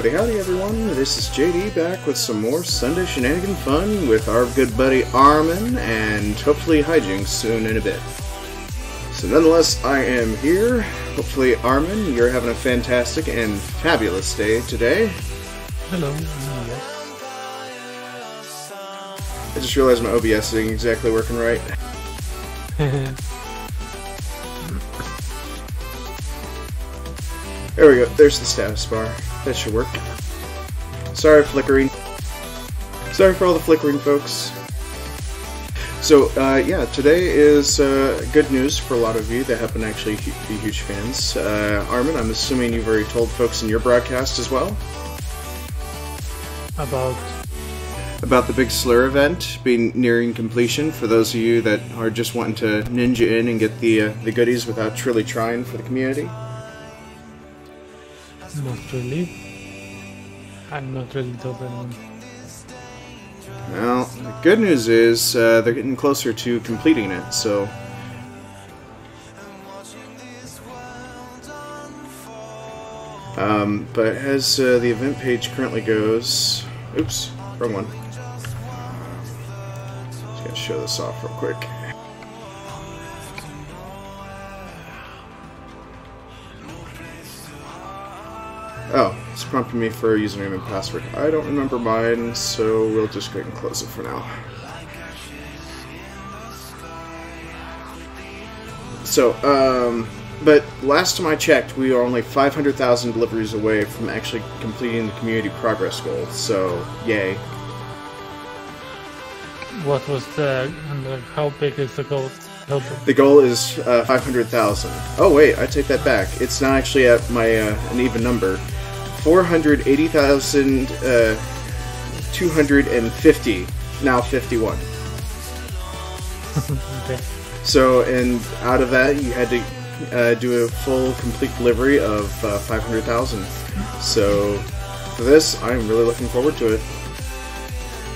Howdy, howdy, everyone. This is JD back with some more Sunday shenanigan fun with our good buddy Armin and hopefully hijinks soon in a bit. So, nonetheless, I am here. Hopefully, Armin, you're having a fantastic and fabulous day today. Hello. I just realized my OBS isn't exactly working right. There we go. There's the status bar. That should work. Sorry, flickering. Sorry for all the flickering, folks. So, uh, yeah, today is uh, good news for a lot of you that happen to actually be huge fans. Uh, Armin, I'm assuming you've already told folks in your broadcast as well About about the big slur event being nearing completion. For those of you that are just wanting to ninja in and get the uh, the goodies without truly trying for the community. Really. I'm not really anyone. Well, the good news is uh, they're getting closer to completing it, so. Um, but as uh, the event page currently goes, oops, wrong one. Just gotta show this off real quick. Prompting me for a username and password. I don't remember mine, so we'll just go ahead and close it for now. So, um, but last time I checked, we are only 500,000 deliveries away from actually completing the community progress goal. So, yay. What was the and how big is the goal? The goal is uh, 500,000. Oh wait, I take that back. It's not actually at my uh, an even number. 480,000 uh, 250. Now 51. okay. So, and out of that, you had to uh, do a full, complete delivery of uh, 500,000. So, for this, I'm really looking forward to it.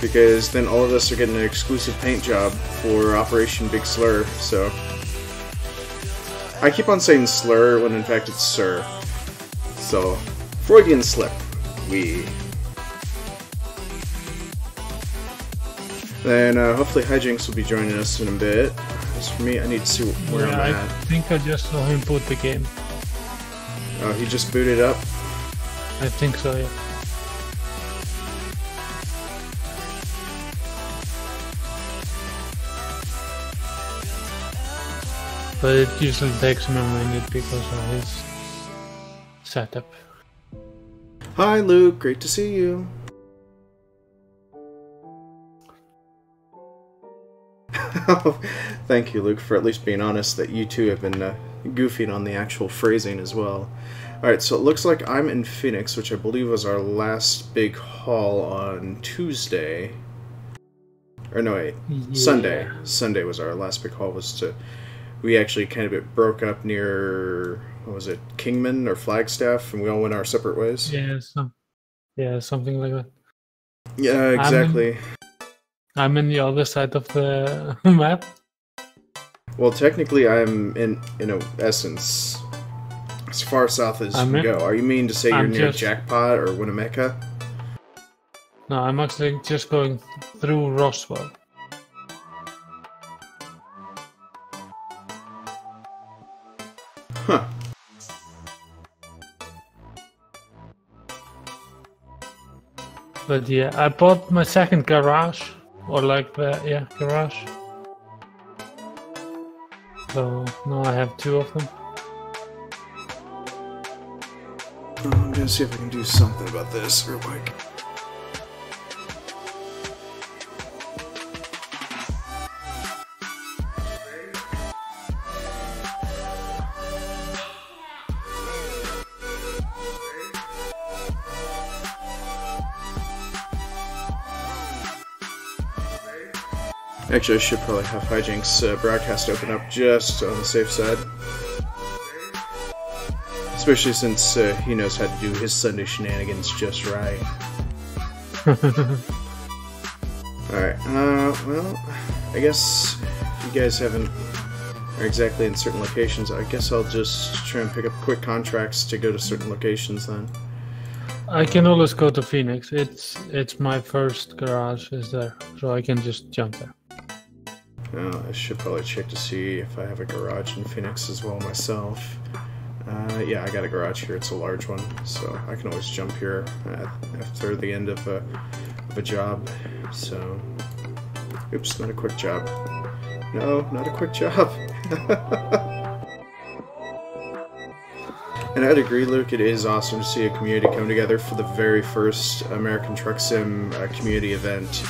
Because then all of us are getting an exclusive paint job for Operation Big Slur, so. I keep on saying slur when in fact it's sir. So, Freudian slip. We. Then uh, hopefully Hijinks will be joining us in a bit. As for me, I need to see where Yeah, I'm at. I think I just saw him put the game. Oh, he just booted up. I think so, yeah. But it usually takes him a minute because of his setup. Hi, Luke. Great to see you. Thank you, Luke, for at least being honest that you two have been uh, goofing on the actual phrasing as well. Alright, so it looks like I'm in Phoenix, which I believe was our last big haul on Tuesday. Or no, wait. Sunday. Yeah. Sunday was our last big haul. Was to we actually kind of it broke up near was it Kingman or Flagstaff, and we all went our separate ways. Yeah, some, yeah, something like that. Yeah, exactly. I'm in the other side of the map. Well, technically, I'm in in a essence as far south as I'm you in- go. Are you mean to say you're I'm near just- Jackpot or Winnemucca? No, I'm actually just going through Roswell. Huh. But yeah, I bought my second garage, or like the yeah garage. So now I have two of them. I'm gonna see if I can do something about this real quick. Actually, I should probably have Hijinks uh, broadcast open up just on the safe side. Especially since uh, he knows how to do his Sunday shenanigans just right. Alright, uh, well, I guess if you guys haven't, are exactly in certain locations, I guess I'll just try and pick up quick contracts to go to certain locations then. I can always go to Phoenix. It's it's my first garage is there, so I can just jump there. Uh, I should probably check to see if I have a garage in Phoenix as well myself. Uh, yeah, I got a garage here. It's a large one, so I can always jump here at, after the end of a, of a job. So, oops, not a quick job. No, not a quick job. and I'd agree, Luke. It is awesome to see a community come together for the very first American Truck Sim uh, community event.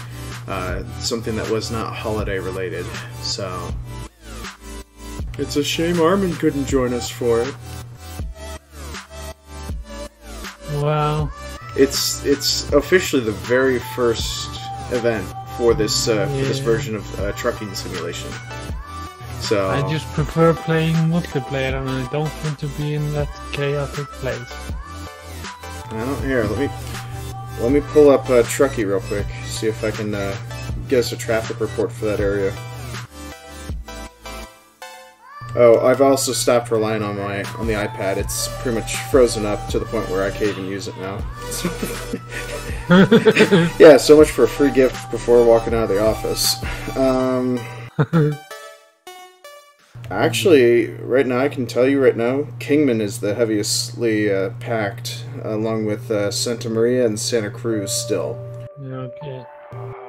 Uh, something that was not holiday related. So, it's a shame Armin couldn't join us for it. Well, It's it's officially the very first event for this uh, for this version of uh, trucking simulation. So I just prefer playing multiplayer, and I don't want to be in that chaotic place. well, here let me let me pull up uh, Trucky real quick. See if I can uh, get us a traffic report for that area. Oh, I've also stopped relying on my on the iPad. It's pretty much frozen up to the point where I can't even use it now. yeah, so much for a free gift before walking out of the office. Um, Actually, right now I can tell you right now, Kingman is the heaviestly uh, packed, along with uh, Santa Maria and Santa Cruz still. Okay.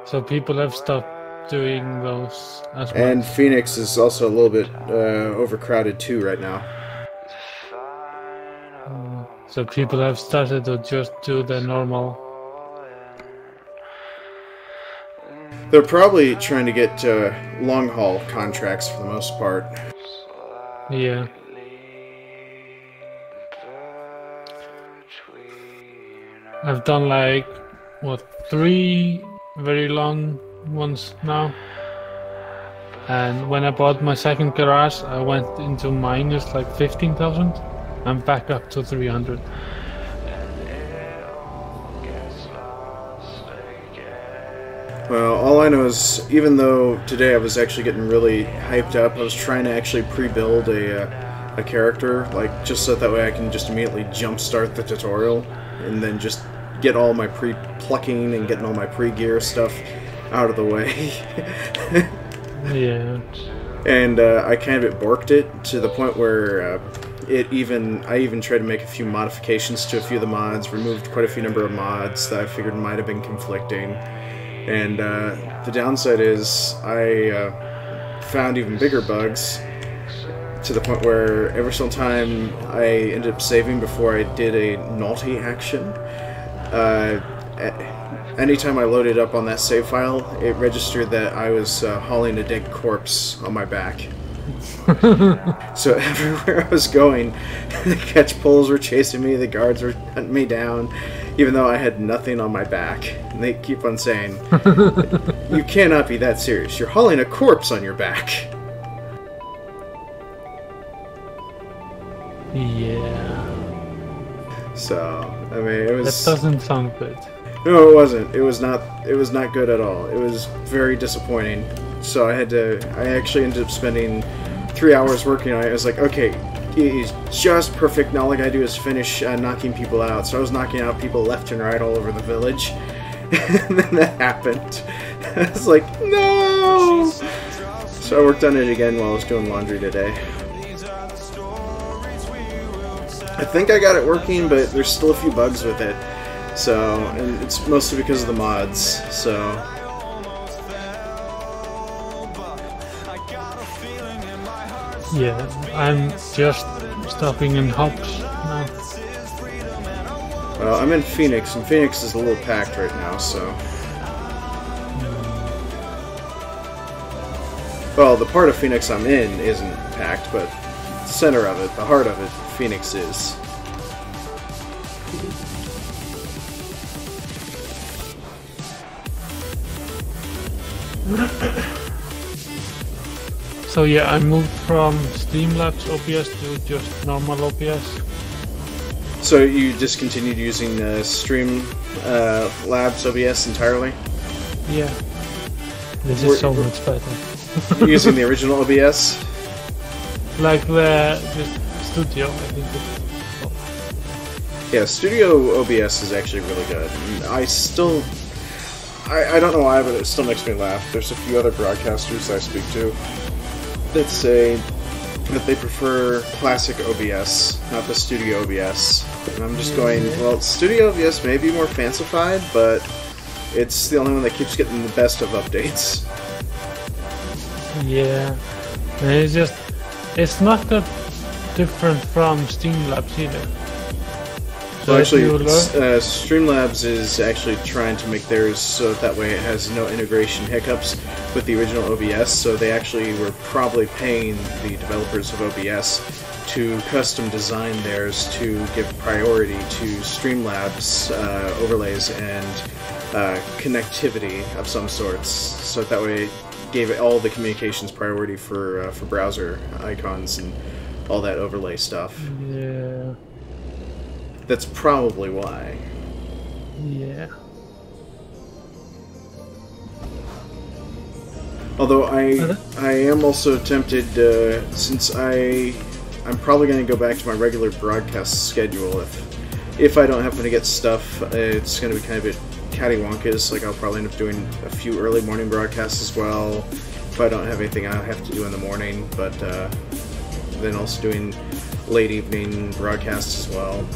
So people have stopped doing those as well. And Phoenix is also a little bit uh, overcrowded too right now. Uh, so people have started to just do the normal. They're probably trying to get uh, long haul contracts for the most part. Yeah. I've done like, what, three very long ones now. And when I bought my second garage, I went into minus like 15,000. I'm back up to 300. Well, all I know is, even though today I was actually getting really hyped up, I was trying to actually pre-build a, uh, a character, like just so that way I can just immediately jumpstart the tutorial, and then just get all my pre-plucking and getting all my pre-gear stuff out of the way. Yeah. and uh, I kind of borked it to the point where uh, it even I even tried to make a few modifications to a few of the mods, removed quite a few number of mods that I figured might have been conflicting. And uh, the downside is I uh, found even bigger bugs to the point where every single time I ended up saving before I did a naughty action, uh, anytime I loaded up on that save file, it registered that I was uh, hauling a dead corpse on my back. so everywhere I was going, the catch poles were chasing me, the guards were hunting me down, even though I had nothing on my back. And they keep on saying, You cannot be that serious. You're hauling a corpse on your back. Yeah. So, I mean, it was. That doesn't sound good. No, it wasn't. It was not. It was not good at all. It was very disappointing. So I had to. I actually ended up spending three hours working on it. I was like, okay, is just perfect. Now all I gotta do is finish uh, knocking people out. So I was knocking out people left and right all over the village, and then that happened. I was like, no. So I worked on it again while I was doing laundry today. I think I got it working, but there's still a few bugs with it. So, and it's mostly because of the mods. So, Yeah, I'm just stopping in hops now. well, I'm in Phoenix, and Phoenix is a little packed right now. So, well, the part of Phoenix I'm in isn't packed, but the center of it, the heart of it, Phoenix is. So yeah, I moved from Streamlabs OBS to just normal OBS. So you discontinued using uh, Stream uh, Labs OBS entirely, Yeah. This We're- is so we're- much better. Using the original OBS. Like the, the studio, I think. It's, Yeah, Studio OBS is actually really good. I still, I, I don't know why, but it still makes me laugh. There's a few other broadcasters I speak to that say that they prefer classic OBS, not the Studio OBS. And I'm just going, well, Studio OBS may be more fancified, but it's the only one that keeps getting the best of updates. yeah. It's just, it's not that different from Streamlabs either. So Well, actually, you learn- s- uh, Streamlabs is actually trying to make theirs so that way it has no integration hiccups with the original OBS. So they actually were probably paying the developers of OBS to custom design theirs to give priority to Streamlabs uh, overlays and uh, connectivity of some sorts. So that way, it gave it all the communications priority for uh, for browser icons and all that overlay stuff. Yeah. That's probably why. Yeah. Although I Okay. I am also tempted uh, since I I'm probably going to go back to my regular broadcast schedule if if I don't happen to get stuff it's going to be kind of a bit cattywampus like I'll probably end up doing a few early morning broadcasts as well if I don't have anything I have to do in the morning, but uh, then also doing late evening broadcasts as well.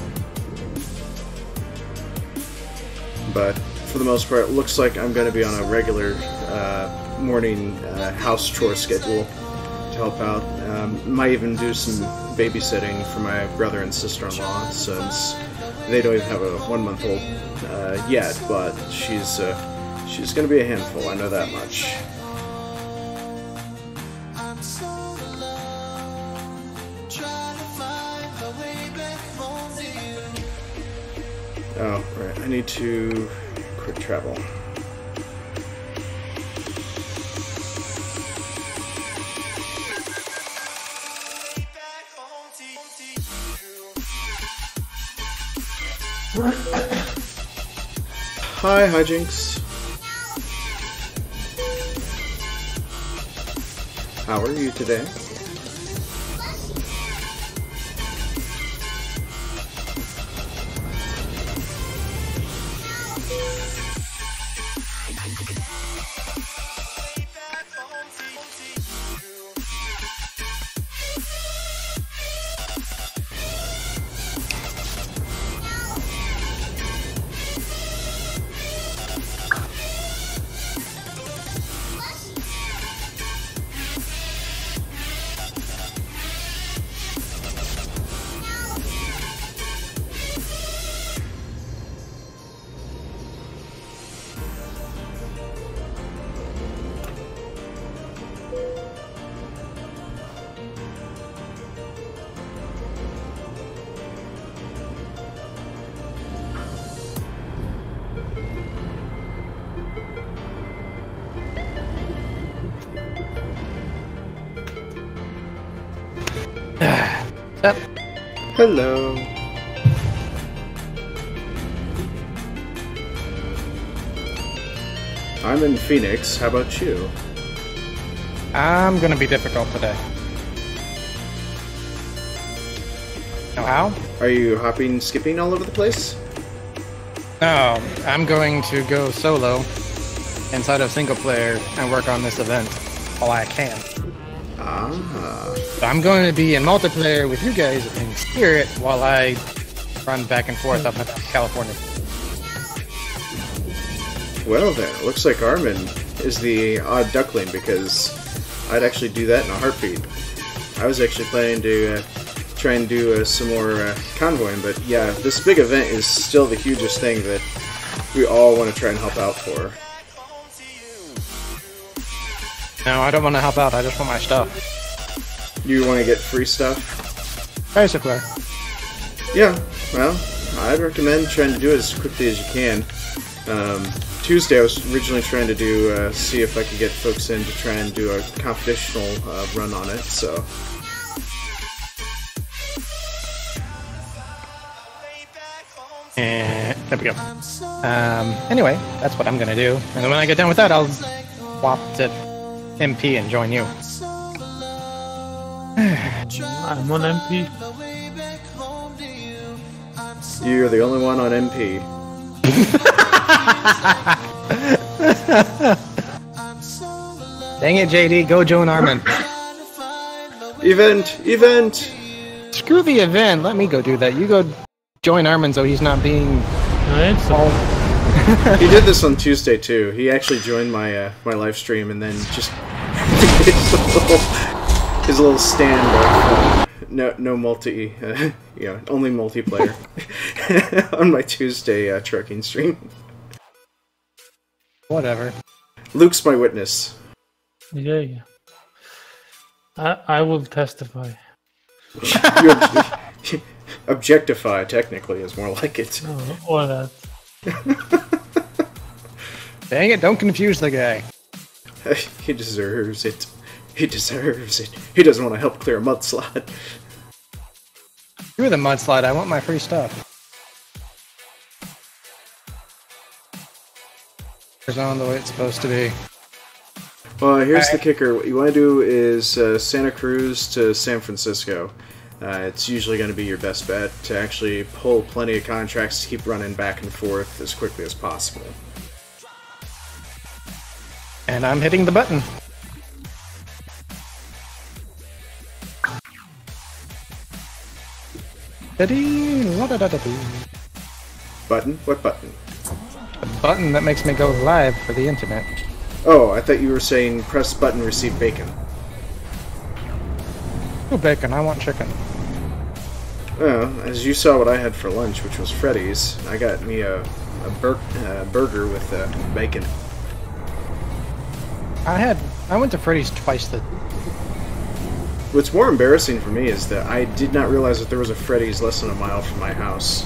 But for the most part, it looks like I'm going to be on a regular uh, morning uh, house chore schedule to help out. Um, might even do some babysitting for my brother and sister-in-law since they don't even have a one-month-old uh, yet, but she's uh, she's going to be a handful. I know that much. Oh, right. I need to quick travel. Home. Hi, Hijinks. How are you today? Hello. I'm in Phoenix. How about you? I'm gonna be difficult today. Know how? Are you hopping, skipping all over the place? No, I'm going to go solo inside of single player and work on this event all I can. Ah. I'm going to be in multiplayer with you guys in spirit while I run back and forth up in California. Well then, it looks like Armin is the odd duckling because I'd actually do that in a heartbeat. I was actually planning to uh, try and do uh, some more uh, convoying, but yeah, this big event is still the hugest thing that we all want to try and help out for. No, I don't want to help out. I just want my stuff. You want to get free stuff? Basically. Yeah, well, I'd recommend trying to do it as quickly as you can. Um, Tuesday, I was originally trying to do uh, see if I could get folks in to try and do a competitional uh, run on it. So And there we go. Um, anyway, that's what I'm gonna do. And then when I get done with that, I'll swap to MP and join you. I'm on MP. you're the only one on MP. Dang it, JD, go join Armin. Event, event. Screw the event. Let me go do that. You go join Armin so he's not being Alright, so He did this on Tuesday too. He actually joined my uh, my live stream and then just his little, his little stand of uh, no no multi, uh, you know, only multiplayer on my Tuesday uh, trucking stream. whatever. Luke's my witness. yeah, yeah. I I will testify. Ob- objectify technically is more like it. Oh, or that. Dang it, don't confuse the guy. he deserves it. He deserves it. He doesn't want to help clear a mudslide. You're the mudslide. I want my free stuff. It's on the way it's supposed to be. Well, here's the kicker. What you want to do is uh, Santa Cruz to San Francisco. Uh, it's usually going to be your best bet to actually pull plenty of contracts to keep running back and forth as quickly as possible. And I'm hitting the button. Button? What button? The button that makes me go live for the internet. Oh, I thought you were saying press button, receive bacon. No bacon, I want chicken. Well, as you saw what I had for lunch, which was Freddy's, I got me a, a bur- uh, burger with uh, bacon. I had, I went to Freddy's twice the, What's more embarrassing for me is that I did not realize that there was a Freddy's less than a mile from my house.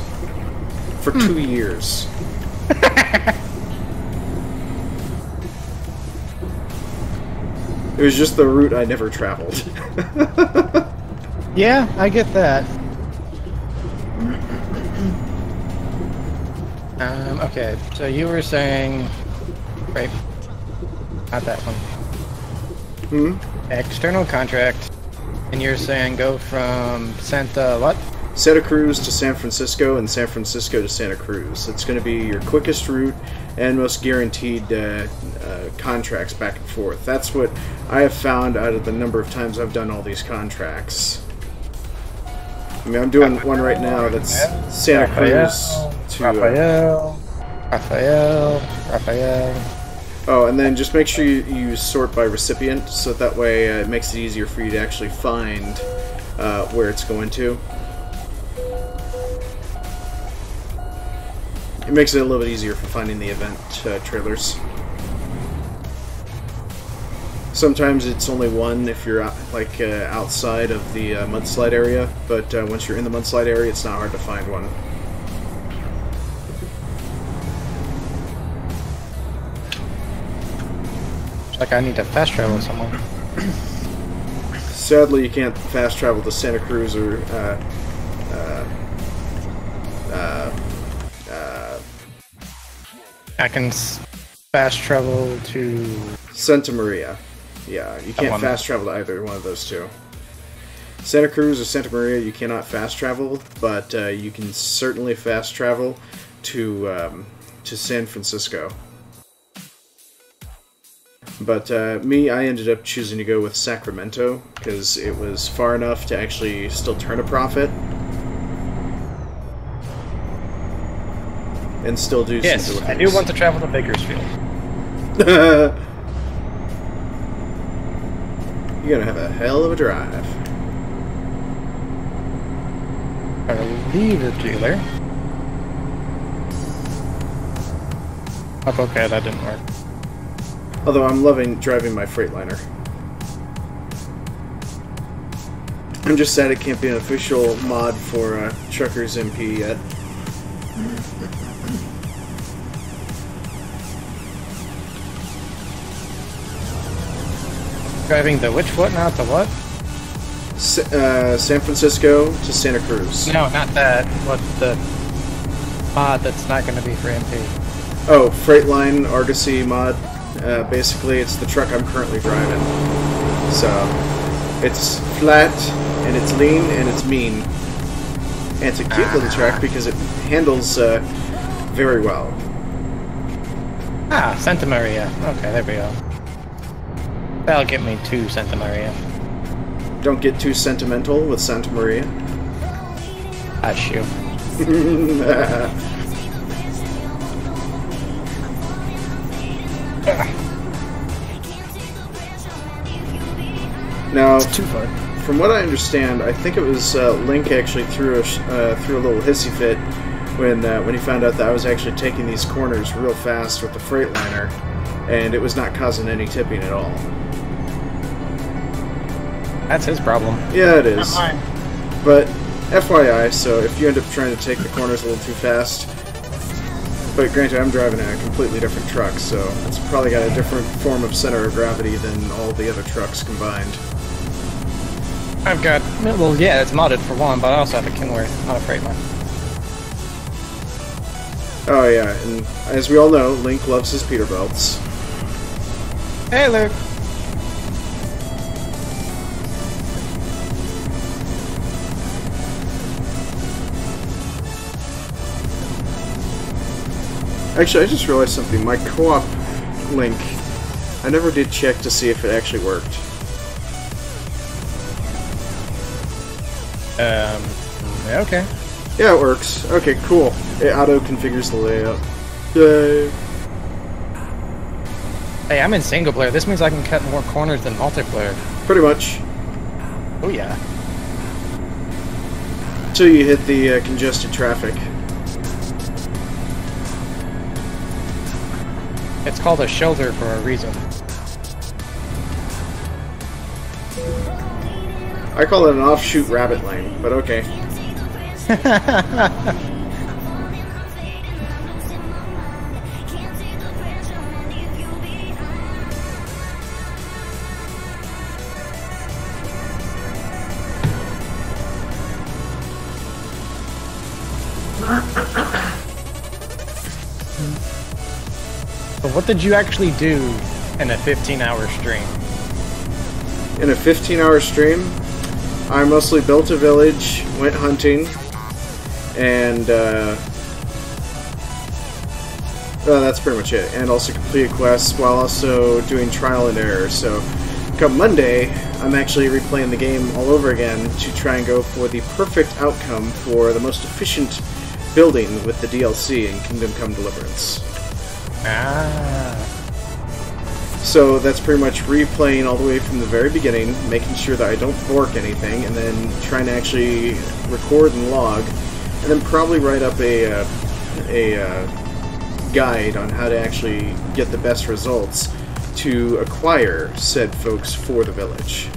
For two years. it was just the route I never traveled. yeah, I get that. Um, okay, so you were saying, right, not that one. hmm? External contract, and you're saying go from Santa what? Santa Cruz to San Francisco and San Francisco to Santa Cruz. It's going to be your quickest route and most guaranteed uh, uh, contracts back and forth. That's what I have found out of the number of times I've done all these contracts. I mean, I'm doing one right now that's Santa Cruz to. Uh, Rafael, Rafael, Rafael. oh, and then just make sure you, you sort by recipient so that way uh, it makes it easier for you to actually find uh, where it's going to. It makes it a little bit easier for finding the event uh, trailers. Sometimes it's only one if you're out, like uh, outside of the uh, mudslide area, but uh, once you're in the mudslide area, it's not hard to find one. It's like I need to fast travel somewhere. Sadly, you can't fast travel to Santa Cruz or uh, uh, uh, uh, I can fast travel to. Santa Maria. Yeah, you can't fast travel to either one of those two. Santa Cruz or Santa Maria, you cannot fast travel, but uh, you can certainly fast travel to um, to San Francisco. But uh, me, I ended up choosing to go with Sacramento because it was far enough to actually still turn a profit and still do Yes, I do want to travel to Bakersfield. You're gonna have a hell of a drive. I leave the dealer. Oh, okay, that didn't work. Although I'm loving driving my Freightliner. I'm just sad it can't be an official mod for uh, Truckers MP yet. Driving the which what now to what? S- uh, San Francisco to Santa Cruz. No, not that. What the mod that's not going to be for MP? Oh, Freightline Argosy mod. Uh, basically, it's the truck I'm currently driving. So, it's flat, and it's lean, and it's mean. And it's a cute little truck because it handles uh, very well. Ah, Santa Maria. Okay, there we go. That'll get me to Santa Maria. Don't get too sentimental with Santa Maria. Hush you. Now, Too far. from what I understand, I think it was uh, Link actually threw a, sh- uh, threw a little hissy fit when uh, when he found out that I was actually taking these corners real fast with the Freightliner, and it was not causing any tipping at all. That's his problem. Yeah, it is. But FYI, so if you end up trying to take the corners a little too fast, but granted, I'm driving a completely different truck, so it's probably got a different form of center of gravity than all the other trucks combined. I've got. Well, yeah, it's modded for one, but I also have a Kenworth, not a Freightliner. Oh yeah, and as we all know, Link loves his Peterbilts. Hey, Luke. Actually, I just realized something. My co-op link, I never did check to see if it actually worked. Um. Okay. Yeah, it works. Okay, cool. It auto configures the layout. Yay. Hey, I'm in single player. This means I can cut more corners than multiplayer. Pretty much. Oh yeah. Till you hit the uh, congested traffic. It's called a shelter for a reason. I call it an offshoot rabbit lane, but okay. what did you actually do in a 15-hour stream? In a 15 hour stream, I mostly built a village, went hunting, and uh, that's pretty much it. And also completed quests while also doing trial and error. So, come Monday, I'm actually replaying the game all over again to try and go for the perfect outcome for the most efficient building with the DLC in Kingdom Come Deliverance. Ah. So that's pretty much replaying all the way from the very beginning, making sure that I don't fork anything, and then trying to actually record and log, and then probably write up a uh, a uh, guide on how to actually get the best results to acquire said folks for the village.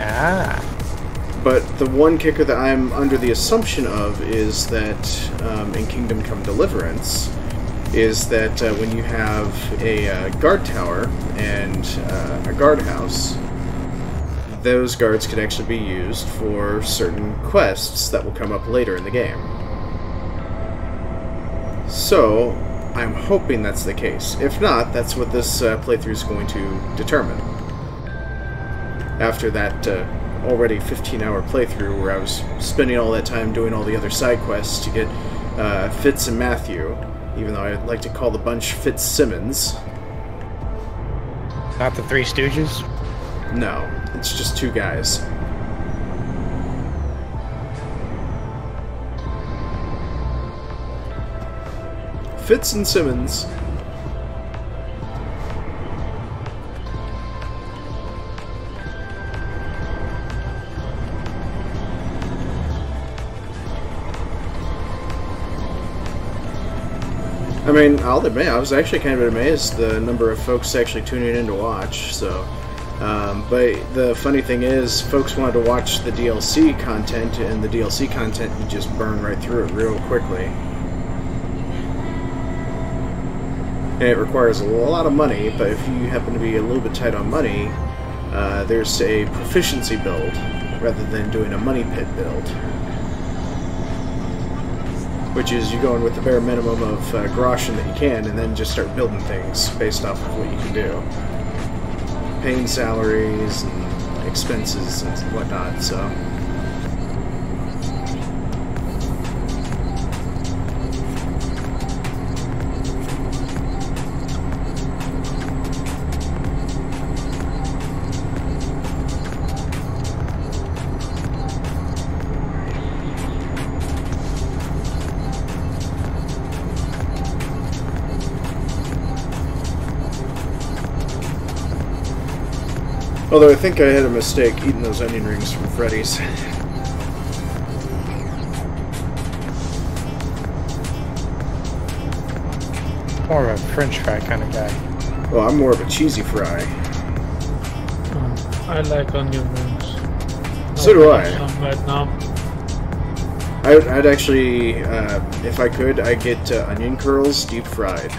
Ah. But the one kicker that I'm under the assumption of is that um, in Kingdom Come Deliverance, is that uh, when you have a uh, guard tower and uh, a guardhouse, those guards could actually be used for certain quests that will come up later in the game. So, I'm hoping that's the case. If not, that's what this uh, playthrough is going to determine. After that uh, already 15 hour playthrough where I was spending all that time doing all the other side quests to get uh, Fitz and Matthew, even though I'd like to call the bunch Fitzsimmons. Not the Three Stooges? No, it's just two guys. Fitz and Simmons. I mean, I'll admit, I was actually kind of amazed the number of folks actually tuning in to watch. So, um, but the funny thing is, folks wanted to watch the DLC content, and the DLC content you just burn right through it real quickly. And it requires a lot of money, but if you happen to be a little bit tight on money, uh, there's a proficiency build rather than doing a money pit build which is you go in with the bare minimum of uh, that you can, and then just start building things based off of what you can do. Paying salaries and expenses and whatnot, so. Although I think I had a mistake eating those onion rings from Freddy's. More of a French fry kind of guy. Well, I'm more of a cheesy fry. I like onion rings. So do I'll I. Right now. I'd, I'd actually, uh, if I could, I'd get uh, onion curls deep fried.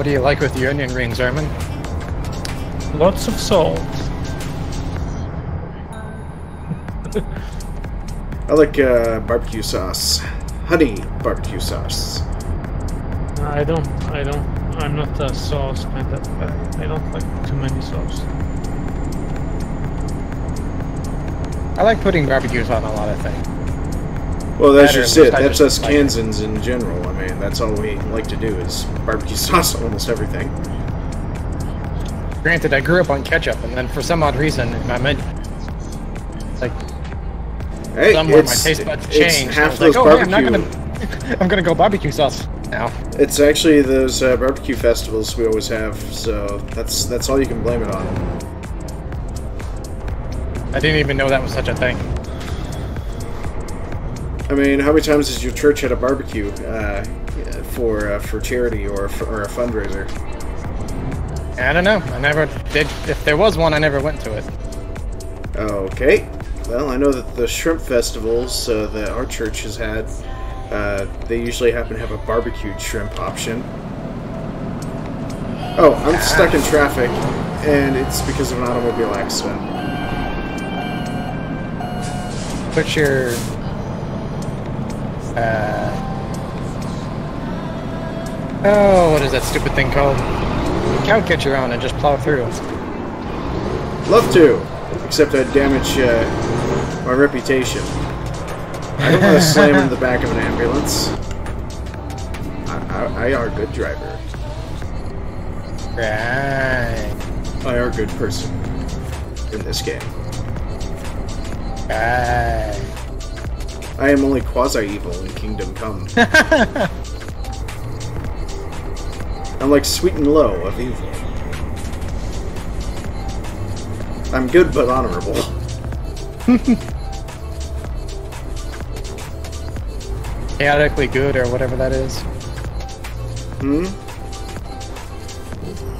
What do you like with your onion rings, Armin? Lots of salt. I like uh, barbecue sauce. Honey barbecue sauce. I don't. I don't. I'm not a sauce kind of guy. I don't like too many sauce. I like putting barbecues on a lot of things. Well, that's just it. That's us like it. Kansans in general. I mean, that's all we like to do is barbecue sauce on almost everything. Granted, I grew up on ketchup, and then for some odd reason, I meant like Hey, somewhere my taste buds changed. Half those like, oh, hey, I'm not gonna, I'm gonna go barbecue sauce now. It's actually those uh, barbecue festivals we always have, so that's that's all you can blame it on. I didn't even know that was such a thing. I mean, how many times has your church had a barbecue uh, for uh, for charity or for, or a fundraiser? I don't know. I never did. If there was one, I never went to it. Okay. Well, I know that the shrimp festivals uh, that our church has had, uh, they usually happen to have a barbecued shrimp option. Oh, I'm stuck in traffic, and it's because of an automobile accident. Put your uh oh, what is that stupid thing called? Cow catcher on and just plow through. Love to, except I'd damage uh, my reputation. I don't want to slam into the back of an ambulance. I, I, I are a good driver. Right. I are a good person in this game. Right. I am only quasi evil in Kingdom Come. I'm like sweet and low of evil. I'm good but honorable. Chaotically good or whatever that is. Hmm?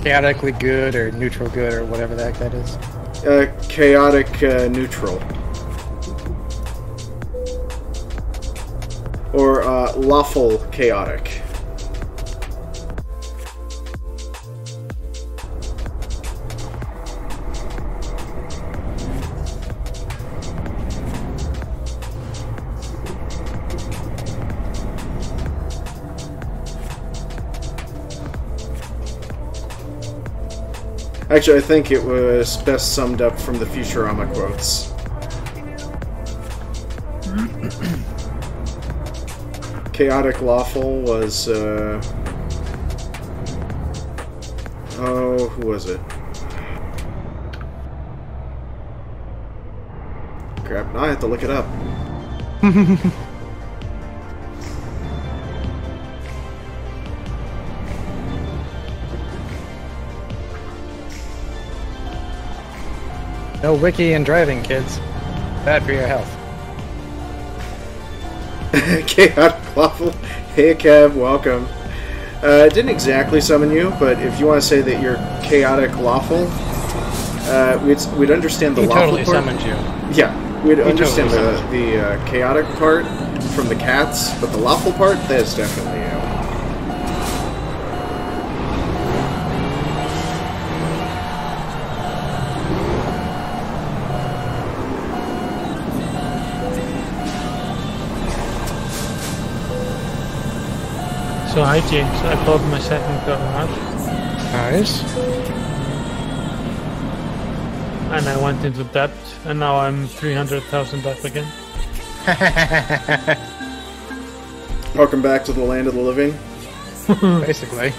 Chaotically good or neutral good or whatever the heck that is. Uh, chaotic uh, neutral. Uh, lawful chaotic. Actually, I think it was best summed up from the Futurama quotes. Chaotic Lawful was, uh... Oh, who was it? Crap, now I have to look it up. No wiki and driving, kids. Bad for your health. Chaotic Lawful. Hey, Kev, welcome. Uh, it didn't exactly summon you, but if you want to say that you're Chaotic Lawful, uh, we'd, we'd understand the He lawful totally part. summoned you. Yeah, we'd understand totally the, the uh, chaotic part from the cats, but the lawful part, that is definitely you. So hi James, I bought my second garage Nice. and I went into debt and now I'm 300,000 up again. Welcome back to the land of the living. Basically.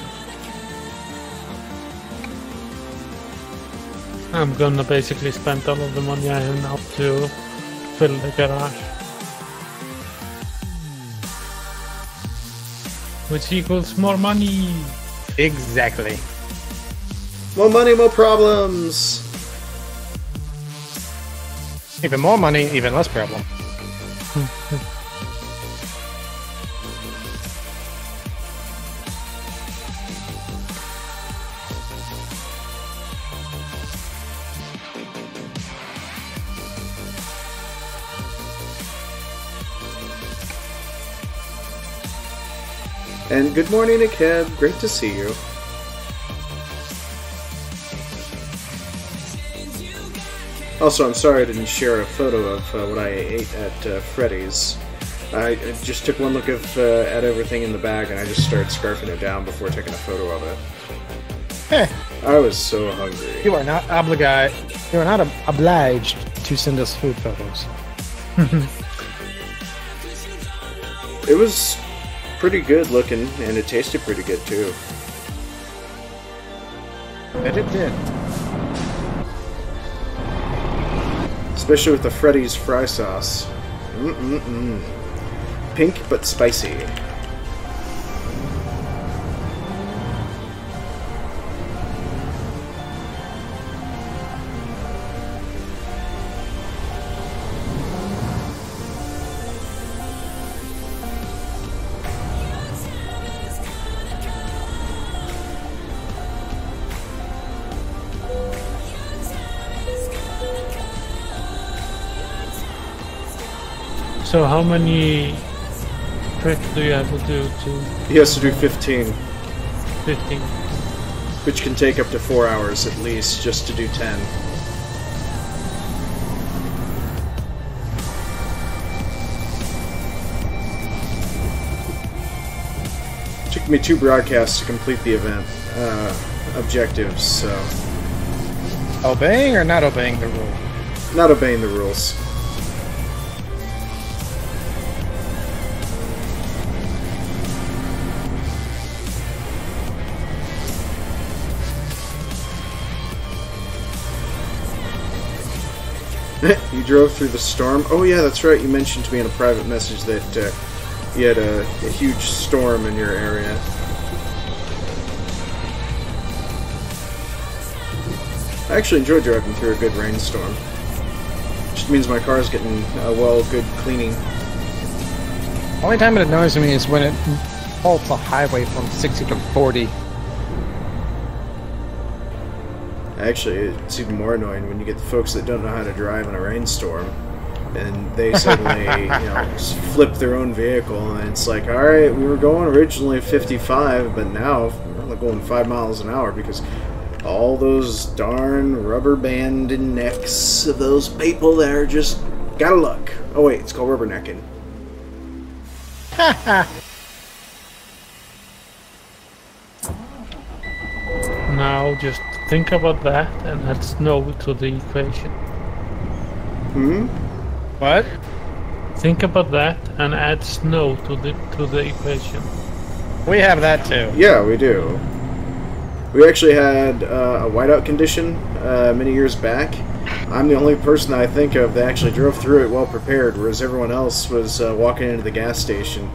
I'm gonna basically spend all of the money I have now to fill the garage. Which equals more money. Exactly. More money, more problems. Even more money, even less problem. And good morning, Kev. Great to see you. Also, I'm sorry I didn't share a photo of uh, what I ate at uh, Freddy's. I, I just took one look of, uh, at everything in the bag and I just started scarfing it down before taking a photo of it. Heh, I was so hungry. you are not obliged. You are not ob- obliged to send us food photos. It was pretty good looking, and it tasted pretty good too. And it did. Especially with the Freddy's fry sauce. Mm-mm-mm. Pink but spicy. So how many tricks do you have to do to He has to do 15, 15? which can take up to 4 hours at least, just to do 10. Took me two broadcasts to complete the event uh, objectives, so Obeying or not obeying the rule? not obeying the rules. you drove through the storm. Oh yeah, that's right. You mentioned to me in a private message that uh, you had a, a huge storm in your area. I actually enjoy driving through a good rainstorm. Just means my car's getting a well, good cleaning. Only time it annoys me is when it halts a highway from 60 to 40. Actually, it's even more annoying when you get the folks that don't know how to drive in a rainstorm, and they suddenly, you know, flip their own vehicle, and it's like, all right, we were going originally 55, but now we're only going five miles an hour because all those darn rubber banded necks of those people there just gotta luck. Oh wait, it's called rubbernecking. Now just think about that and add snow to the equation. Hmm. What? Think about that and add snow to the to the equation. We have that too. Yeah, we do. We actually had uh, a whiteout condition uh, many years back. I'm the only person I think of that actually drove through it well prepared, whereas everyone else was uh, walking into the gas station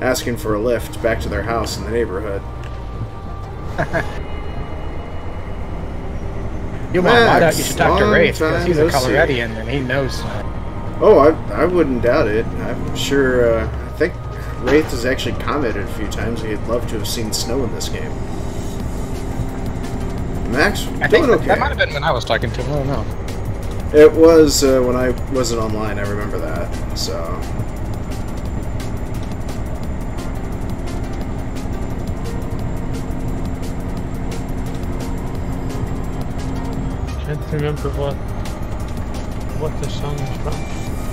asking for a lift back to their house in the neighborhood. You Max, whiteout, you should talk to Wraith because he's a. Coloradian and he knows. Oh, I, I wouldn't doubt it. I'm sure. Uh, I think Wraith has actually commented a few times he'd love to have seen snow in this game. Max, I think that, okay. that might have been when I was talking to him. I don't know. It was uh, when I wasn't online. I remember that. So remember what what the song is from.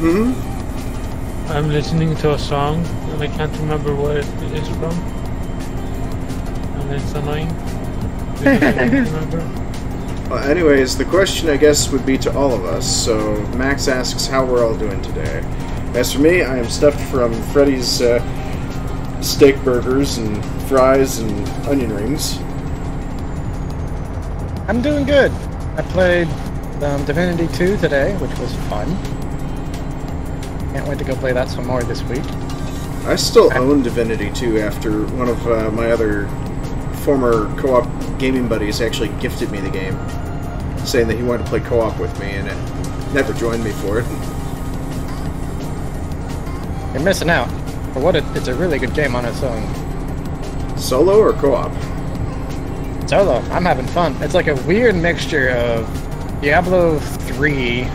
hmm I'm listening to a song and I can't remember where it is from. And it's annoying. because I remember. Well, anyways, the question I guess would be to all of us. So Max asks how we're all doing today. As for me, I am stuffed from Freddy's uh, steak burgers and fries and onion rings. I'm doing good. I played um, Divinity 2 today, which was fun. Can't wait to go play that some more this week. I still own Divinity 2 after one of uh, my other former co-op gaming buddies actually gifted me the game, saying that he wanted to play co-op with me, and it never joined me for it. You're missing out. For what it, it's a really good game on its own. Solo or co-op? Solo, I'm having fun. It's like a weird mixture of Diablo 3, uh,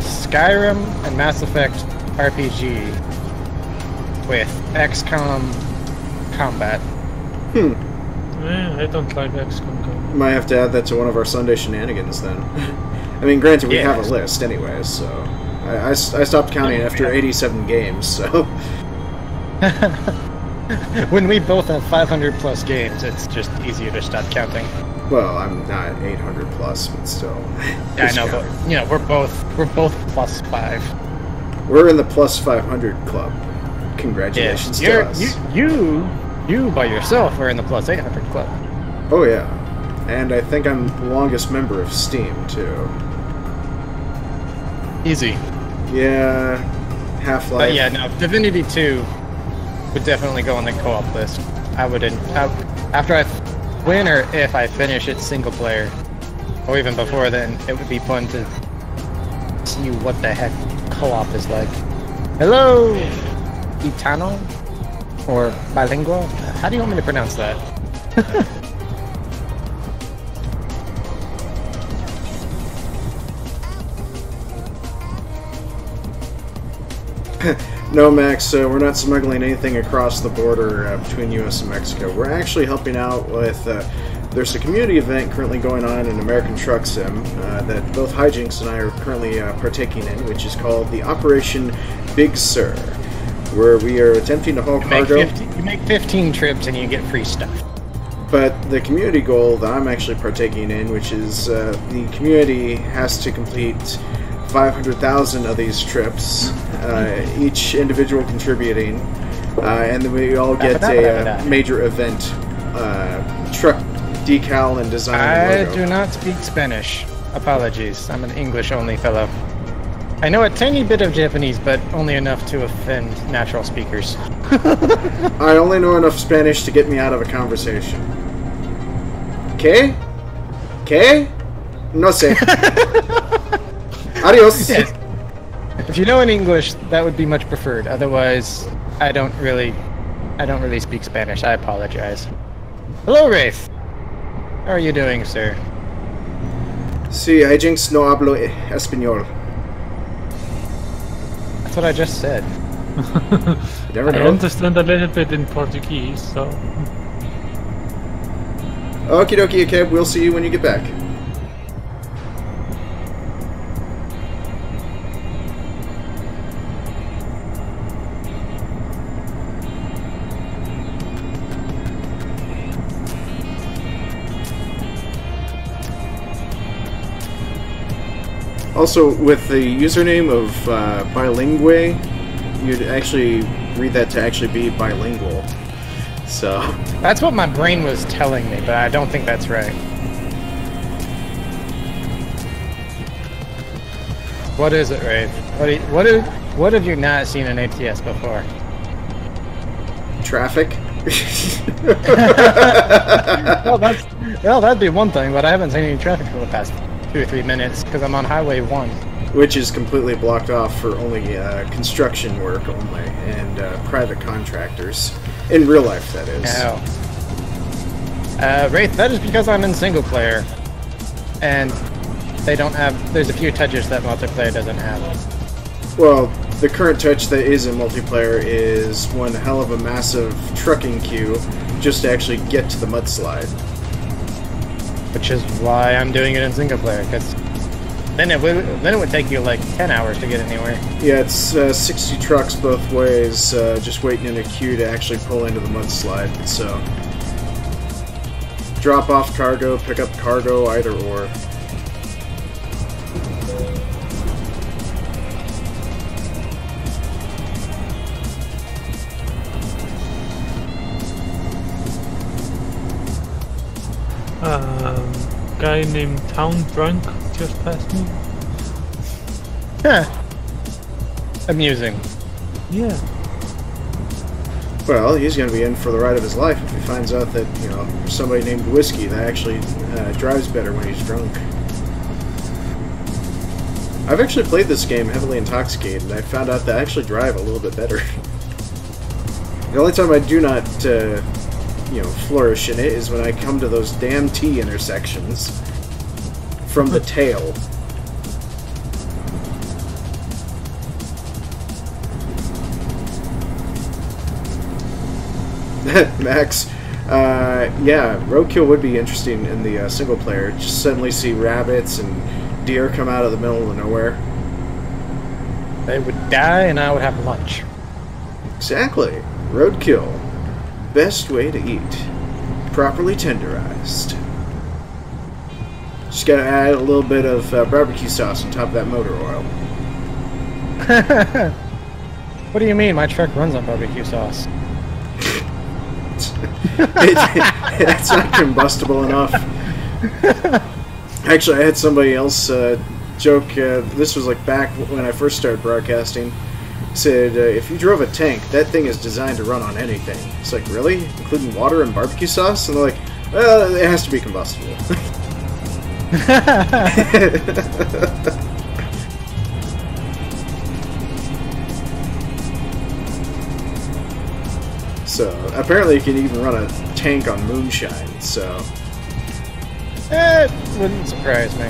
Skyrim, and Mass Effect RPG with XCOM combat. Hmm. Eh, I don't like XCOM combat. Might have to add that to one of our Sunday shenanigans then. I mean, granted, we have a list anyway, so I stopped counting after 87 games. So when we both have 500 plus games, it's just easier to stop counting. well, I'm not 800 plus, but still. Yeah, I know, counting. but you know, we're both we're both plus five. we're in the plus 500 club. Congratulations to you're, us. you you you by yourself are in the plus 800 club. Oh yeah, and I think I'm the longest member of Steam too. Easy. Yeah, Half Life. But yeah, no, Divinity 2 would definitely go on the co-op list. I wouldn't. I, after I win or if I finish it single player, or even before then, it would be fun to see what the heck co-op is like. Hello, Itano, or bilingual. How do you want me to pronounce that? No, Max, uh, we're not smuggling anything across the border uh, between U.S. and Mexico. We're actually helping out with. Uh, there's a community event currently going on in American Truck Sim uh, that both Hyjinks and I are currently uh, partaking in, which is called the Operation Big Sur, where we are attempting to haul You make, cargo. 15, you make 15 trips and you get free stuff. But the community goal that I'm actually partaking in, which is uh, the community has to complete 500,000 of these trips, uh, each individual contributing, uh, and then we all get a uh, major event uh, truck decal and design. I logo. do not speak Spanish. Apologies. I'm an English only fellow. I know a tiny bit of Japanese, but only enough to offend natural speakers. I only know enough Spanish to get me out of a conversation. ¿Qué? ¿Qué? No sé. Adios. Yes. If you know in English, that would be much preferred. Otherwise, I don't really, I don't really speak Spanish. I apologize. Hello, Wraith. How are you doing, sir? Sí, Hyjinks no hablo español. That's what I just said. You never I understand a little bit in Portuguese, so Okie dokie, okay, we'll see you when you get back. Also, with the username of uh, bilingue, you'd actually read that to actually be bilingual. So. That's what my brain was telling me, but I don't think that's right. What is it, Wraith? What, you- what, have, what have you not seen in ATS before? Traffic. well, that's well, that'd be one thing, but I haven't seen any traffic for the past two or three minutes because I'm on Highway One. Which is completely blocked off for only uh, construction work only and uh, private contractors. In real life, that is. Ow. Uh, Wraith, that is because I'm in single player, and they don't have. There's a few touches that multiplayer doesn't have. Well, the current touch that is in multiplayer is one hell of a massive trucking queue just to actually get to the mudslide. Which is why I'm doing it in single player. Because then it would then it would take you like ten hours to get anywhere. Yeah, it's uh, 60 trucks both ways, uh, just waiting in a queue to actually pull into the mudslide. So, drop off cargo, pick up cargo, either or. Guy named Town Drunk just passed me. Huh. Amusing. Yeah. Well, he's going to be in for the ride of his life if he finds out that, you know, there's somebody named Whiskey that actually uh, drives better when he's drunk. I've actually played this game heavily intoxicated, and I found out that I actually drive a little bit better. the only time I do not, uh, you know, flourish in it is when I come to those damn T intersections from the tail. Max, uh, yeah, roadkill would be interesting in the uh, single player. Just suddenly see rabbits and deer come out of the middle of nowhere. They would die, and I would have lunch. Exactly. Roadkill. Best way to eat. Properly tenderized. Just gotta add a little bit of uh, barbecue sauce on top of that motor oil. What do you mean? My truck runs on barbecue sauce. It- it's not combustible enough. Actually, I had somebody else uh, joke. Uh, this was like back when I first started broadcasting. Said uh, if you drove a tank, that thing is designed to run on anything. It's like really, including water and barbecue sauce, and they're like, well, it has to be combustible. so apparently, you can even run a tank on moonshine. So It wouldn't surprise me.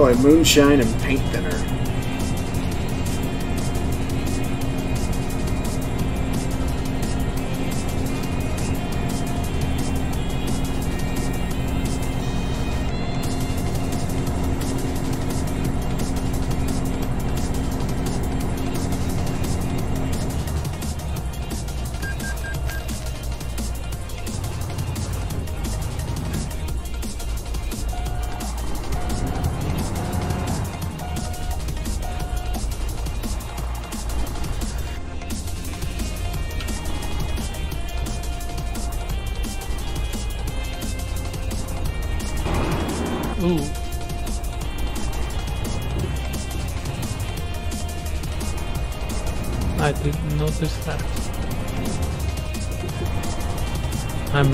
Probably moonshine and paint thinner.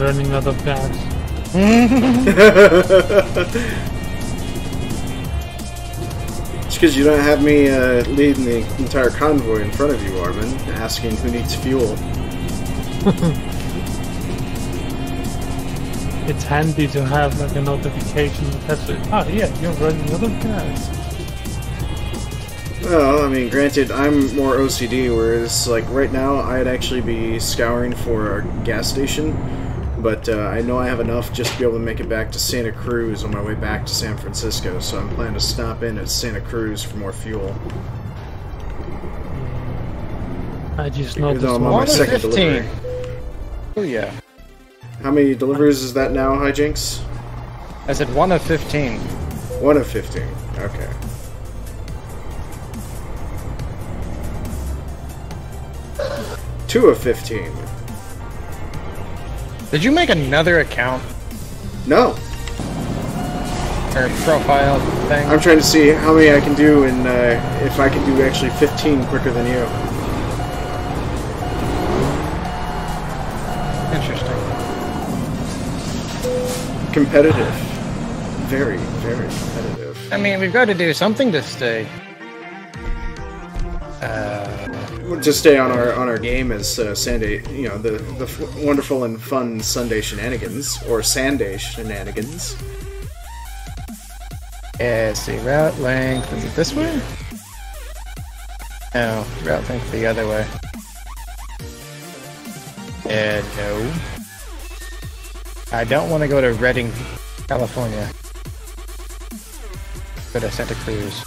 Running out of gas. It's because you don't have me uh, leading the entire convoy in front of you, Armin, asking who needs fuel. It's handy to have like a notification that says, oh yeah, you're running out of gas. Well, I mean, granted, I'm more OCD, whereas, like, right now, I'd actually be scouring for a gas station, but uh, I know I have enough just to be able to make it back to Santa Cruz on my way back to San Francisco, so I'm planning to stop in at Santa Cruz for more fuel. I just Even noticed though I'm on my one. second 15. delivery. Oh yeah. How many deliveries is that now, Hyjinks? I said one of 15. One of 15. Okay. Two of 15. Did you make another account No, or profile thing? I'm trying to see how many I can do and uh, if I can do actually 15 quicker than you. Interesting. Competitive. Very, very competitive. I mean, we've got to do something to stay. Uh, To stay on our on our game as uh, Sunday, you know, the the wonderful and fun Sunday shenanigans or Sunday shenanigans. yeah, see, route length, is it this way? No, route length the other way. Uh, no. I don't want to go to Redding, California. Go to Santa Cruz.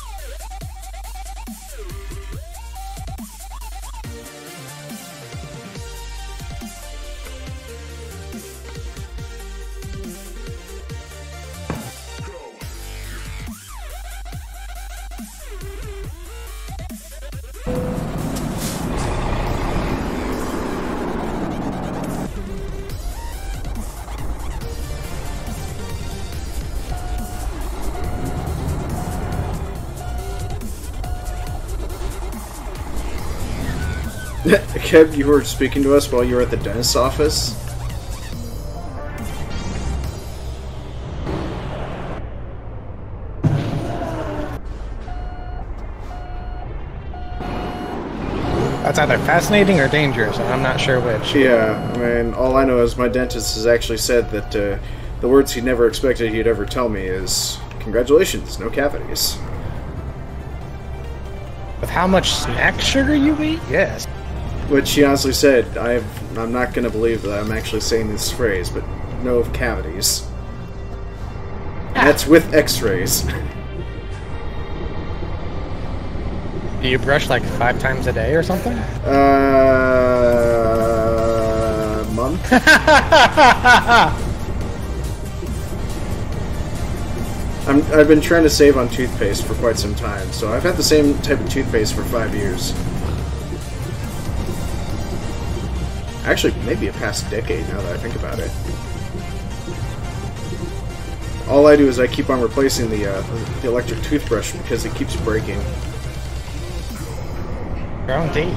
Kev, you were speaking to us while you were at the dentist's office. That's either fascinating or dangerous, and I'm not sure which. Yeah, I mean, all I know is my dentist has actually said that uh, the words he never expected he'd ever tell me is, "Congratulations, no cavities." With how much snack sugar you eat? Yes. Which she honestly said, I've, I'm not going to believe that I'm actually saying this phrase, but no cavities. And that's with x-rays. Do you brush like five times a day or something? Uh, month? I'm, I've been trying to save on toothpaste for quite some time, so I've had the same type of toothpaste for five years. Actually, maybe a past decade now that I think about it. All I do is I keep on replacing the uh, the electric toothbrush because it keeps breaking. Own teeth.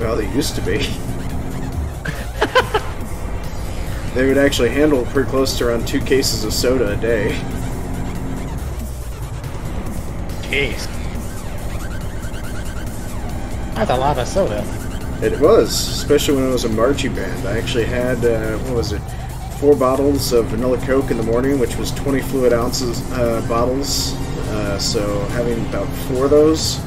Well, they used to be. they would actually handle pretty close to around two cases of soda a day. Jeez. That's a lot of soda. It was, especially when it was a marching band. I actually had, uh, what was it, four bottles of vanilla Coke in the morning, which was 20 fluid ounces uh, bottles. Uh, so having about four of those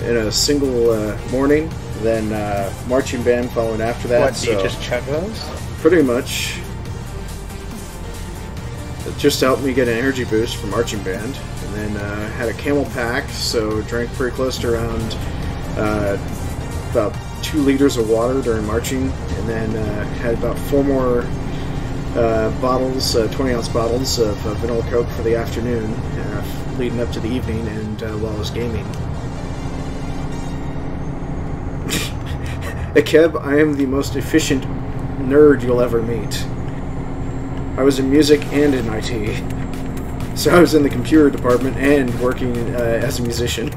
in a single uh, morning, then uh, marching band following after that. what, do you just chug those? pretty much. It just helped me get an energy boost for marching band, and then uh, had a camel pack, so drank pretty close to around uh, about two liters of water during marching, and then uh, had about four more uh, bottles, uh, 20 ounce bottles of uh, vanilla Coke for the afternoon, leading up to the evening, and while I was gaming. Akeb, I am the most efficient nerd you'll ever meet. I was in music and in IT. So I was in the computer department and working uh, as a musician.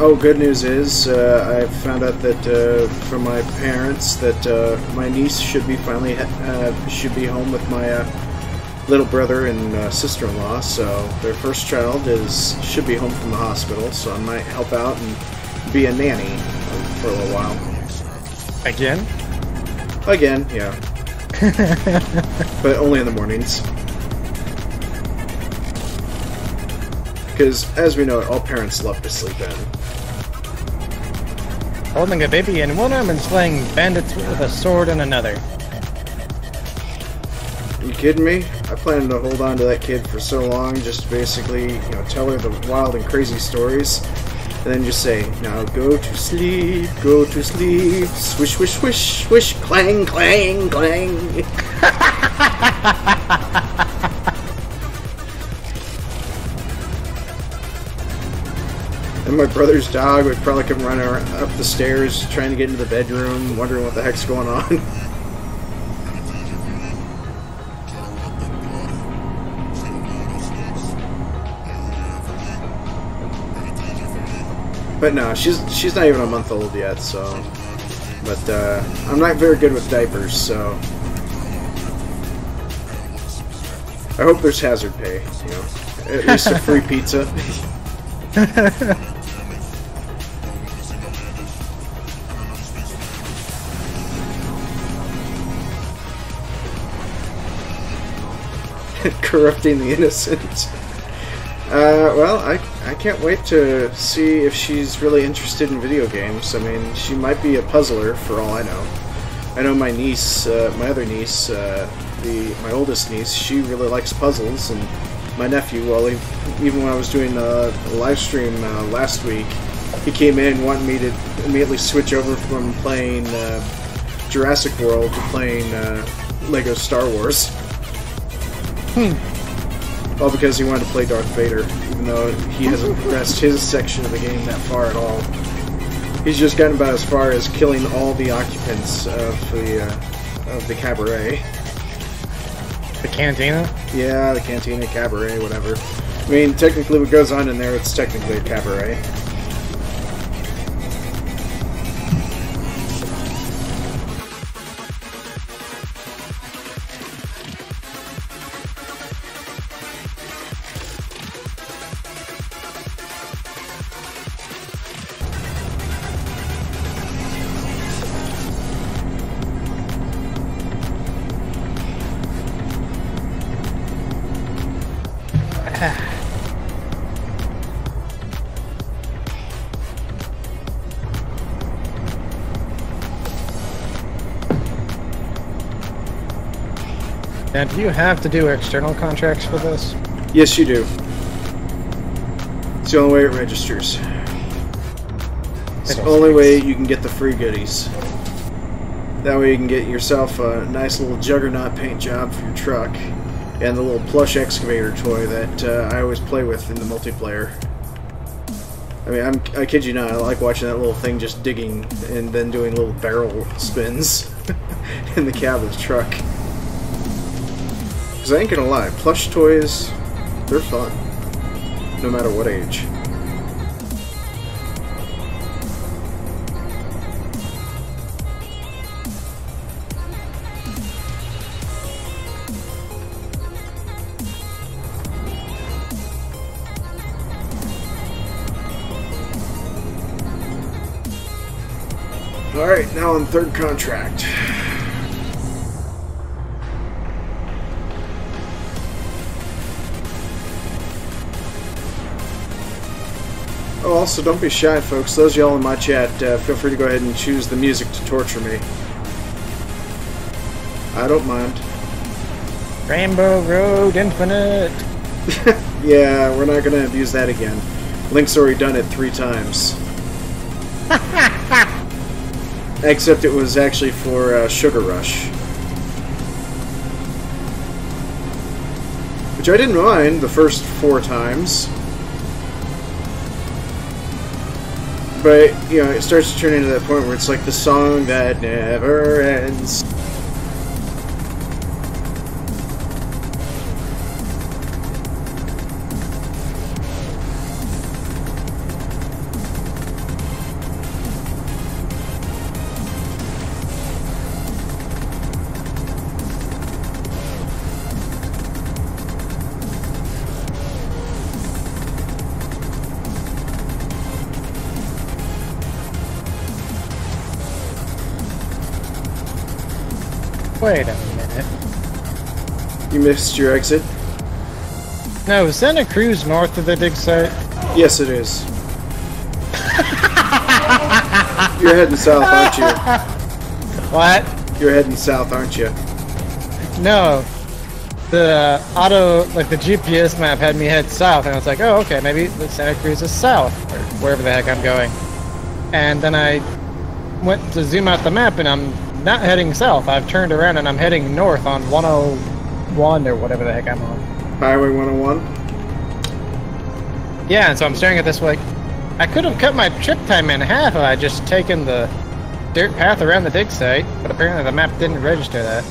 Oh, good news is uh, I found out that uh, from my parents that uh, my niece should be finally uh, should be home with my uh, little brother and uh, sister-in-law. So their first child is should be home from the hospital. So I might help out and be a nanny for a little while. Again? Again, yeah, but only in the mornings. Because, as we know, all parents love to sleep in. Holding a baby in one arm and slaying bandits with a sword in another. You kidding me? I plan to hold on to that kid for so long, just basically, you know, tell her the wild and crazy stories, and then just say, "Now go to sleep, go to sleep, swish, swish, swish, swish, clang, clang, clang." And my brother's dog would probably come running up the stairs, trying to get into the bedroom, wondering what the heck's going on. But no, she's she's not even a month old yet, so. But uh, I'm not very good with diapers, so. I hope there's hazard pay, you know. At least a free pizza. Corrupting the innocent. Uh, well, I, I can't wait to see if she's really interested in video games. I mean, she might be a puzzler for all I know. I know my niece, uh, my other niece, uh, the my oldest niece, she really likes puzzles, and my nephew, well, he, even when I was doing uh, a live stream uh, last week, he came in wanting me to immediately switch over from playing uh, Jurassic World to playing uh, Lego Star Wars. All because he wanted to play Darth Vader, even though he hasn't progressed his section of the game that far at all. He's just gotten about as far as killing all the occupants of the uh, of the cabaret. The cantina? Yeah, the cantina, cabaret, whatever. I mean, technically, what goes on in there, it's technically a cabaret. Now, do you have to do external contracts for this? Yes, you do. It's the only way it registers. It's the only way you can get the free goodies. That way you can get yourself a nice little juggernaut paint job for your truck, and the little plush excavator toy that uh, I always play with in the multiplayer. I mean, I'm, I kid you not, I like watching that little thing just digging and then doing little barrel spins in the cab of the truck. Because I ain't gonna lie, plush toys, they're fun. No matter what age. Alright, now on third contract. Also, don't be shy, folks. Those y'all in my chat, uh, feel free to go ahead and choose the music to torture me. I don't mind. Rainbow Road Infinite. Yeah, we're not gonna abuse that again. Link's already done it three times. Except it was actually for uh, Sugar Rush. Which I didn't mind the first four times. But, you know, it starts to turn into that point where it's like the song that never ends. Wait a minute. You missed your exit? No, is Santa Cruz north of the dig site? Yes, it is. You're heading south, aren't you? What? You're heading south, aren't you? No. The uh, auto, like the GPS map had me head south, and I was like, oh, okay, maybe Santa Cruz is south, or wherever the heck I'm going. And then I went to zoom out the map, and I'm not heading south. I've turned around and I'm heading north on 101 or whatever the heck I'm on. Highway 101? Yeah, and so I'm staring at this like, I could have cut my trip time in half if I just taken the dirt path around the dig site, but apparently the map didn't register that.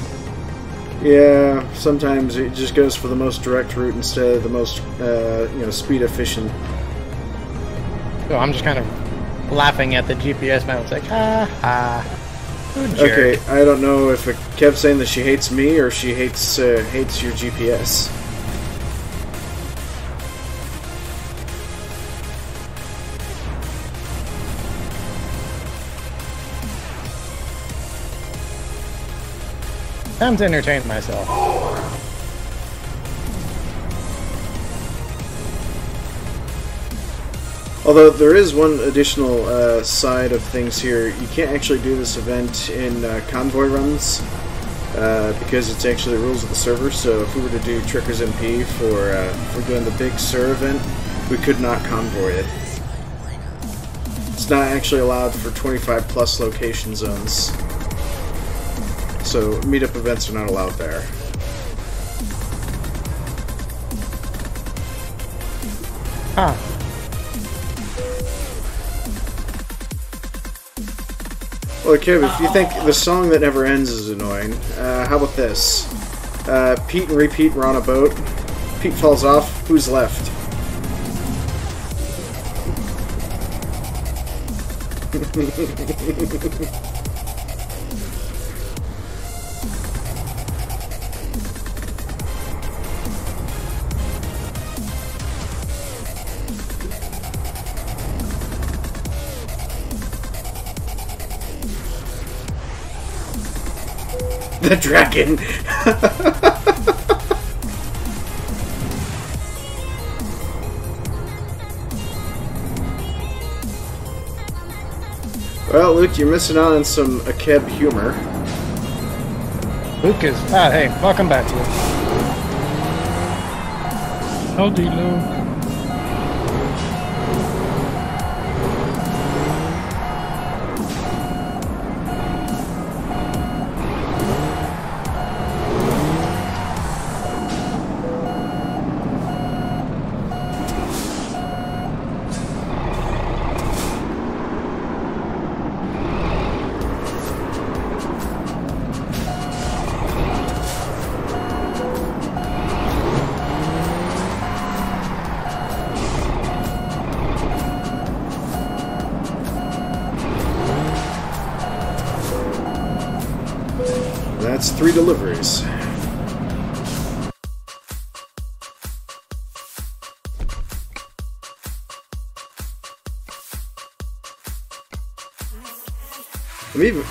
Yeah, sometimes it just goes for the most direct route instead of the most, uh, you know, speed efficient. So I'm just kind of laughing at the GPS map. It's like, ha ha. Who jerk. Okay, I don't know if it kept saying that she hates me or she hates uh, hates your GPS. Time to entertain myself. Although there is one additional uh, side of things here, you can't actually do this event in uh, convoy runs uh, because it's actually the rules of the server. So if we were to do Truckers MP for uh, for doing the big Sur event, we could not convoy it. It's not actually allowed for 25 plus location zones. So meetup events are not allowed there. Huh. Well, Kev, if you think the song that never ends is annoying, uh, how about this? Uh, Pete and repeat were on a boat. Pete falls off. Who's left? The dragon. well, Luke, you're missing out on some Akeb humor. Luke is. Ah, hey, welcome back to it. Howdy, Lou.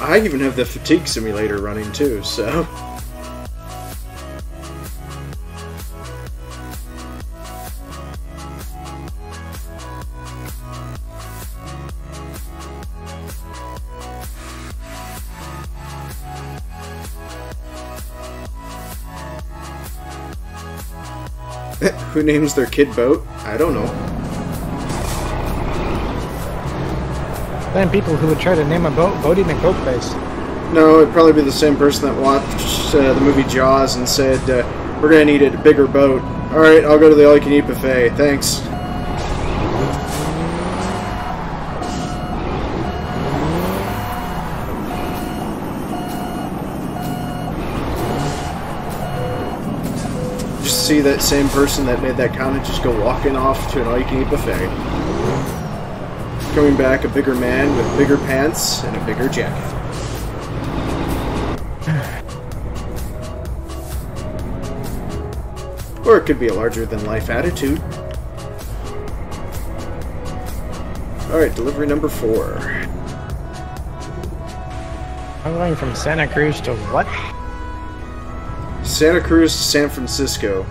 I even have the fatigue simulator running too, so. Who names their kid boat? I don't know. Then people who would try to name a boat Boaty McBoatface. No, it'd probably be the same person that watched uh, the movie Jaws and said, uh, "We're gonna need a bigger boat." All right, I'll go to the all-you-can-eat buffet. Thanks. Just see that same person that made that comment just go walking off to an all-you-can-eat buffet. Coming back, a bigger man with bigger pants and a bigger jacket. Or it could be a larger than life attitude. Alright, delivery number four. I'm going from Santa Cruz to what? Santa Cruz to San Francisco.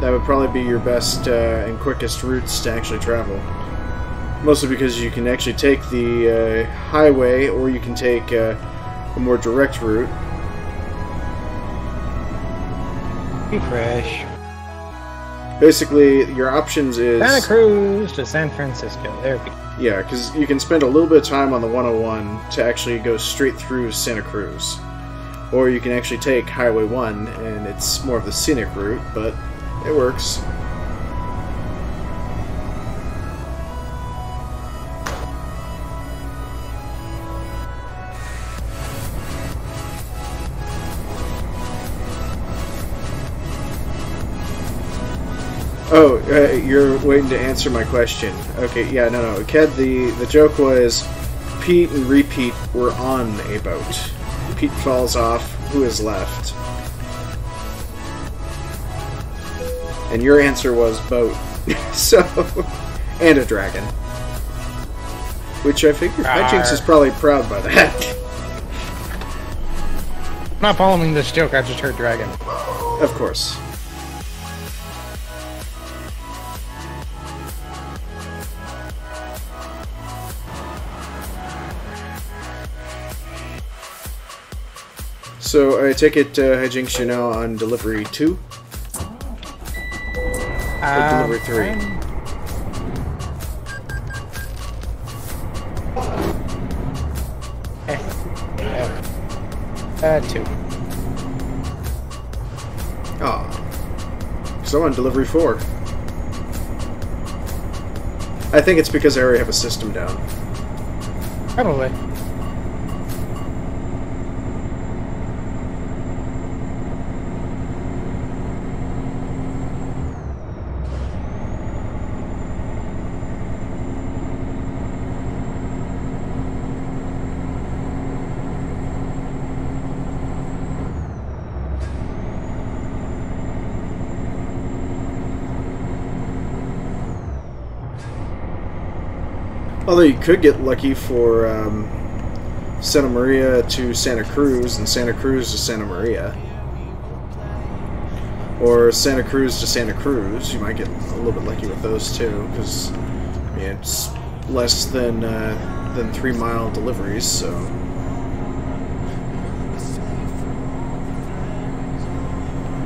That would probably be your best uh, and quickest routes to actually travel. Mostly because you can actually take the uh, highway or you can take uh, a more direct route. Be fresh. Basically, your options is Santa Cruz to San Francisco. There we go. yeah, because you can spend a little bit of time on the 101 to actually go straight through Santa Cruz, or you can actually take Highway 1 and it's more of the scenic route, but it works. You're waiting to answer my question. Okay, yeah, no, no. Ked, the, the joke was Pete and Repeat were on a boat. Pete falls off. Who is left? And your answer was boat. so, and a dragon. Which I figured Hyjinks is probably proud by that. I'm not following this joke, I just heard dragon. of course. So I take it uh, Hyjinks you're now on delivery two. Um, delivery three. I'm- Uh, two. Ah, so on delivery four. I think it's because I already have a system down. Probably. You could get lucky for um, Santa Maria to Santa Cruz and Santa Cruz to Santa Maria. Or Santa Cruz to Santa Cruz. You might get a little bit lucky with those too, because I mean, it's less than uh, than three mile deliveries, so.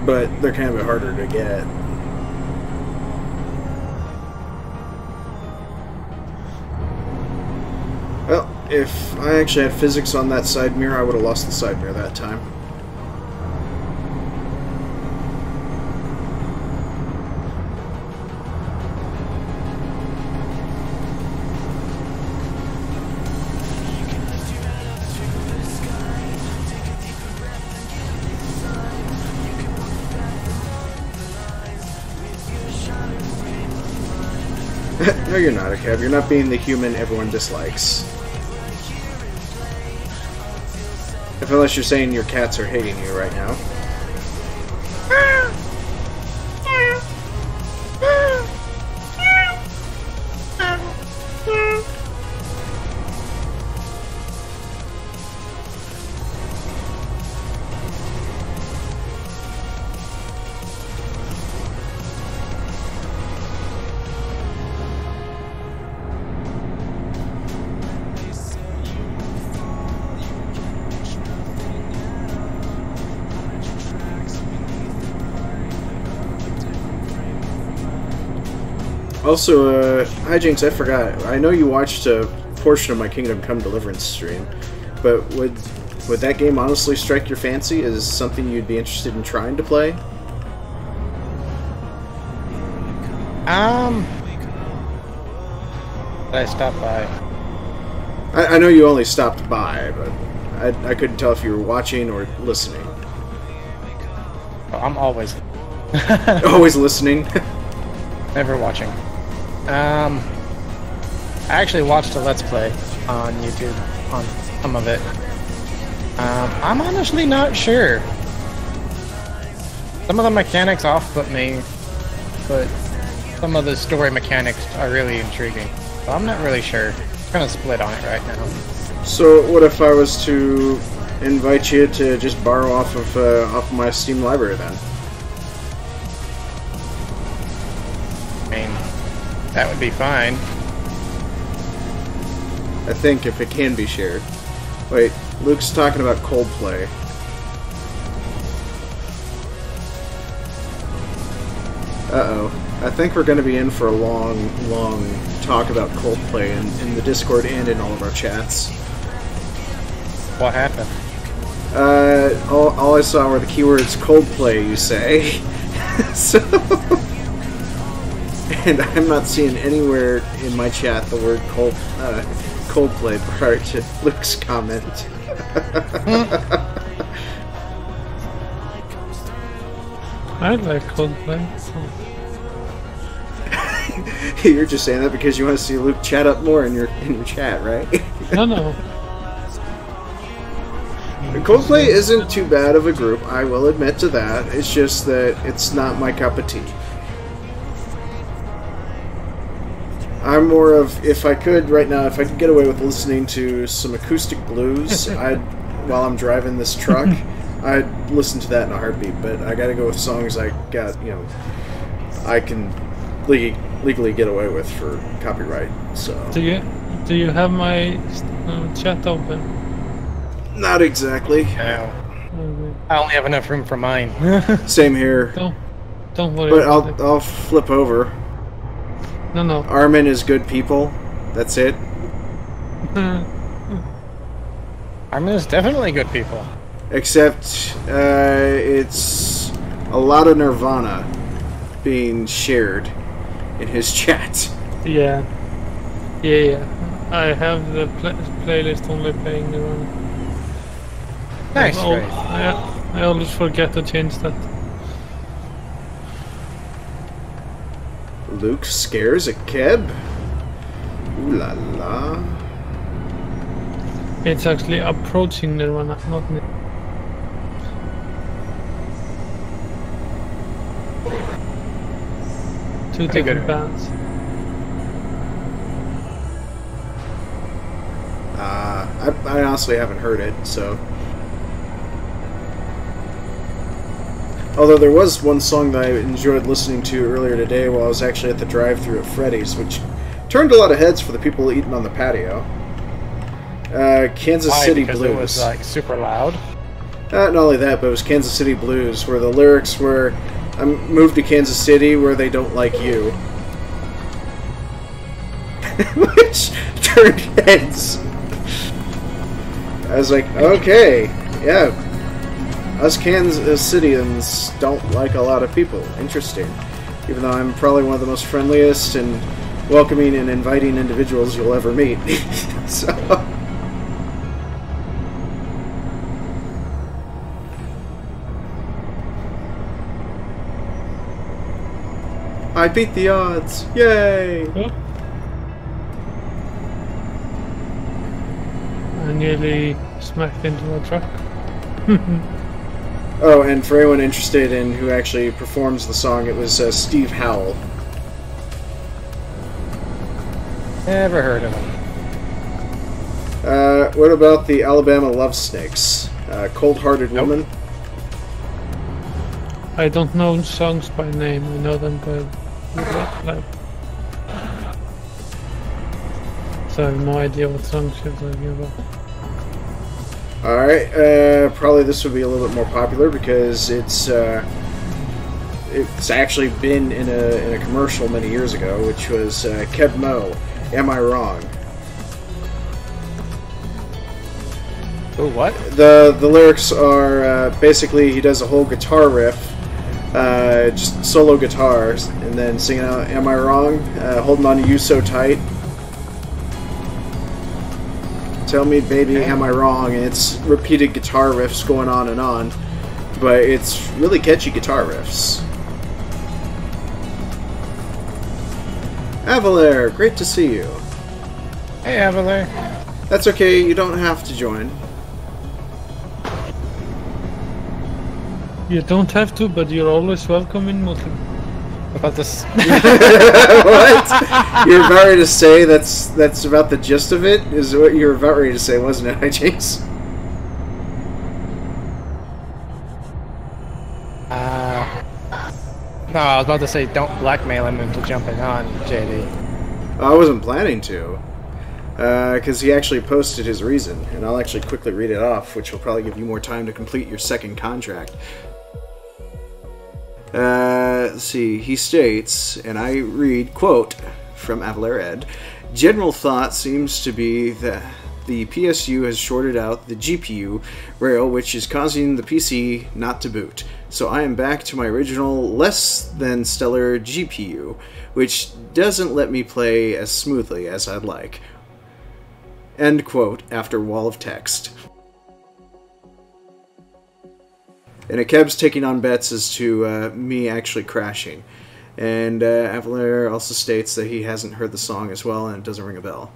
But they're kind of harder to get. I actually had physics on that side mirror, I would have lost the side mirror that time. no, you're not, Kev. You're not being the human everyone dislikes. Unless you're saying your cats are hating you right now. Also, uh, Hyjinks, I forgot. I know you watched a portion of my Kingdom Come Deliverance stream, but would would that game honestly strike your fancy as something you'd be interested in trying to play? Um. I stop by? I, I know you only stopped by, but I, I couldn't tell if you were watching or listening. Oh, I'm always Always listening. never watching. Um. I actually watched a Let's Play on YouTube on some of it. Um, I'm honestly not sure. Some of the mechanics off put me, but some of the story mechanics are really intriguing. So I'm not really sure. I'm kind of split on it right now. so, what if I was to invite you to just borrow off of uh, off of my Steam library then? That would be fine. I think if it can be shared. Wait, Luke's talking about Coldplay. Uh-oh. I think we're going to be in for a long, long talk about Coldplay in, in the Discord and in all of our chats. What happened? Uh, all, all I saw were the keywords Coldplay, you say. so... And I'm not seeing anywhere in my chat the word Cold, uh, Coldplay prior to Luke's comment. I like Coldplay. You're just saying that because you want to see Luke chat up more in your in your chat, right? No, no. Coldplay isn't too bad of a group, I will admit to that. It's just that it's not my cup of tea. I'm more of if I could right now, if I could get away with listening to some acoustic blues, I'd while I'm driving this truck, I'd listen to that in a heartbeat. But I got to go with songs I got, you know, I can le- legally get away with for copyright. So Do you do you have my uh, chat open? not exactly. No. Okay. I only have enough room for mine. Same here. Don't don't worry But I'll I'll flip over. It. No, no. Armin is good people. That's it. Armin is definitely good people. Except uh, it's a lot of Nirvana being shared in his chat. yeah. Yeah, yeah. I have the pla playlist only playing the one. Nice. I, al- I, I always forget to change that. Luke scares a keb. Ooh la la. It's actually approaching Nirvana, not Nirvana. Two different bands. Uh, I, I honestly haven't heard it, so. Although there was one song that I enjoyed listening to earlier today while I was actually at the drive-thru at Freddy's, which turned a lot of heads for the people eating on the patio. Uh, Kansas Why? City Blues. it was like super loud. Uh, not only that, but it was Kansas City Blues, where the lyrics were, "I moved to Kansas City where they don't like you," which turned heads. I was like, okay, yeah, us Kansas Cityans don't like a lot of people. Interesting. Even though I'm probably one of the most friendliest and welcoming and inviting individuals you'll ever meet. so. I beat the odds! Yay! I nearly smacked into a truck. oh, and for anyone interested in who actually performs the song, it was uh, Steve Howell. Never heard of him. Uh, what about the Alabama Love Snakes? Uh, Cold Hearted Nope. Woman? I don't know songs by name. I know them by like. So I have no idea what songs you're talking about. Alright, uh, probably this would be a little bit more popular because it's, uh, it's actually been in a, in a commercial many years ago, which was uh, Keb' Mo', Am I Wrong? Oh, what? The, the lyrics are uh, basically he does a whole guitar riff, uh, just solo guitars, and then singing out Am I Wrong? Uh, holding on to you so tight. Tell me, baby, am I wrong? And it's repeated guitar riffs going on and on, but it's really catchy guitar riffs. Avalair, great to see you. Hey, Avalar. That's okay, you don't have to join. You don't have to, but you're always welcome in Muslim. About this. what? You're about ready to say that's that's about the gist of it? Is what you were about ready to say, wasn't it, Hyjinks? Uh, no, I was about to say don't blackmail him into jumping on, JD. I wasn't planning to. Because he actually posted his reason, and I'll actually quickly read it off, which will probably give you more time to complete your second contract. Uh, let's see. He states, and I read, quote, from Avalar Ed, General thought seems to be that the PSU has shorted out the GPU rail, which is causing the PC not to boot. So I am back to my original, less than stellar GPU, which doesn't let me play as smoothly as I'd like. End quote after wall of text. And Akeb's taking on bets as to uh, me actually crashing. And uh, also states that he hasn't heard the song as well and it doesn't ring a bell.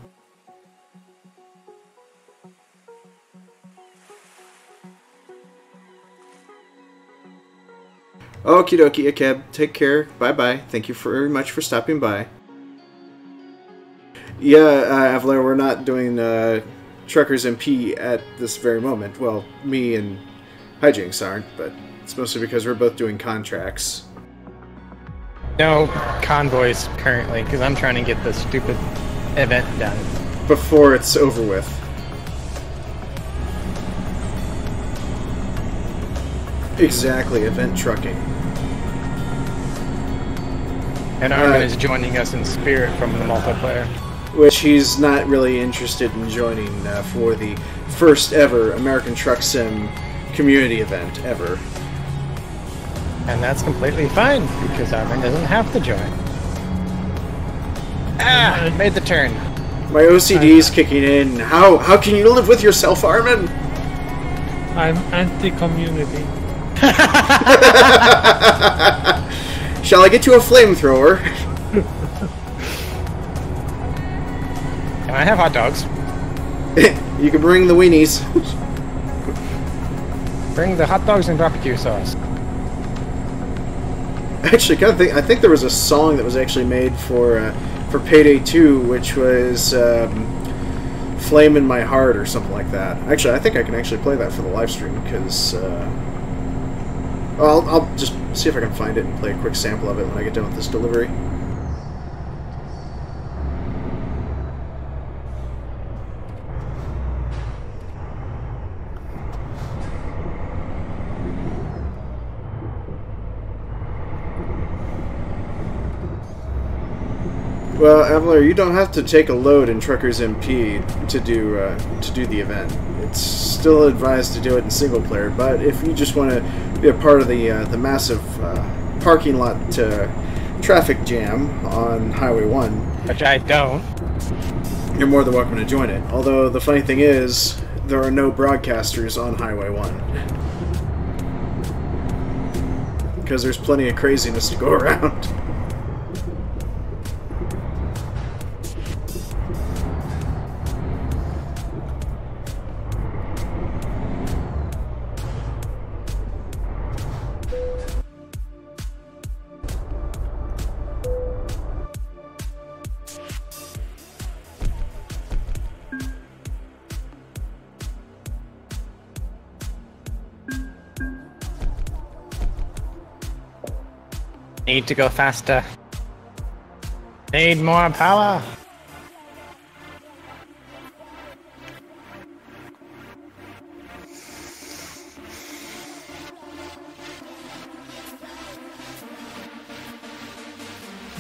Okie dokie, Akeb. Take care. Bye bye. Thank you very much for stopping by. Yeah, uh, we're not doing uh, Truckers MP at this very moment. Well, me and Hyjinks aren't, but it's mostly because we're both doing contracts. No convoys currently, because I'm trying to get this stupid event done. Before it's over with. Exactly, event trucking. And Armin Uh, is joining us in spirit from the multiplayer. Which he's not really interested in joining uh, for the first ever American Truck Sim community event ever. And that's completely fine, because Armin doesn't have to join. Ah! Made the turn. My OCD's kicking in. How how can you live with yourself, Armin? I'm anti-community. Shall I get you a flamethrower? Can I have hot dogs? you can bring the weenies. Bring the hot dogs and barbecue sauce. Actually, kind of think I think there was a song that was actually made for uh, for Payday 2, which was um, "Flame in My Heart" or something like that. Actually, I think I can actually play that for the live stream because uh, I'll, I'll just see if I can find it and play a quick sample of it when I get done with this delivery. Well, Avalar, you don't have to take a load in Truckers MP to do uh, to do the event. It's still advised to do it in single player, but if you just want to be a part of the uh, the massive uh, parking lot traffic jam on Highway One, Which I don't. you're more than welcome to join it. Although the funny thing is, there are no broadcasters on Highway One because there's plenty of craziness to go around. Need to go faster. Need more power.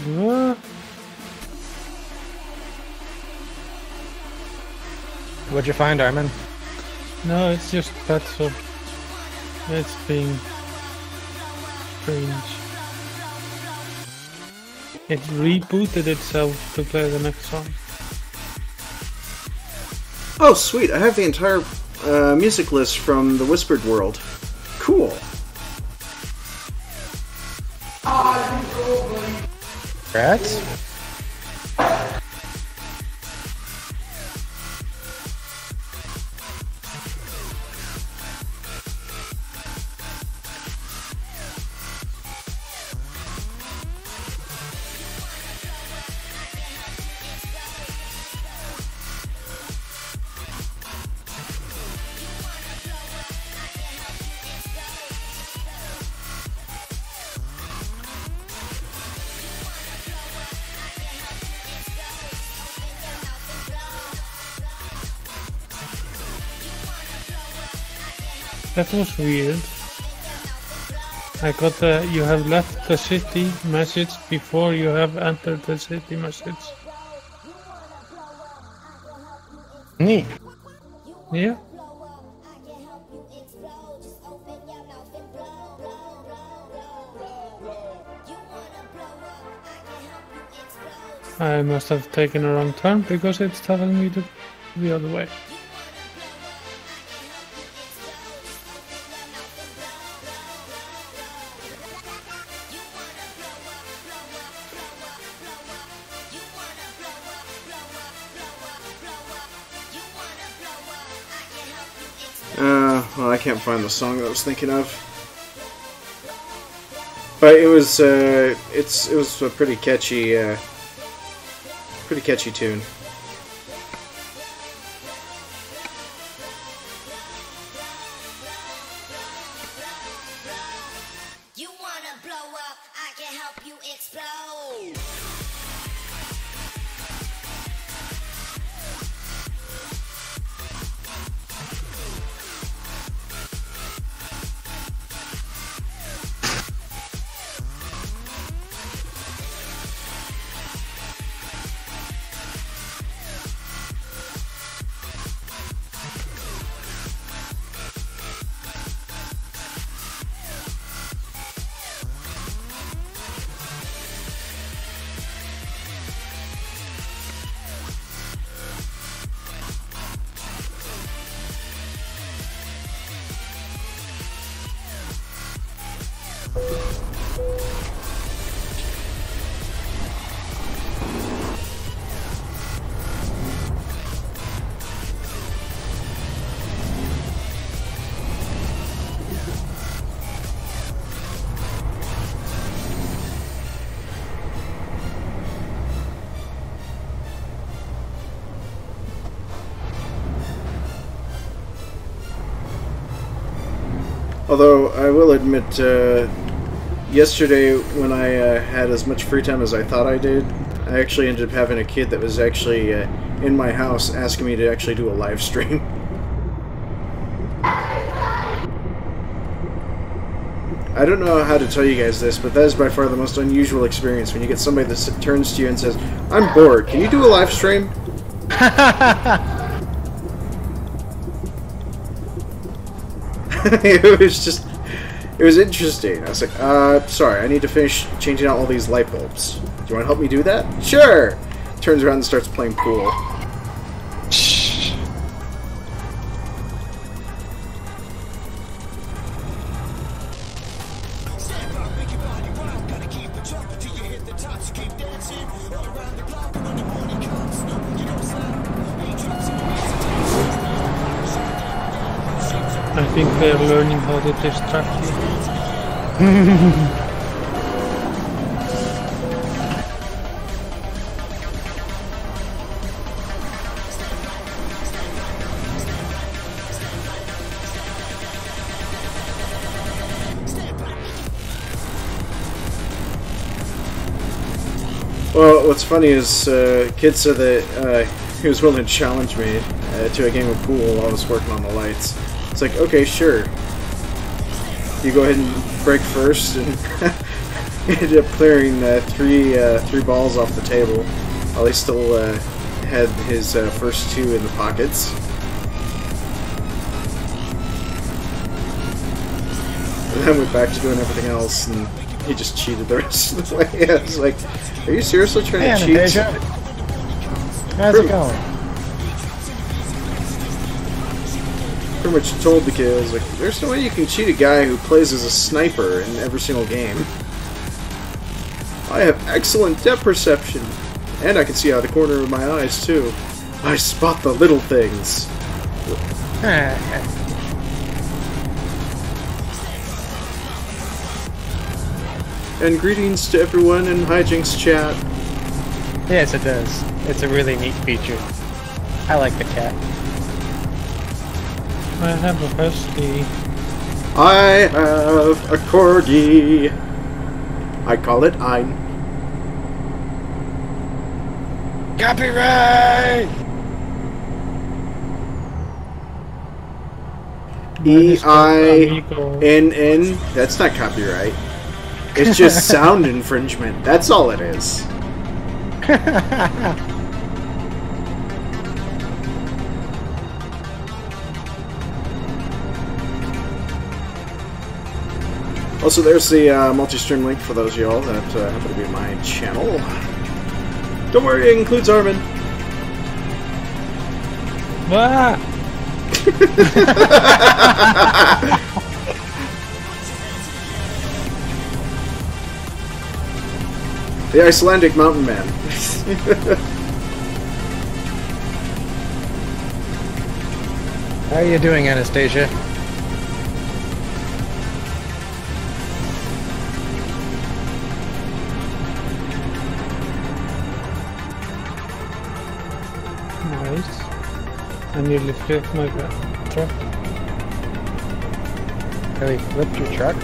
Uh, What'd you find, Armin? no, it's just petrol. It's being strange. It rebooted itself to play the next song. Oh, sweet! I have the entire uh, music list from the Whispered World. Cool. Rats? That was weird. I got the you have left the city message before you have entered the city message. Neat. Yeah. I must have taken a wrong turn because it's telling me to the other way. Well, I can't find the song that I was thinking of. But it was, uh, it's, it was a pretty catchy, uh, pretty catchy tune. Uh, yesterday when I uh, had as much free time as I thought I did, I actually ended up having a kid that was actually uh, in my house asking me to actually do a live stream. I don't know how to tell you guys this, but that is by far the most unusual experience when you get somebody that turns to you and says, "I'm bored. Can you do a live stream?" it was just it was interesting. I was like, uh, sorry, I need to finish changing out all these light bulbs. Do you want to help me do that? Sure! Turns around and starts playing pool. I think they're learning how to distract you. Well, what's funny is uh, Kid said that uh, he was willing to challenge me uh, to a game of pool while I was working on the lights. It's like, okay, sure. You go ahead and break first, and ended up clearing uh, three uh, three balls off the table, while he still uh, had his uh, first two in the pockets. And then went back to doing everything else, and he just cheated the rest of the way. I was like, are you seriously trying Hey, to cheat? How's it going? Much told the kid, I was like, there's no way you can cheat a guy who plays as a sniper in every single game. I have excellent depth perception, and I can see out of the corner of my eyes, too. I spot the little things. And greetings to everyone in Hyjinks chat. yes, it does. It's a really neat feature. I like the cat. I have a husky. I have a corgi. I call it Ein. Copyright! E I Amigo. N N. That's not copyright. It's just sound infringement. That's all it is. Also, there's the uh, multi-stream link for those of y'all that uh, happen to be my channel. Don't worry, it includes Armin. Ah! The Icelandic mountain man. How are you doing, Anastasia? Nearly flipped my gu- truck. Really flipped your truck?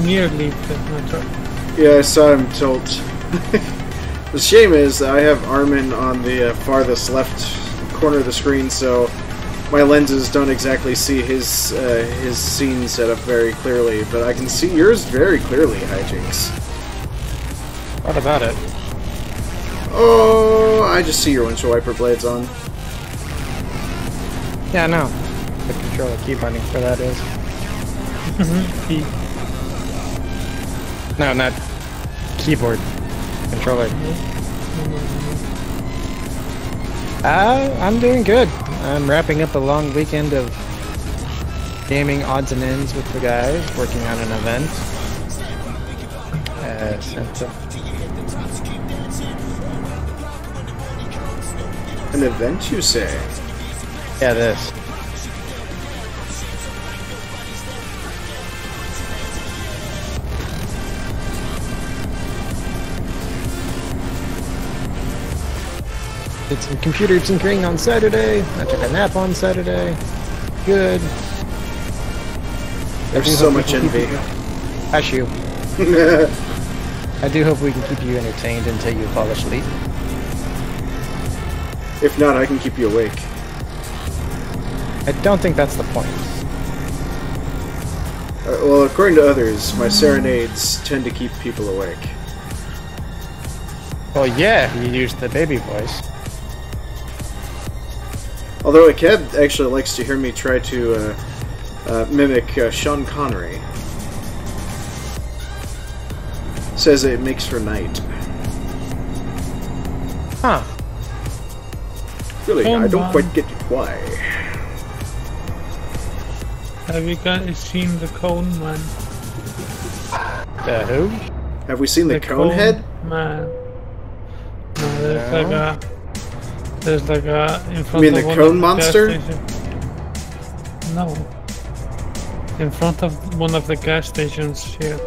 Nearly flipped my truck. Yeah, I saw him tilt. the shame is that I have Armin on the uh, farthest left corner of the screen, so my lenses don't exactly see his uh, his scene set up very clearly. But I can see yours very clearly, Hyjinks. What about it? Oh, I just see your windshield wiper blades on. Yeah, no. The controller key binding for that is. He- No, not keyboard. Controller. Uh, I'm doing good. I'm wrapping up a long weekend of gaming odds and ends with the guys, working on an event. Uh, since, uh, An event, you say? Yeah, this. Did some computer tinkering on Saturday. I took a nap on Saturday. Good. There's so much envy. you- Hush you. I do hope we can keep you entertained until you fall asleep. if not, I can keep you awake. I don't think that's the point. Uh, well, according to others, my serenades tend to keep people awake. Well, yeah, you used the baby voice. Although a cat actually likes to hear me try to uh, uh, mimic uh, Sean Connery. Says it makes for night. Huh. Really, I don't Come quite on. get why. Have you guys seen the cone man? The who? Have we seen the, cone head? Man. No, there's No. like a. There's like a. In front mean of the one cone of monster? station- No. In front of one of the gas stations here.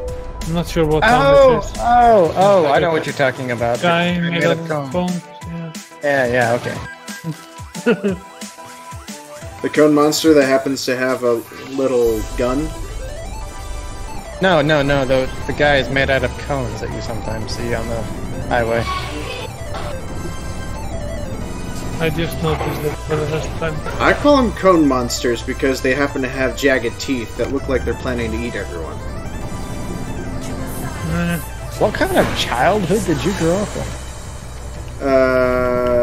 I'm not sure what town Oh, this is. oh, oh! I know what you're talking about. Guy The made of cones. Yeah. Yeah, yeah, okay. The cone monster that happens to have a little gun? No, no, no. The the guy is made out of cones that you sometimes see on the highway. I just noticed it for the first time. I call them cone monsters because they happen to have jagged teeth that look like they're planning to eat everyone. What kind of childhood did you grow up in? Uh,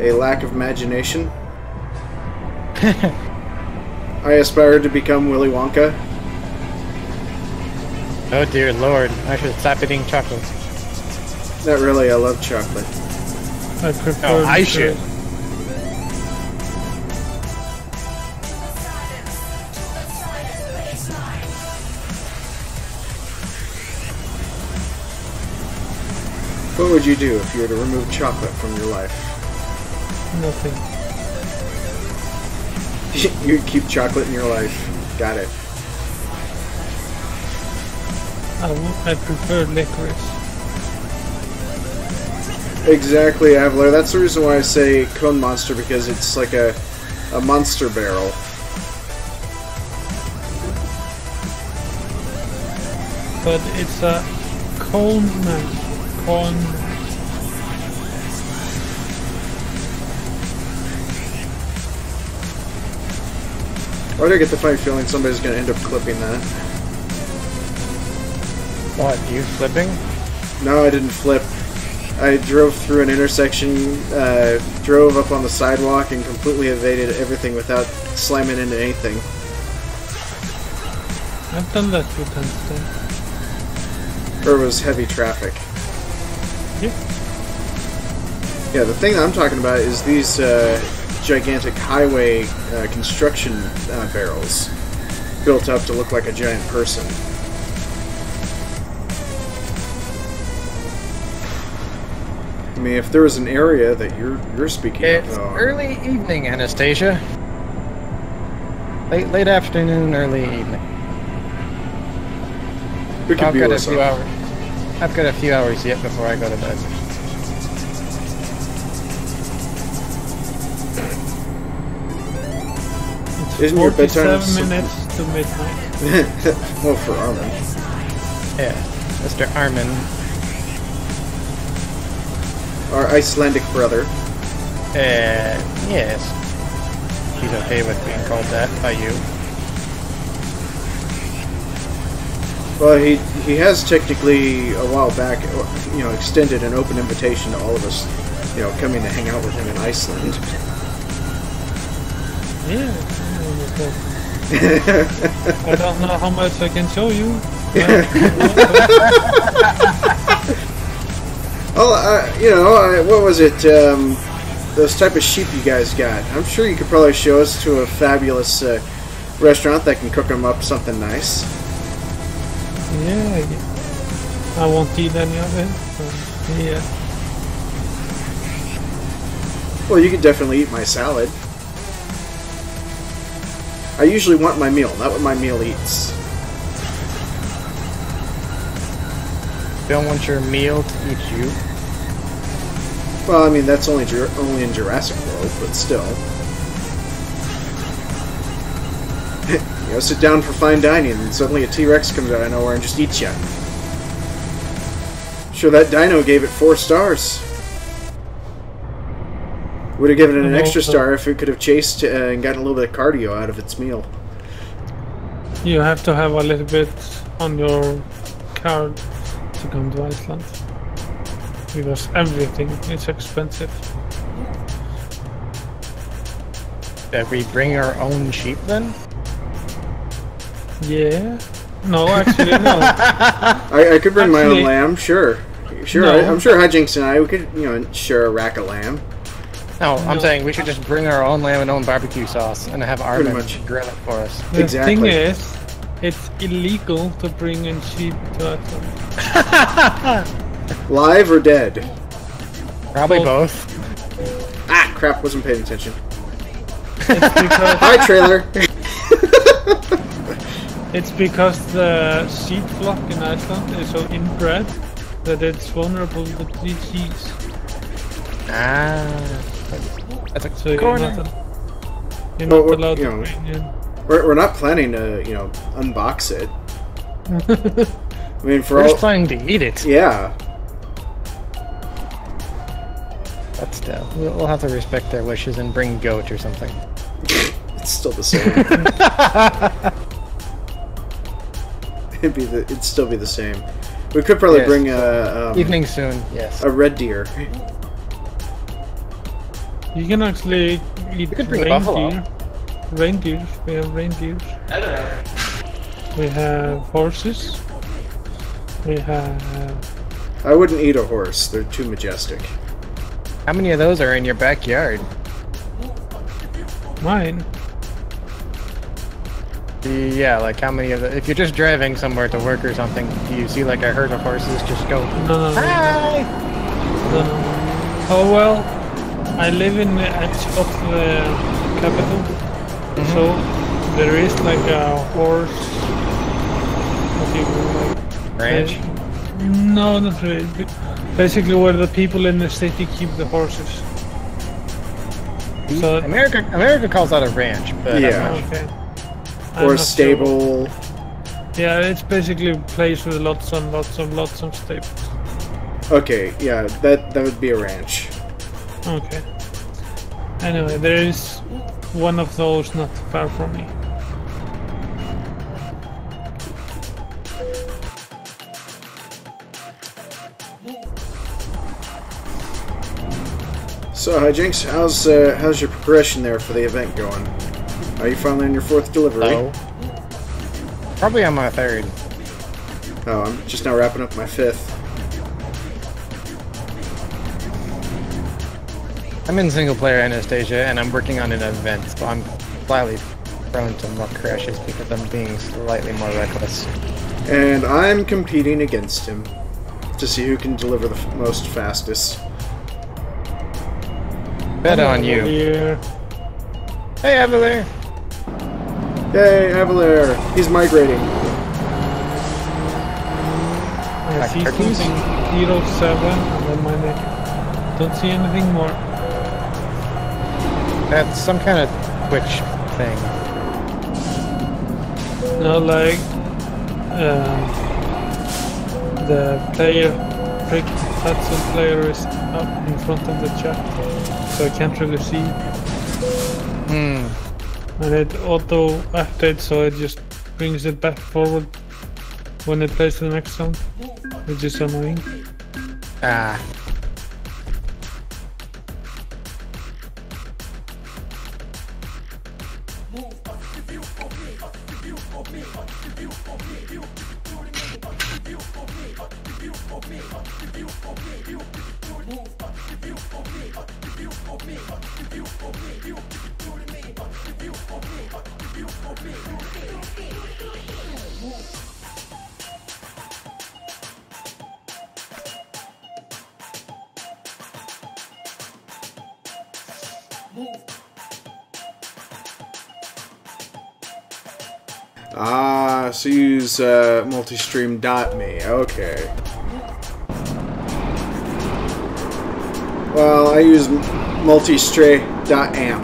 a lack of imagination. I aspired to become Willy Wonka. Oh dear lord, I should stop eating chocolate. Not really, I love chocolate. I prefer. Oh, I should. What would you do if you were to remove chocolate from your life? Nothing. You'd keep chocolate in your life. Got it. I, w- I prefer licorice. Exactly, Avler. That's the reason why I say cone monster because it's like a a monster barrel. But it's a cone. Cone. Why do I get the funny feeling somebody's gonna end up clipping that? What, you flipping? No, I didn't flip. I drove through an intersection, uh, drove up on the sidewalk, and completely evaded everything without slamming into anything. I've done that few times then. Or it was heavy traffic. Yeah. Yeah, the thing that I'm talking about is these uh, gigantic highway uh, construction uh, barrels built up to look like a giant person. I mean, if there was an area that you're you're speaking It's of, early evening, Anastasia. Late late afternoon, early evening. we could I've be got a few hours. I've got a few hours yet before I go to bed. Isn't your bedtime 47 some- minutes to midnight. well, for Armin. Yeah, Mr. Armin. Our Icelandic brother. Uh, yes. He's okay with being called that by you. Well, he he has technically a while back, you know, extended an open invitation to all of us, you know, coming to hang out with him in Iceland. Yeah. I don't know how much I can show you. Oh, uh, you know, uh, what was it? Um, those type of sheep you guys got. I'm sure you could probably show us to a fabulous uh, restaurant that can cook them up something nice. Yeah, I won't eat any of it. Yeah. Well, you could definitely eat my salad. I usually want my meal, not what my meal eats. Don't want your meal to eat you. Well, I mean that's only only in Jurassic World, but still. you know, sit down for fine dining, and suddenly a T-Rex comes out of nowhere and just eats you. Sure, that dino gave it four stars. Would have given it an extra star if it could have chased uh, and gotten a little bit of cardio out of its meal. You have to have a little bit on your card to come to Iceland. Because everything is expensive. That we bring our own sheep then? Yeah. No, actually, no. I, I could bring my own lamb, sure. Sure, No. I, I'm sure Hyjinks and I, we could, you know, share a rack of lamb. No, I'm No. saying we should just bring our own lamb and own barbecue sauce and have Armin much. grill it for us. The Exactly. thing is, it's illegal to bring in sheep to Iceland. Live or dead? Probably Well- both. Ah, crap, wasn't paying attention. Hi, trailer. it's because the sheep flock in Iceland is so inbred that it's vulnerable to disease. Ah. That's a So you're not, you're Well, not well, allowed you to know, bring. We're, we're not planning to, you know, unbox it. I mean, for We're all. just planning to eat it. Yeah. But still, we'll we'll have to respect their wishes and bring goat or something. It's still the same. it'd be the, it'd still be the same. We could probably Yes. bring a um, Evening soon, yes. a red deer. You can actually eat could bring a buffalo. reindeer. Reindeers. We have reindeers. We have horses. We have. I wouldn't eat a horse. They're too majestic. How many of those are in your backyard? Mine. Yeah, like how many of the, if you're just driving somewhere to work or something, do you see like a herd of horses just go, No, no, no. hi? no, no. Oh well, I live in the edge of the capital, mm-hmm. so there is like a horse. What do you call it? Ranch? No, not really. Basically, where the people in the city keep the horses. Hmm? So America, America calls that a ranch, but I'm Yeah. not- okay. I'm Or not a sure. stable. Yeah, it's basically a place with lots and lots and lots of stables. Okay, yeah, that that would be a ranch. Okay. Anyway, there is one of those not far from me. So, Hyjinks, how's uh, how's your progression there for the event going? Are you finally on your fourth delivery? Oh. Probably on my third. Oh, I'm just now wrapping up my fifth. I'm in single player Anastasia and I'm working on an event, so I'm slightly prone to more crashes because I'm being slightly more reckless. And I'm competing against him to see who can deliver the f- most fastest. Bet on you. Here. Hey, Evelair! Yay, Avalair! He's migrating. I Like see turkeys? something hero 7 and then my neck. Don't see anything more. That's some kind of Twitch thing. No, like um, the player, Prick Hudson player is up in front of the chat, so I can't really see. Hmm. And it auto updates, so it just brings it back forward when it plays the next song, which is annoying. Ah. Ah, so you use uh, multistream.me. Okay. Well, I use multistre.am.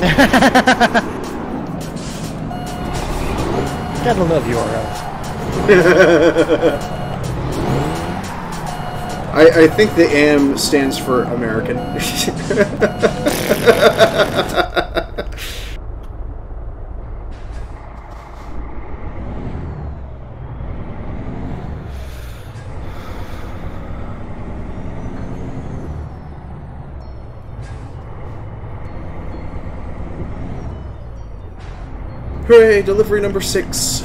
Gotta love URLs. I, I think the AM stands for American. Hooray, delivery number six.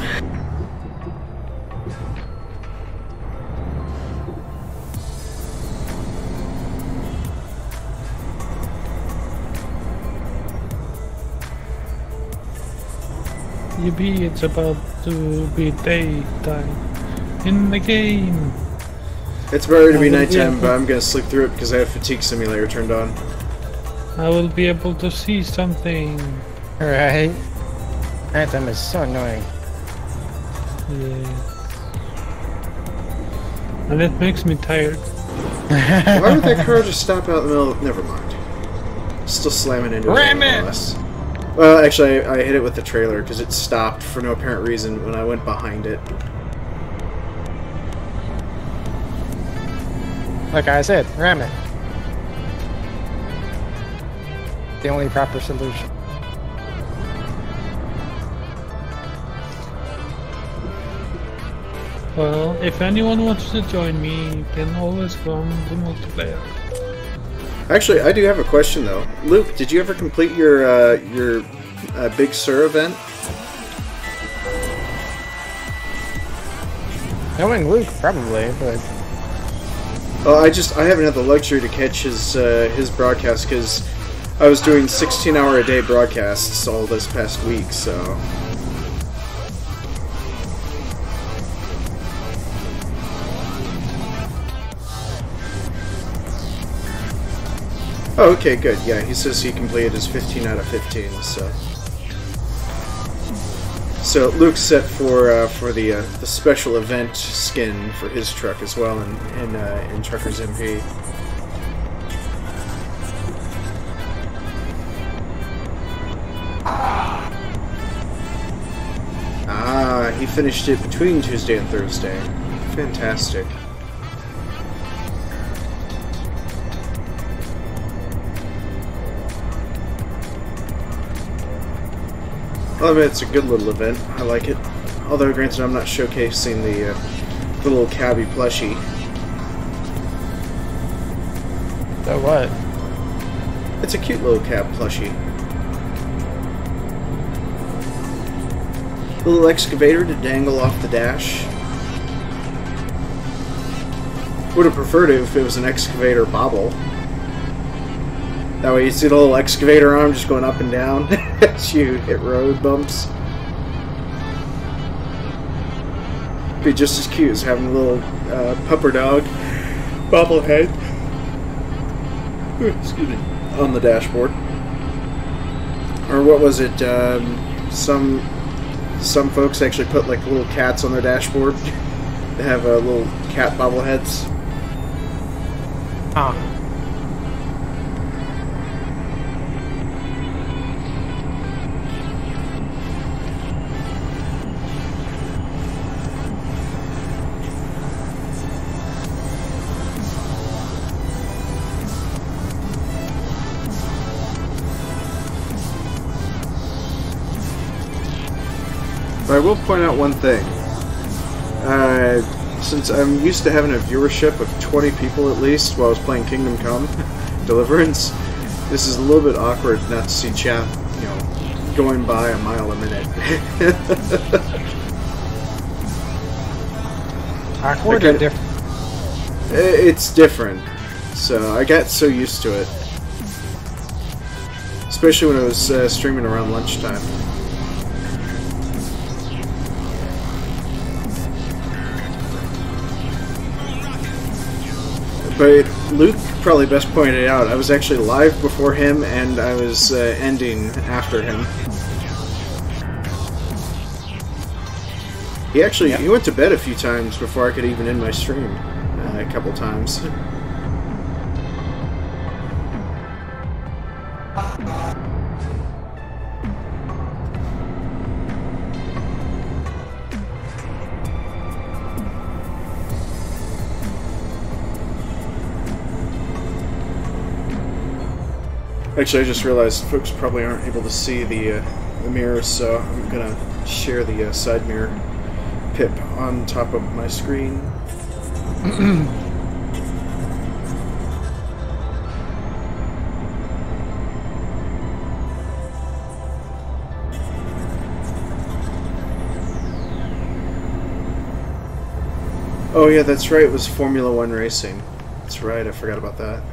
Yippee, it's about to be daytime in the game. It's better to be yeah. nighttime, but I'm gonna sleep through it because I have fatigue simulator turned on. I will be able to see something. Right? Anthem is so annoying. Yeah. And it makes me tired. Why would that car just stop out in the middle? Of... Never mind. Still slamming into Ram it. it! Well, actually, I, I hit it with the trailer because it stopped for no apparent reason when I went behind it. Like I said, ram it. The only proper solution. Well, if anyone wants to join me, you can always come to multiplayer. Actually, I do have a question though. Luke, did you ever complete your uh, your uh, Big Sur event? Knowing Luke, probably, but Well, I just I haven't had the luxury to catch his uh, his broadcast because I was doing 16 hour a day broadcasts all this past week. So Oh, okay, good. Yeah, he says he completed his 15 out of 15. So, so Luke's set for uh, for the uh, the special event skin for his truck as well in in, uh, in Truckers MP. Ah, he finished it between Tuesday and Thursday. Fantastic. I mean, it's a good little event. I like it. Although, granted, I'm not showcasing the, uh, the little cabbie plushie. so what? It's a cute little cab plushie. Little excavator to dangle off the dash. Would have preferred it if it was an excavator bobble. That way you see the little excavator arm just going up and down as you hit road bumps. Be just as cute as having a little uh, pupper dog bobblehead. Excuse me. On the dashboard. Or what was it? Um, some some folks actually put like little cats on their dashboard. they have uh, little cat bobbleheads. Ah. I will point out one thing. Uh, since I'm used to having a viewership of 20 people at least while I was playing Kingdom Come Deliverance, this is a little bit awkward not to see chat, you know, going by a mile a minute. Awkward Okay. or different? it's different. So I got so used to it. Especially when I was uh, streaming around lunchtime. But Luke probably best pointed out, I was actually live before him and I was uh, ending after him. He actually he went to bed a few times before I could even end my stream. Uh, a couple times. Actually, I just realized folks probably aren't able to see the, uh, the mirrors, so I'm gonna share the uh, side mirror pip on top of my screen. Oh yeah, that's right. It was Formula One racing. That's right. I forgot about that.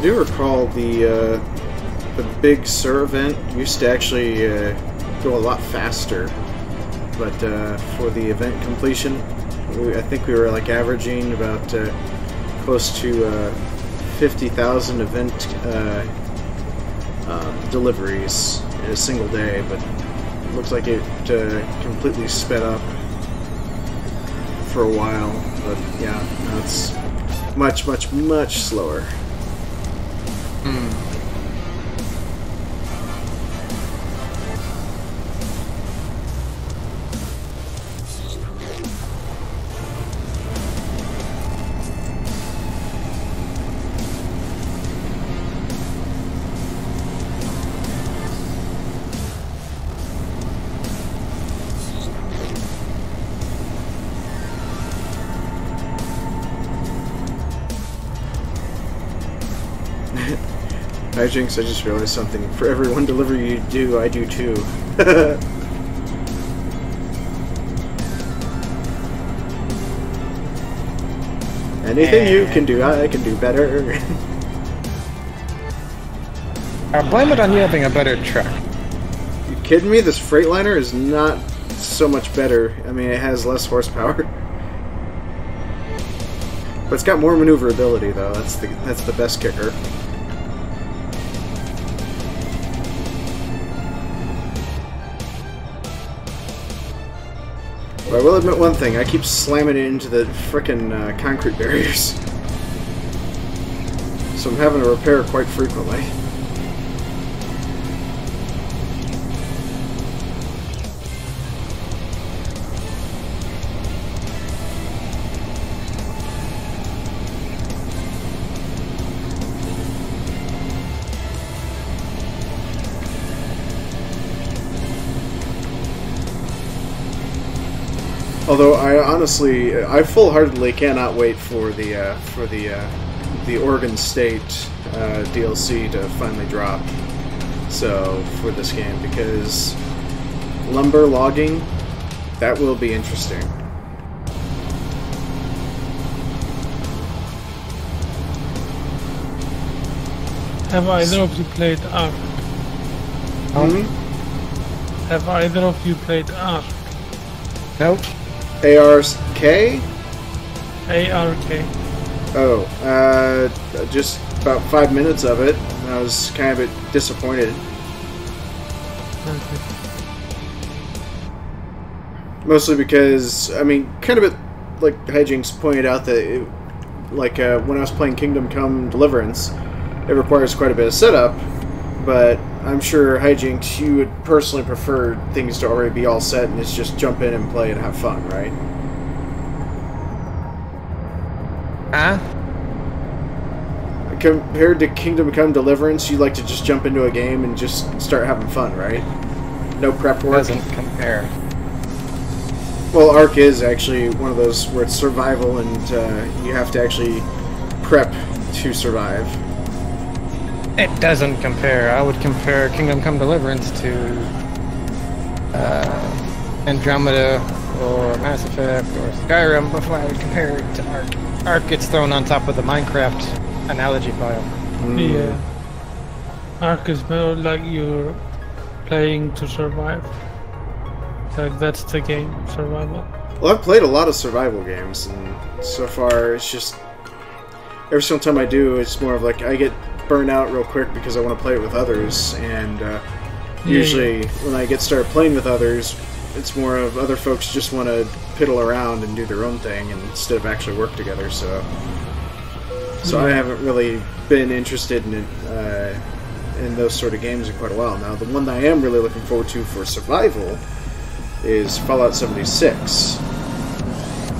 I do recall the uh, the big Sur event used to actually uh, go a lot faster, but uh, for the event completion, we, I think we were like averaging about uh, close to uh, 50,000 event um, deliveries in a single day, but it looks like it completely sped up for a while. But yeah, it's much, much, much slower. 嗯。Hyjinks, I just realized something. For every one delivery you do, I do too. Anything you can do, I can do better. I'll blame it on you having a better truck. you kidding me? This Freightliner is not so much better. I mean, it has less horsepower. But it's got more maneuverability, though. That's the that's the best kicker. I will admit one thing: I keep slamming it into the frickin' uh, concrete barriers, so I'm having to repair quite frequently. Although I honestly, I full-heartedly cannot wait for the uh, for the uh, the Oregon State uh, DLC to finally drop. So for this game, because lumber logging, that will be interesting. Have either of you played Ark? Hmm? Have either of you played Ark? Nope. ARK? A-R-K. Oh, uh, just about five minutes of it. and I was kind of a bit disappointed. Okay. Mostly because, I mean, kind of it, like Hyjinks pointed out that, it, like, uh, when I was playing Kingdom Come Deliverance, it requires quite a bit of setup, but I'm sure Hyjinks, you would personally prefer things to already be all set and it's just jump in and play and have fun, right? Huh? Compared to Kingdom Come Deliverance, you'd like to just jump into a game and just start having fun, right? No prep work. Doesn't compare. Well, Ark is actually one of those where it's survival and uh, you have to actually prep to survive. It doesn't compare. I would compare Kingdom Come Deliverance to uh, Andromeda or Mass Effect or Skyrim before I would compare it to Ark. Ark gets thrown on top of the Minecraft analogy pile. Yeah. Ark is more like you're playing to survive. Like that's the game, survival. Well, I've played a lot of survival games, and so far it's just every single time I do, it's more of like I get burned out real quick because I want to play it with others, and uh, usually when I get started playing with others, it's more of other folks just want to piddle around and do their own thing and instead of actually work together. So, so I haven't really been interested in it, uh, in those sort of games in quite a while now. The one that I am really looking forward to for survival is Fallout 76,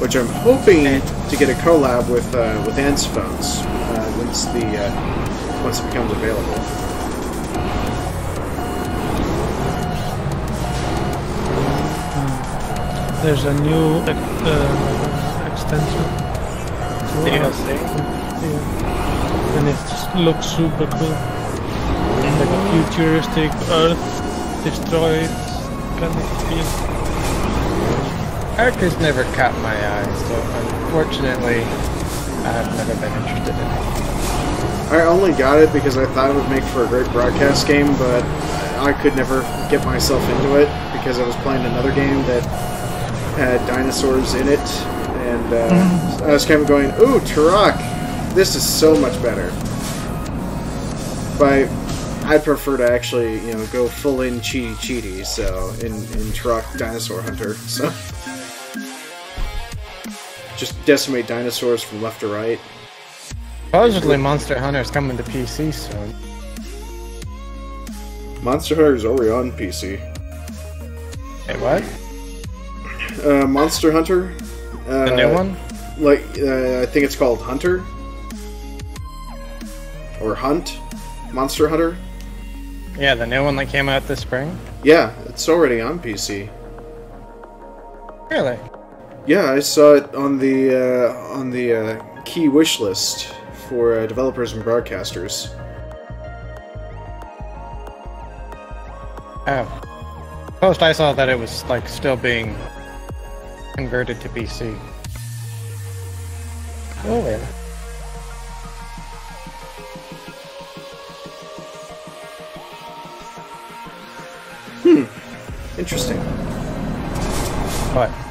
which I'm hoping to get a collab with uh, with Ansphones uh, once the uh, once it becomes available. There's a new ex- uh, extension. to Ark. DLC? Yeah. And it looks super cool. Like a futuristic Earth destroyed kind of feel. Ark has never caught my eye, so unfortunately, I've never been interested in it. I only got it because I thought it would make for a great broadcast game, but I could never get myself into it because I was playing another game that had dinosaurs in it, and uh, I was kind of going, "Ooh, Turok, this is so much better." But I'd prefer to actually, you know, go full in cheaty cheaty, so in in Turok Dinosaur Hunter, so just decimate dinosaurs from left to right. Supposedly Monster Hunter is coming to PC soon. Monster Hunter is already on PC. Hey, what? Uh, Monster Hunter. Uh, The new one? Like, uh, I think it's called Hunter. Or Hunt. Monster Hunter. Yeah, the new one that came out this spring? Yeah, it's already on PC. Really? Yeah, I saw it on the uh, on the uh, key wish list for uh, developers and broadcasters. Oh. Post I saw that it was like still being converted to PC. Oh yeah. Interesting. What?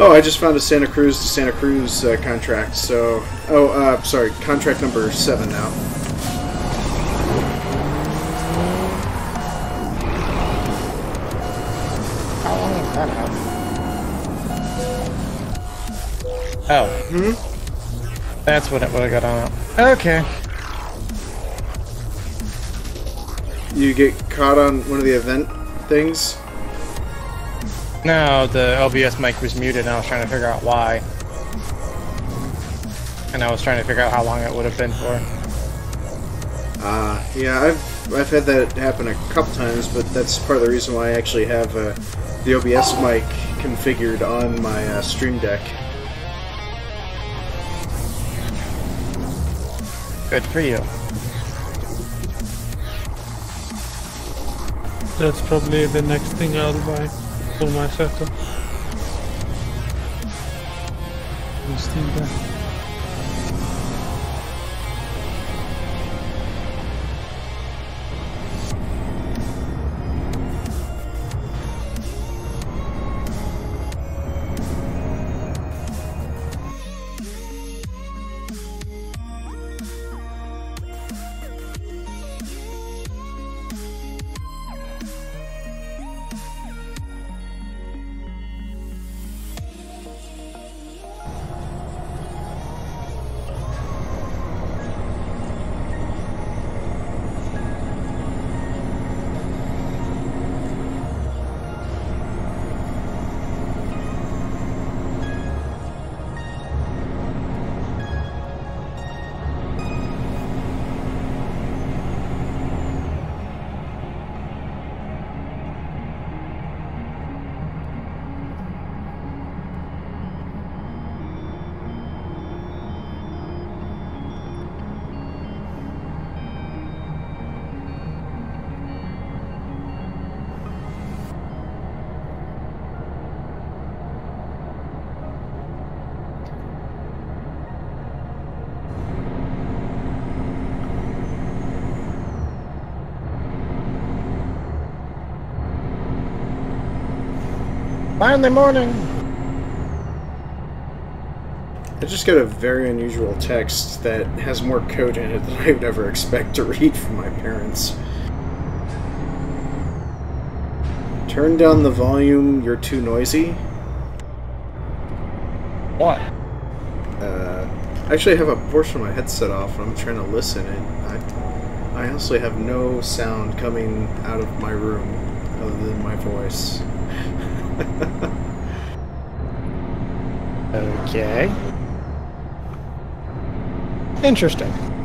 Oh, I just found a Santa Cruz to Santa Cruz uh, contract. So, oh, uh, sorry, contract number seven now. How long is that out? Oh. Hmm? That's what it would have got on. Okay. You get caught on one of the event things. No, the OBS mic was muted and I was trying to figure out why. And I was trying to figure out how long it would have been for. Uh, yeah, I've I've had that happen a couple times, but that's part of the reason why I actually have uh, the OBS mic configured on my uh, Stream Deck. Good for you. That's probably the next thing I'll buy for my setup. Finally morning! I just got a very unusual text that has more code in it than I would ever expect to read from my parents. Turn down the volume, you're too noisy. What? Uh, I actually, I have a portion of my headset off and I'm trying to listen, and I, I honestly have no sound coming out of my room other than my voice. Okay. Interesting.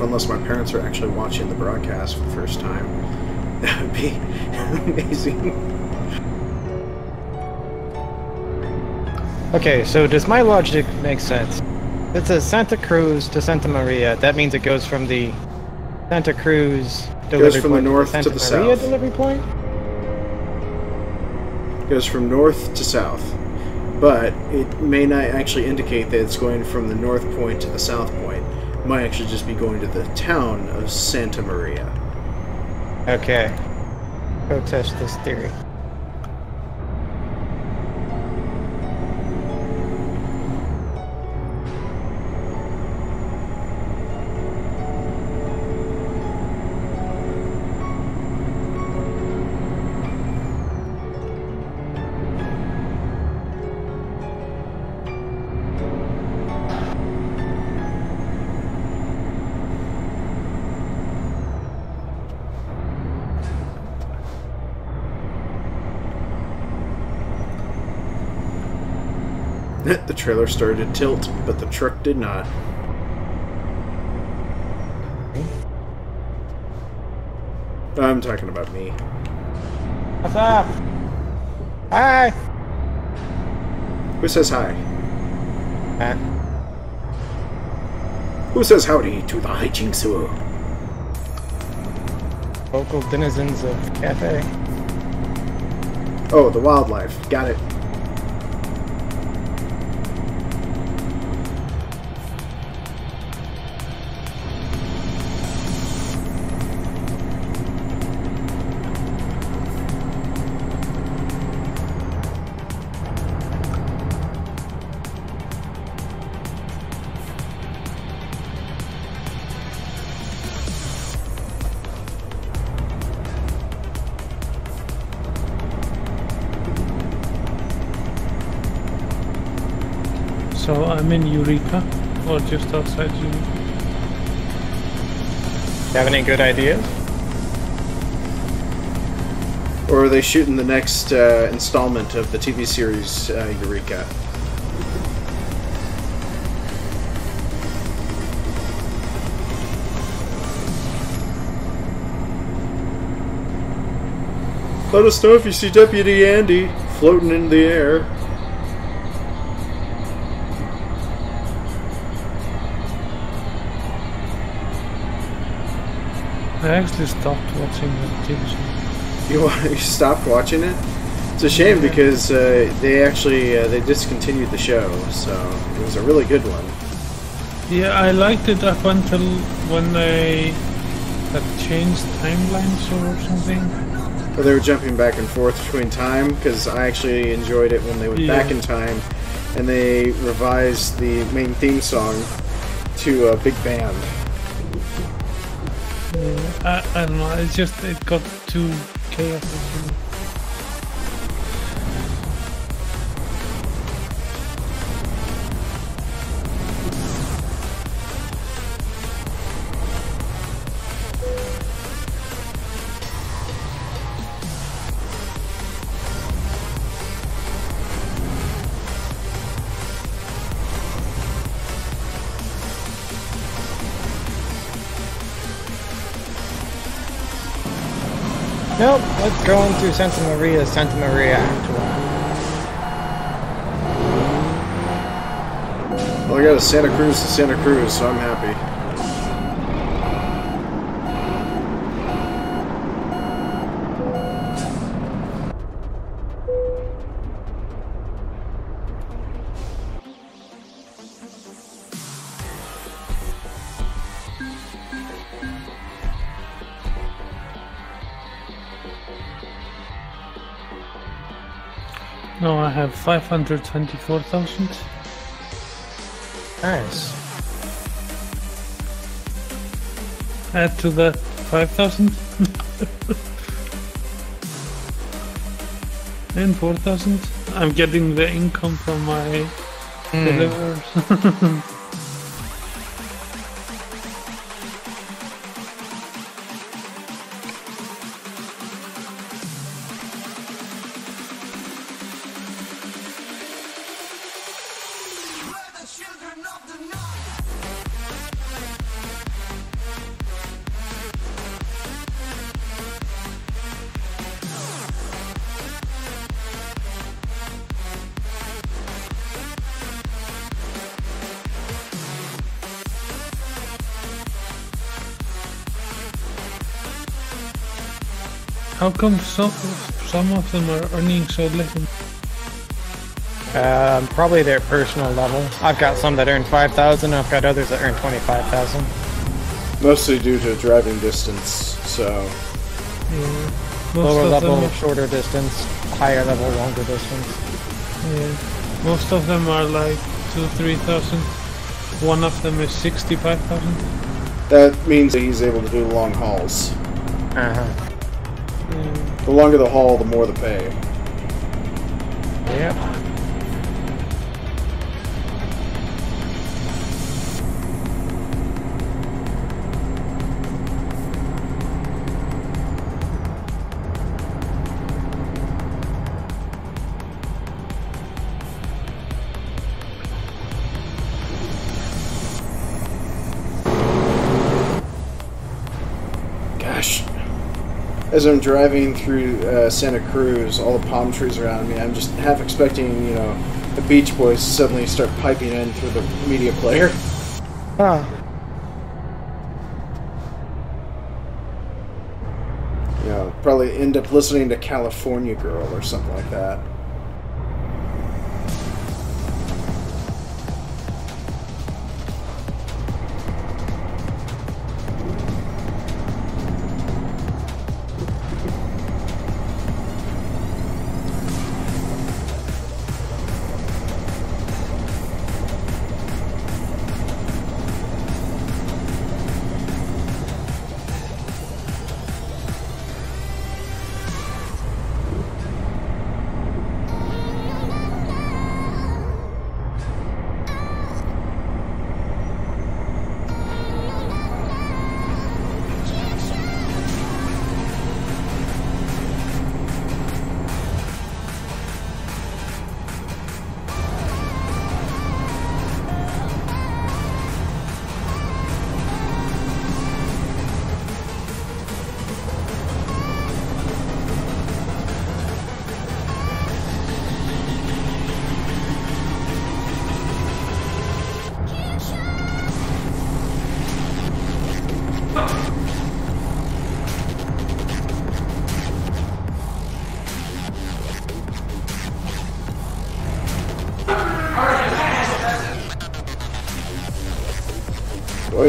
Unless my parents are actually watching the broadcast for the first time, that would be amazing. Okay, so does my logic make sense? It says Santa Cruz to Santa Maria. That means it goes from the Santa Cruz delivery from the north to to the the Santa Maria south. delivery point. goes from north to south, but it may not actually indicate that it's going from the north point to the south point. Might actually just be going to the town of Santa Maria. Okay. Go test this theory. Trailer started to tilt, but the truck did not. I'm talking about me. What's up? Hi. Who says hi? Huh? Who says howdy to the hijinks? Local denizens of cafe. Oh, the wildlife. Got it. Eureka, or just outside Eureka. Have any good ideas? Or are they shooting the next uh, installment of the TV series uh, Eureka? Let us know if you see Deputy Andy floating in the air. I actually stopped watching the TV show. You want you stopped watching it? It's a shame because uh, they actually uh, they discontinued the show, so it was a really good one. Yeah, I liked it up until when they had changed timelines or something. But they were jumping back and forth between time because I actually enjoyed it when they went back in time and they revised the main theme song to a big band. I, I don't know, it's just, it got too chaotic. Nope. Let's go into Santa Maria, Santa Maria Actual. Well, I got a Santa Cruz to Santa Cruz, so I'm happy. Have 524,000. Nice. Add to that 5,000. and 4,000. I'm getting the income from my hmm. deliverers. how come some some of them are earning so little? Um, probably their personal level. I've got some that earn 5,000, I've got others that earn 25,000. Mostly due to driving distance, so Yeah. Lower level, are- shorter distance, higher level, longer distance. yeah. Most of them are like two, three thousand. One of them is sixty-five thousand. that means that he's able to do long hauls. Uh-huh. Yeah. The longer the haul, the more the pay. Yep. As I'm driving through uh, Santa Cruz, all the palm trees around me, I'm just half expecting, you know, the Beach Boys to suddenly start piping in through the media player. Ah. You know, probably end up listening to California Girl or something like that.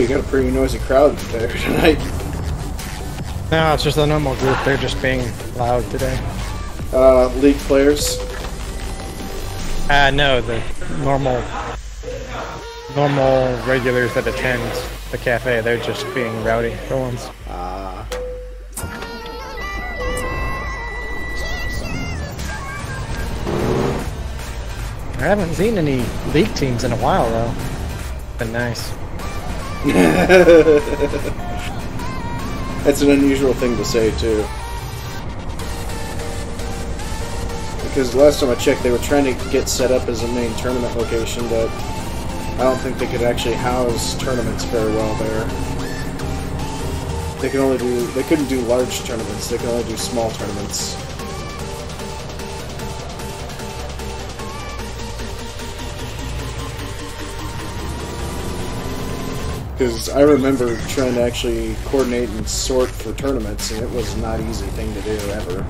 You got a pretty noisy crowd there tonight. No, it's just a normal group. They're just being loud today. Uh, League players. Uh, no, the normal, normal regulars that attend the cafe. They're just being rowdy for once. Ah. I haven't seen any league teams in a while though. Been nice. That's an unusual thing to say, too. Because last time I checked, they were trying to get set up as a main tournament location, but I don't think they could actually house tournaments very well there. They can only do they couldn't do large tournaments. They can only do small tournaments. Because I remember trying to actually coordinate and sort for tournaments, and it was not an easy thing to do ever.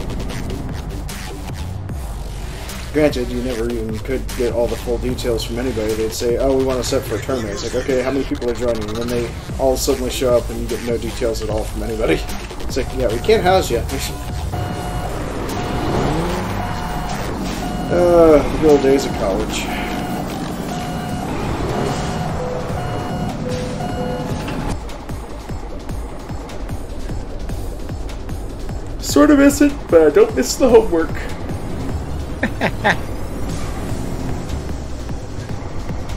Granted, you never even could get all the full details from anybody. They'd say, "Oh, we want to set for a tournament." It's like, okay, how many people are joining? And then they all suddenly show up, and you get no details at all from anybody. It's like, yeah, we can't house you. Uh, the old days of college. Sort of miss it, but I don't miss the homework.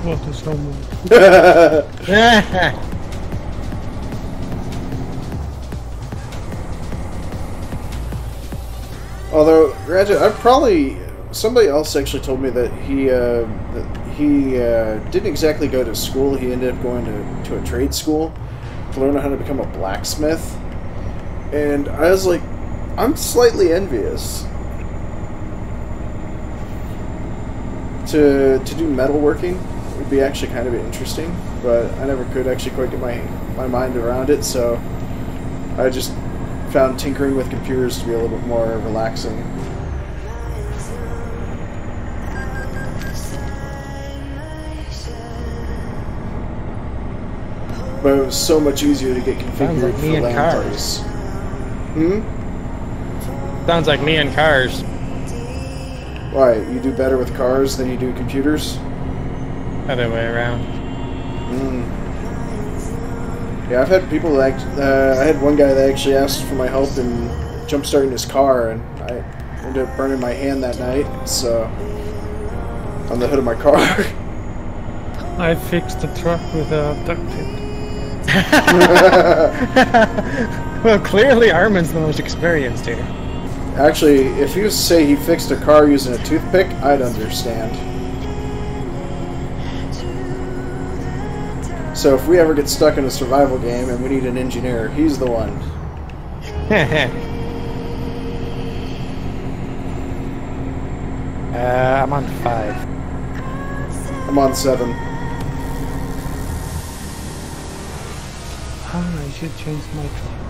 What is homework? Although, granted, I probably somebody else actually told me that he uh, that he uh, didn't exactly go to school. He ended up going to, to a trade school to learn how to become a blacksmith. And I was like, I'm slightly envious. To to do metalworking would be actually kind of interesting, but I never could actually quite get my my mind around it. So I just found tinkering with computers to be a little bit more relaxing. But it was so much easier to get configured like for and LAN cars. parties. Hmm? Sounds like me and cars. Why? You do better with cars than you do computers? Other way around. Mm. Yeah, I've had people that act, uh, I had one guy that actually asked for my help in jump starting his car, and I ended up burning my hand that night. So on the hood of my car. I fixed the truck with a duct tape. well, clearly Armin's the most experienced here. Actually, if you say he fixed a car using a toothpick, I'd understand. So if we ever get stuck in a survival game and we need an engineer, he's the one. uh, I'm on five. I'm on seven. Ah, I should change my truck.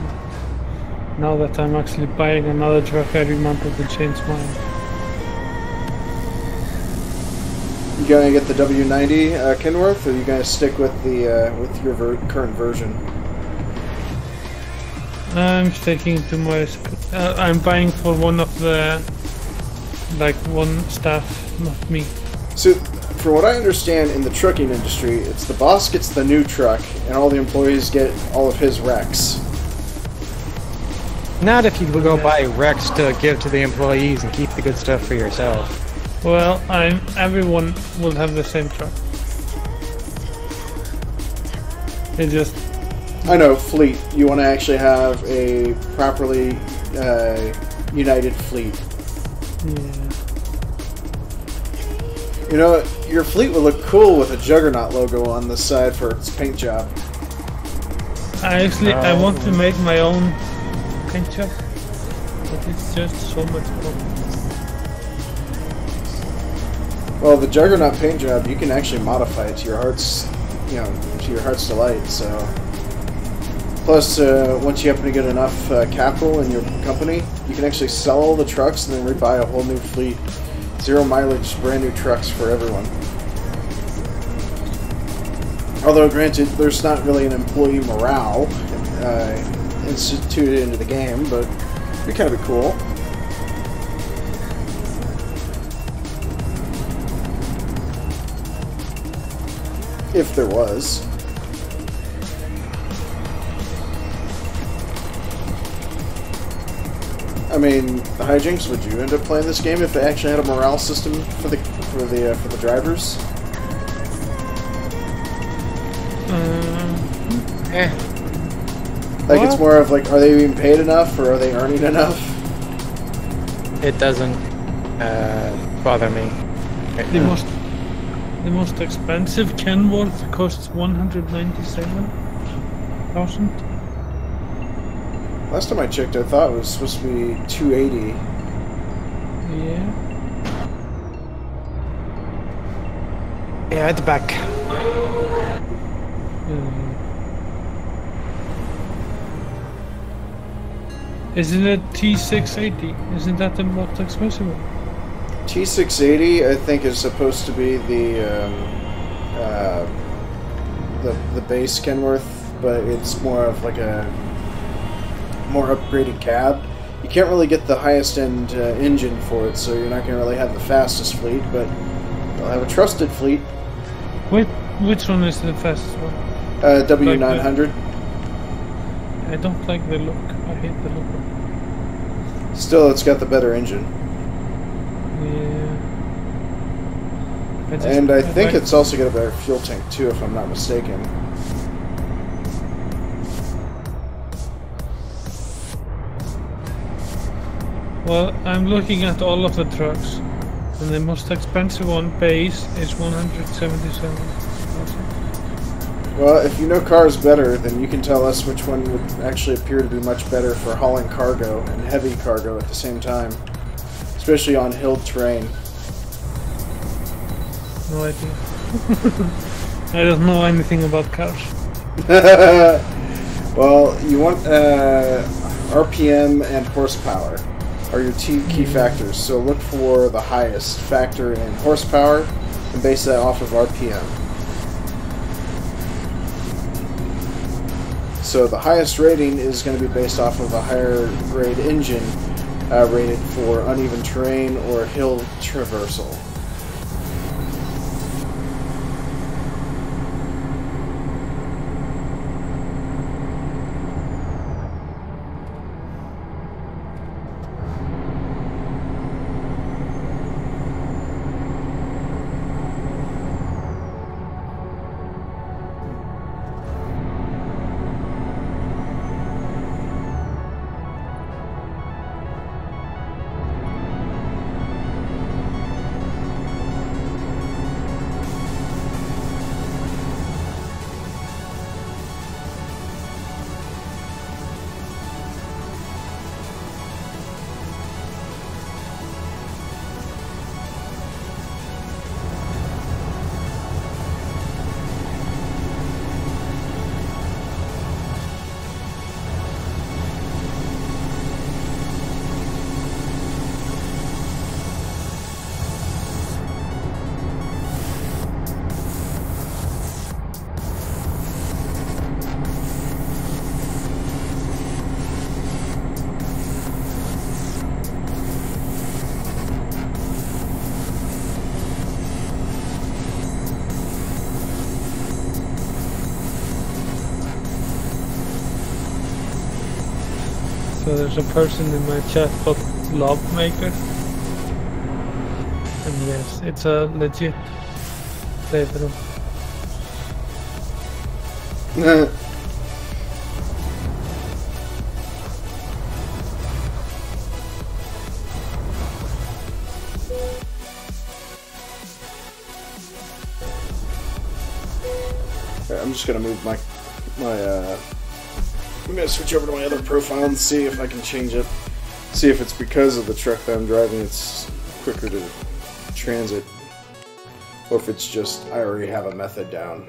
Now that I'm actually buying another truck, I remember to change mine. You gonna get the W90 uh, Kenworth, or you gonna stick with the uh, with your ver- current version? I'm sticking to my. Uh, I'm buying for one of the. Like one staff, not me. So, for what I understand in the trucking industry, it's the boss gets the new truck, and all the employees get all of his wrecks. Not if you go buy Rex to give to the employees and keep the good stuff for yourself. Well, I'm. Everyone will have the same truck. It just. I know fleet. You want to actually have a properly uh, united fleet. Yeah. You know, your fleet would look cool with a Juggernaut logo on the side for its paint job. I actually I Oh. want to make my own job, but it's just so much fun. Well, the Juggernaut paint job, you can actually modify it to your heart's, you know, to your heart's delight. So, plus, uh, once you happen to get enough uh, capital in your company, you can actually sell all the trucks and then rebuy a whole new fleet, zero mileage, brand new trucks for everyone. Although, granted, there's not really an employee morale uh, instituted into the game, but it'd be kind of cool. If there was. I mean, the Hyjinks. Would you end up playing this game if they actually had a morale system for the for the uh, for the drivers? Um, Eh, Like it's more of like, are they being paid enough or are they earning enough? it doesn't uh, bother me. the most the most expensive Kenworth costs one hundred ninety seven thousand. Last time I checked, I thought it was supposed to be 280. Yeah. Yeah, at the back. Um, isn't it T six eighty? Isn't that the most expensive one? T680, I think, is supposed to be the um, uh, the the base Kenworth, but it's more of like a more upgraded cab. You can't really get the highest end uh, engine for it, so you're not going to really have the fastest fleet, but you'll have a trusted fleet. Wait, which one is the fastest one? Uh, W900. I don't like the look. I hate the look. Still, it's got the better engine, Yeah. I just- and I think like- it's also got a better fuel tank too, if I'm not mistaken. Well, I'm looking at all of the trucks, and the most expensive one base is 177. Well, if you know cars better, then you can tell us which one would actually appear to be much better for hauling cargo and heavy cargo at the same time, especially on hill terrain. No idea. I don't know anything about cars. well, you want uh, RPM and horsepower are your two key factors. So look for the highest factor in horsepower and base that off of RPM. So the highest rating is going to be based off of a higher grade engine uh, rated for uneven terrain or hill traversal. There's a person in my chat called Lobmaker. And yes, it's a legit playthrough. Alright, I'm just gonna move my my uh I'm gonna switch over to my other profile and see if I can change it. See if it's because of the truck that I'm driving it's quicker to transit. Or if it's just I already have a method down.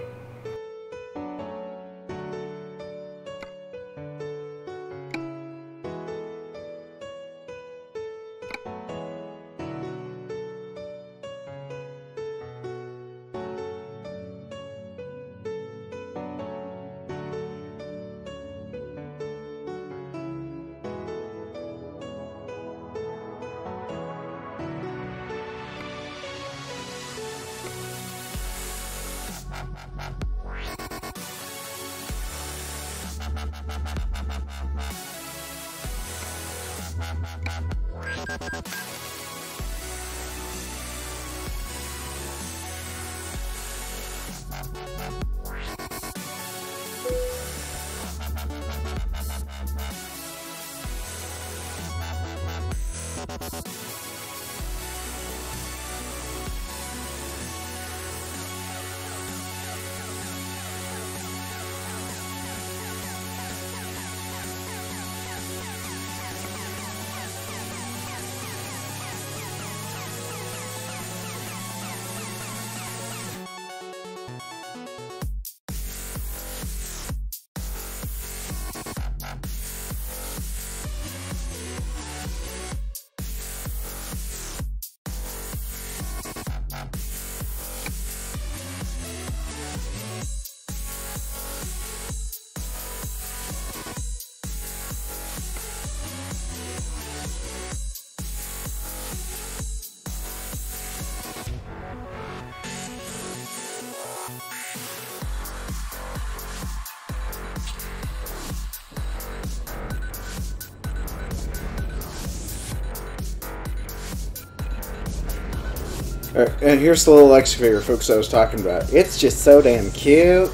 Alright, and here's the little excavator, folks, I was talking about. It's just so damn cute.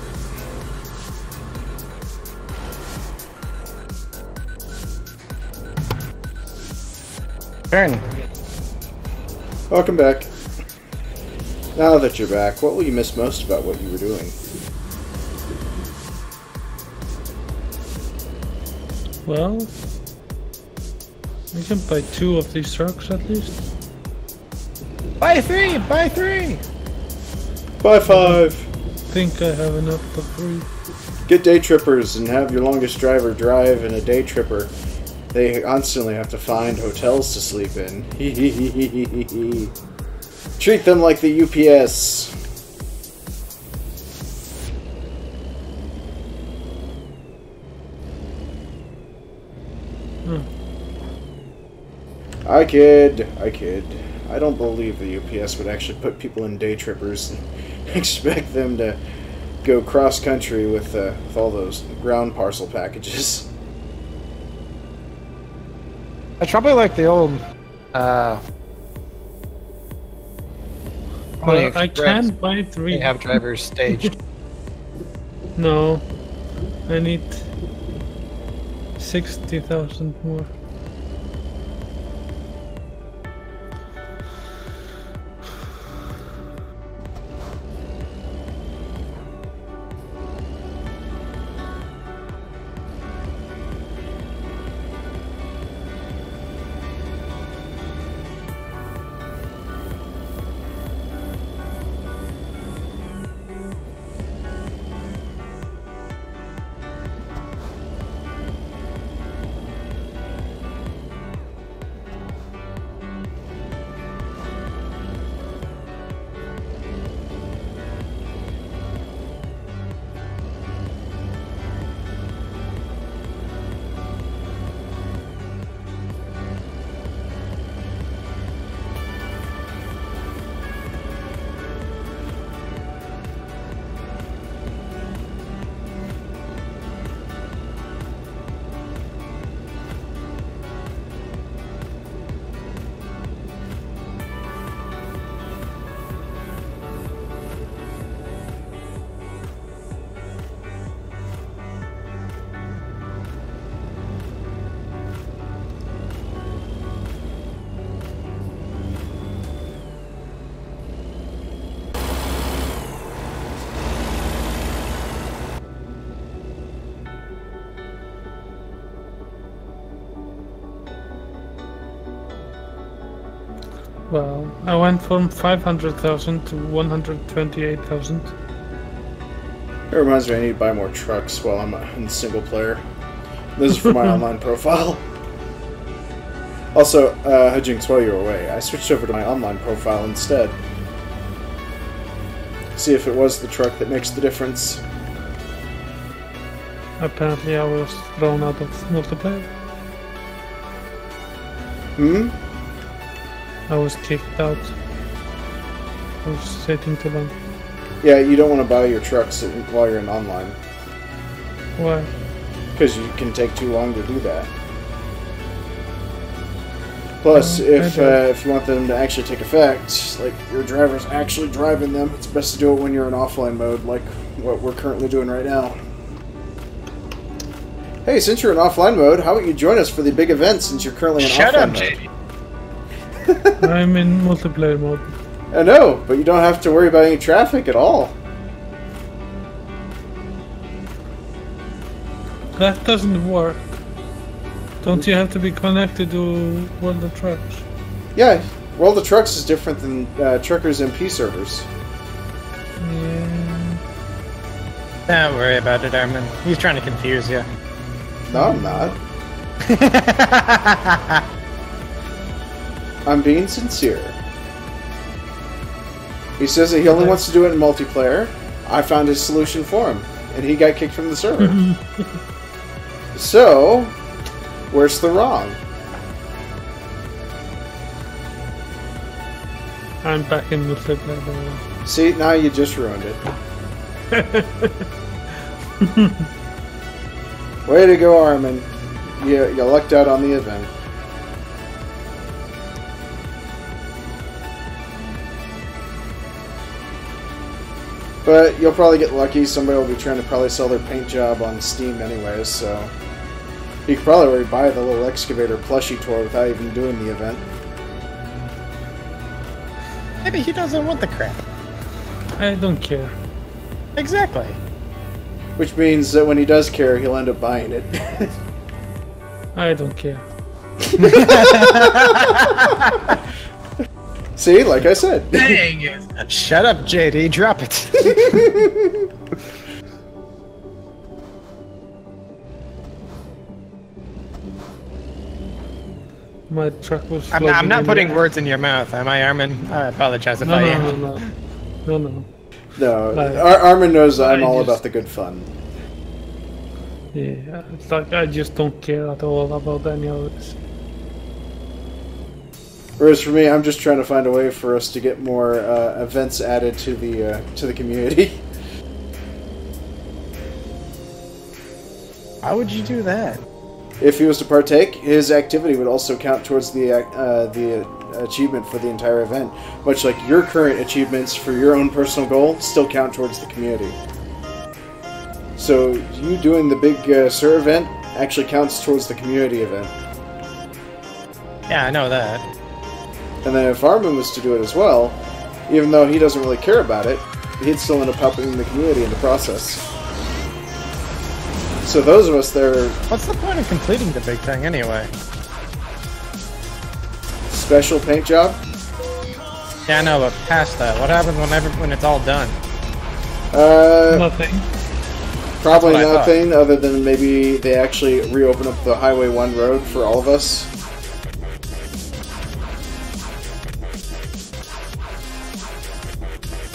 Turn. Welcome back. Now that you're back, what will you miss most about what you were doing? Well, we can buy two of these trucks at least. Buy three! Buy three! Bye five! I think I have enough for three. Get day trippers and have your longest driver drive in a day tripper They constantly have to find hotels to sleep in. Treat them like the UPS. Hmm. I kid. I kid. I don't believe the UPS would actually put people in day trippers and expect them to go cross country with, uh, with all those ground parcel packages. It's probably like the old. Uh, Well, I Express. can buy three. They have drivers staged. No, I need sixty thousand more. Went from five hundred thousand to one hundred twenty-eight thousand. It reminds me I need to buy more trucks while I'm in single player. This is for my online profile. Also, uh, Hyjinks, while you were away, I switched over to my online profile instead. See if it was the truck that makes the difference. Apparently, I was thrown out of multiplayer. Hmm? I was kicked out. I was sitting too long. Yeah, you don't want to buy your trucks while you're in online, Why? because you can take too long to do that. Plus, Oh, if uh, if you want them to actually take effect, like your driver's actually driving them, it's best to do it when you're in offline mode, like what we're currently doing right now. Hey, since you're in offline mode, how about you join us for the big event since you're currently in Shut offline up, mode? JD. I'm in multiplayer mode. I know, but you don't have to worry about any traffic at all. That doesn't work. Don't you have to be connected to World of Trucks? Yeah, World of Trucks is different than uh, Truckers MP servers. Yeah. Don't worry about it, Armin. He's trying to confuse you. No, I'm not. I'm being sincere. He says that he only wants to do it in multiplayer. I found his solution for him, and he got kicked from the server. so, where's the wrong? I'm back in the way. See, now you just ruined it. Way to go, Armin. You, you lucked out on the event. But you'll probably get lucky. Somebody will be trying to probably sell their paint job on Steam anyways, so... You could probably already buy the little excavator plushie tour without even doing the event. Maybe he doesn't want the crap. I don't care. Exactly. Which means that when he does care, he'll end up buying it. I don't care. See, like I said. Dang it. Shut up, JD. Drop it. My truck was. I'm not, I'm not putting the- words in your mouth, am I, Armin? I apologize if No, I no, am. no, no, no, no. No, Like, Ar- Armin knows I'm all just- about the good fun. Yeah, it's like I just don't care at all about any of this. Whereas for me, I'm just trying to find a way for us to get more uh, events added to the uh, to the community. How would you do that? If he was to partake, his activity would also count towards the uh, the achievement for the entire event. Much like your current achievements for your own personal goal still count towards the community. So you doing the big uh, Sur event actually counts towards the community event. Yeah, I know that. And then if Armin was to do it as well, even though he doesn't really care about it, he'd still end up helping the community in the process. So those of us there... What's the point of completing the big thing anyway? special paint job, Yeah, I know, but past that, what happens whenever when it's all done? uh, Nothing. probably That's what I thought. nothing other than maybe they actually reopen up the Highway 1 road for all of us.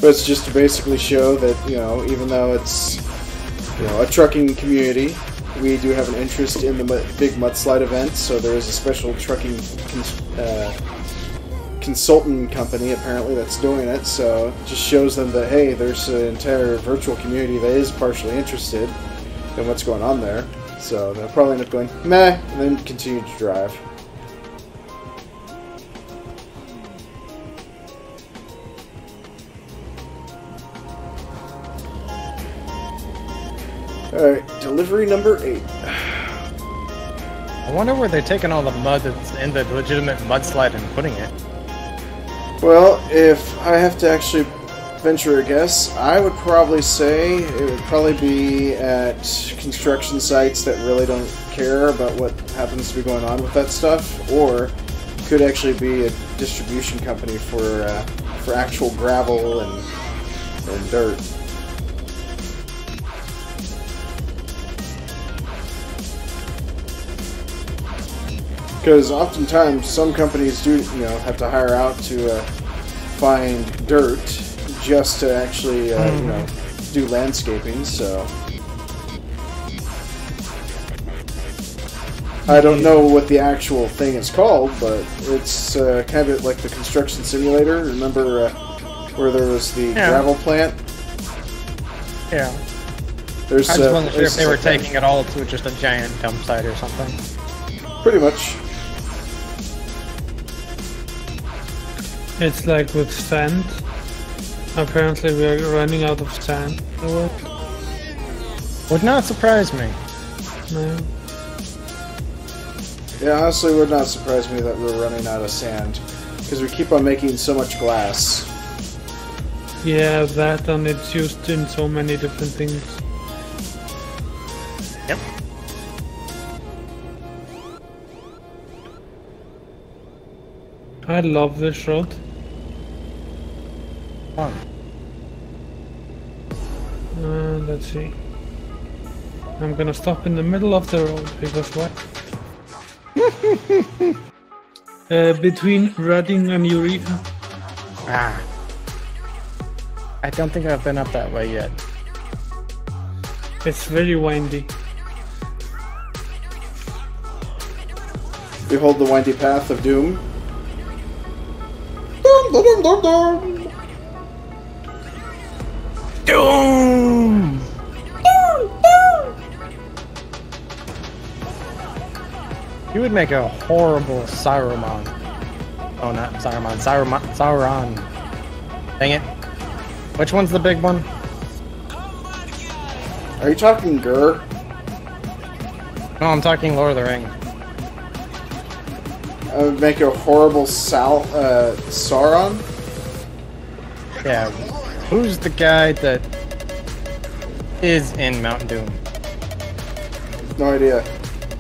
But it's just to basically show that, you know, even though it's, you know, a trucking community, we do have an interest in the big mudslide event, so there is a special trucking cons- uh, consultant company apparently that's doing it, so it just shows them that, hey, there's an entire virtual community that is partially interested in what's going on there. So they'll probably end up going, meh, and then continue to drive. Alright, delivery number eight. I wonder where they're taking all the mud that's in the legitimate mudslide and putting it. Well, if I have to actually venture a guess, I would probably say it would probably be at construction sites that really don't care about what happens to be going on with that stuff, or could actually be a distribution company for uh, for actual gravel and and dirt. Because oftentimes some companies do, you know, have to hire out to uh, find dirt just to actually, uh, you know, do landscaping. So I don't know what the actual thing is called, but it's uh, kind of like the construction simulator. Remember uh, where there was the Yeah. gravel plant? Yeah. There's I just uh, wasn't sure if they were taking it all to just a giant dump site or something. Pretty much. It's like with sand. Apparently, we're running out of sand. Would not surprise me. No. Yeah, honestly, it would not surprise me that we're running out of sand because we keep on making so much glass. Yeah, that and it's used in so many different things. Yep. I love this road. Fun. Uh, let's see. I'm gonna stop in the middle of the road because what? uh, between Redding and Eureka. Ah. I don't think I've been up that way yet. It's very windy. Behold the windy path of doom. Dum, dum, dum. Doom! You would make a horrible Saruman. Oh, not Saruman. Saruman. Sauron. Dang it. Which one's the big one? Are you talking Gur? No, I'm talking Lord of the Ring. I would make a horrible Sal uh, Sauron. Yeah. Who's the guy that is in Mount Doom? No idea.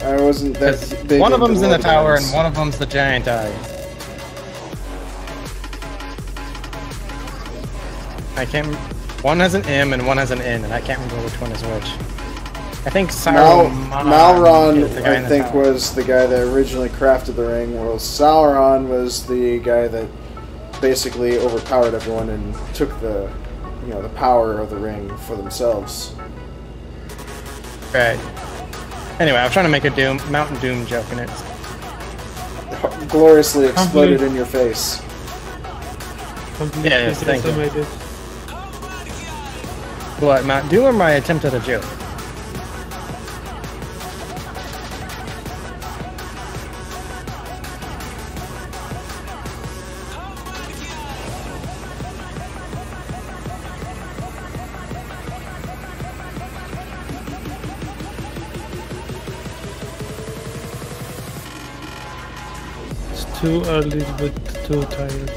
I wasn't that big. one of them's in the tower and one of them's the giant eye. I can't. One has an M and one has an N, and I can't remember which one is which. I think Mal- Sauron. Malron, is the guy in I think, tower. was the guy that originally crafted the ring, while Sauron was the guy that basically overpowered everyone and took the, you know, the power of the ring for themselves. Right. Anyway, I was trying to make a Doom Mountain Doom joke, and it's Gloriously exploded believe- in your face. Completely Yeah, yes, thank you. what Mount Doom or my attempt at a joke. It's too early but too tired.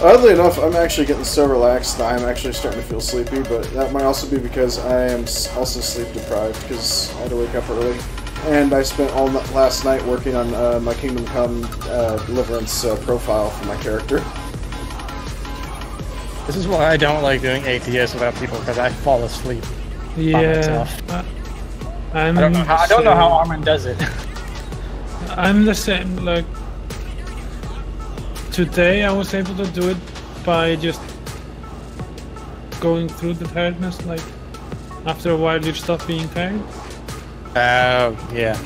Oddly enough, I'm actually getting so relaxed that I'm actually starting to feel sleepy, but that might also be because I am also sleep deprived because I had to wake up early. And I spent all last night working on uh, my Kingdom Come uh, Deliverance uh, profile for my character. This is why I don't like doing ATS without people because I fall asleep. Yeah. myself. I, I'm I don't know how. I don't know how. Armin does it. I'm the same. Like today, I was able to do it by just going through the tiredness. Like after a while, you stop being tired. Oh yeah.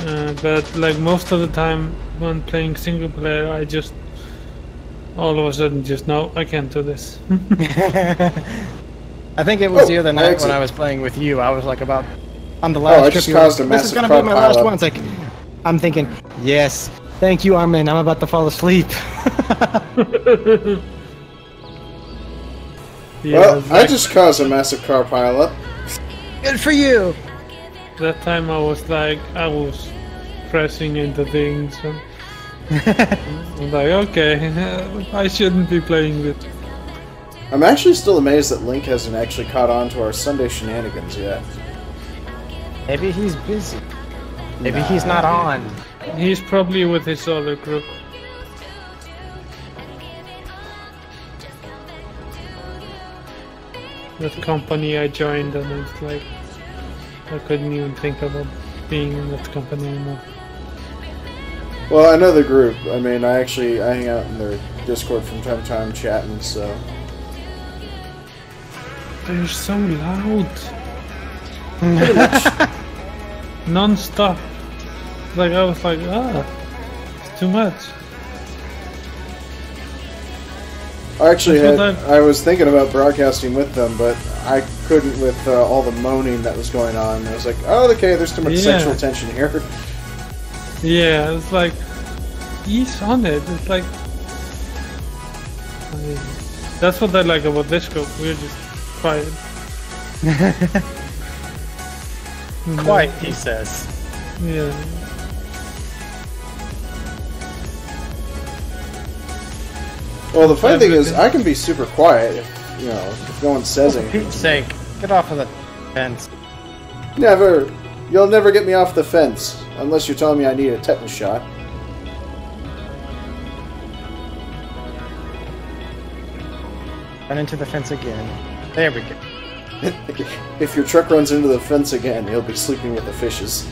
Uh, but like most of the time when playing single player, I just all of a sudden just no, I can't do this. I think it was Oh, the other night exit. when I was playing with you. I was like about on the oh, last Oh, I trip. just you were caused a This is gonna be my last pileup." one. It's like I'm thinking, yes, thank you, Armin. I'm about to fall asleep. yeah, well, it's I just caused a massive car pileup. Good for you. that time I was like I was pressing into things. And I'm like okay, I shouldn't be playing with. I'm actually still amazed that Link hasn't actually caught on to our Sunday shenanigans yet. Maybe he's busy. Maybe he's not on. He's probably with his other group. That company I joined and it's like I couldn't even think about being in that company anymore. Well, another group. I mean, I actually I hang out in their Discord from time to time, chatting. So They're so loud. Non-stop. Like I was like, ah, it's too much. I actually That's had—I was thinking about broadcasting with them, but I couldn't with uh, all the moaning that was going on. I was like, oh, okay, there's too much Yeah. sexual tension here. Yeah, it's like he's on it. It's like I mean, that's what I like about this group. We're just quiet. Mm-hmm. Quite, he says. Yeah. Well, the funny thing is, I can be super quiet if you know if no one says For anything. Pete's sake, get off of the fence. Never, you'll never get me off the fence unless you're telling me I need a tetanus shot. Run into the fence again. There we go. if your truck runs into the fence again, you'll be sleeping with the fishes.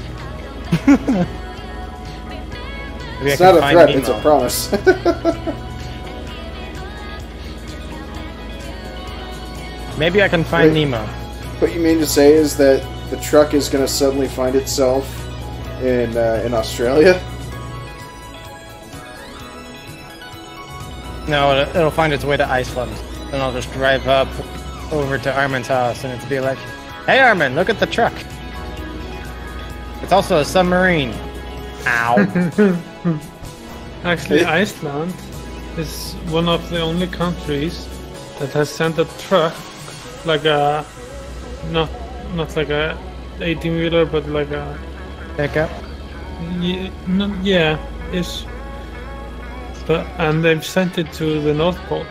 It's not a threat; Nemo. it's a promise. Maybe I can find Wait. Nemo. what you mean to say is that the truck is going to suddenly find itself in uh, in Australia? No, it'll, it'll find its way to Iceland. Then I'll just drive up over to Armin's house and it'll be like, Hey Armin, look at the truck. It's also a submarine. Ow. Actually, Iceland is one of the only countries that has sent a truck, like a, not not like a 18 wheeler, but like a, Pick up. yeah, yeah, ish. But and they've sent it to the North Pole.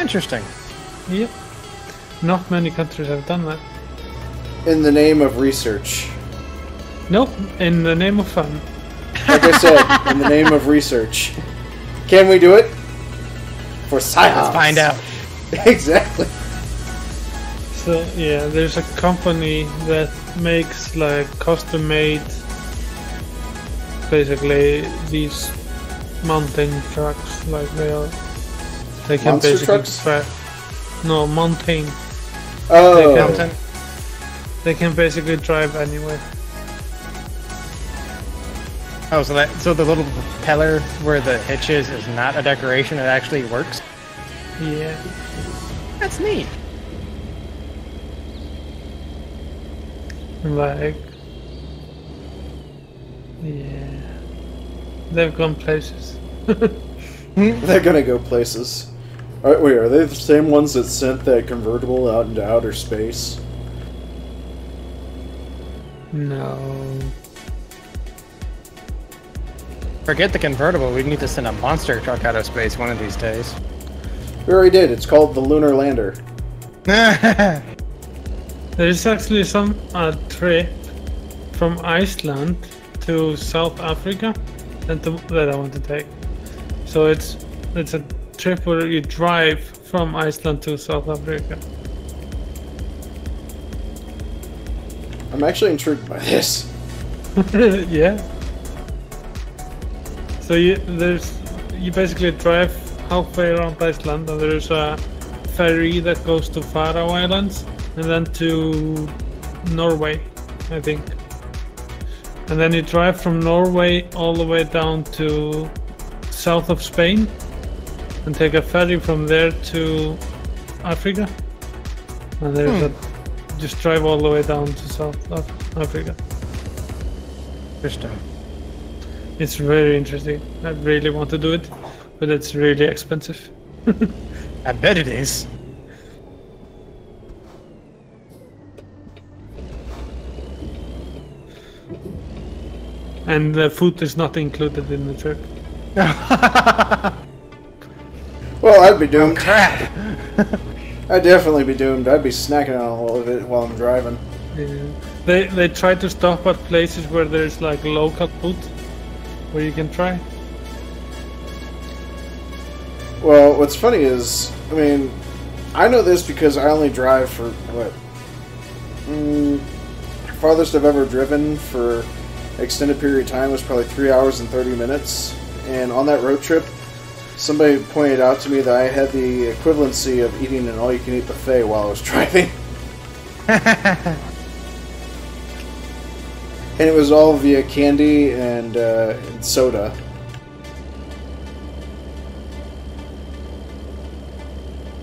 Interesting. Yep. Not many countries have done that. In the name of research. Nope. In the name of fun. Like I said, in the name of research. Can we do it? For science. Let's find out. exactly. So yeah, there's a company that makes like custom made basically these mountain trucks like they are they can Monster basically trucks? drive no mountain Oh, Mountain. they can basically drive anywhere Oh, so that so the little propeller where the hitch is is not a decoration. It actually works. yeah That's neat. like yeah they've gone places they're gonna go places. All right, wait, are they the same ones that sent that convertible out into outer space? no Forget the convertible. We need to send a monster truck out of space one of these days. We already did. It's called the Lunar Lander. There is actually some uh, trip from Iceland to South Africa that, that I want to take. So it's it's a trip where you drive from Iceland to South Africa. I'm actually intrigued by this. yeah. So you there's you basically drive halfway around Iceland and there's a ferry that goes to Faroe Islands and then to Norway, I think. And then you drive from Norway all the way down to south of Spain and take a ferry from there to Africa. And there's hmm. a just drive all the way down to South Af- Africa. Interesting. It's very interesting. I really want to do it, but it's really expensive. I bet it is. And the food is not included in the trip. Well, I'd be doomed. Crap. I'd definitely be doomed. I'd be snacking on all of it while I'm driving. Yeah. They they try to stop at places where there's like local food, where you can try. Well, what's funny is, I mean, I know this because I only drive for what? Mm, farthest I've ever driven for extended period of time was probably three hours and thirty minutes. And on that road trip, somebody pointed out to me that I had the equivalency of eating an all-you-can-eat buffet while I was driving. and it was all via candy and, uh, and soda.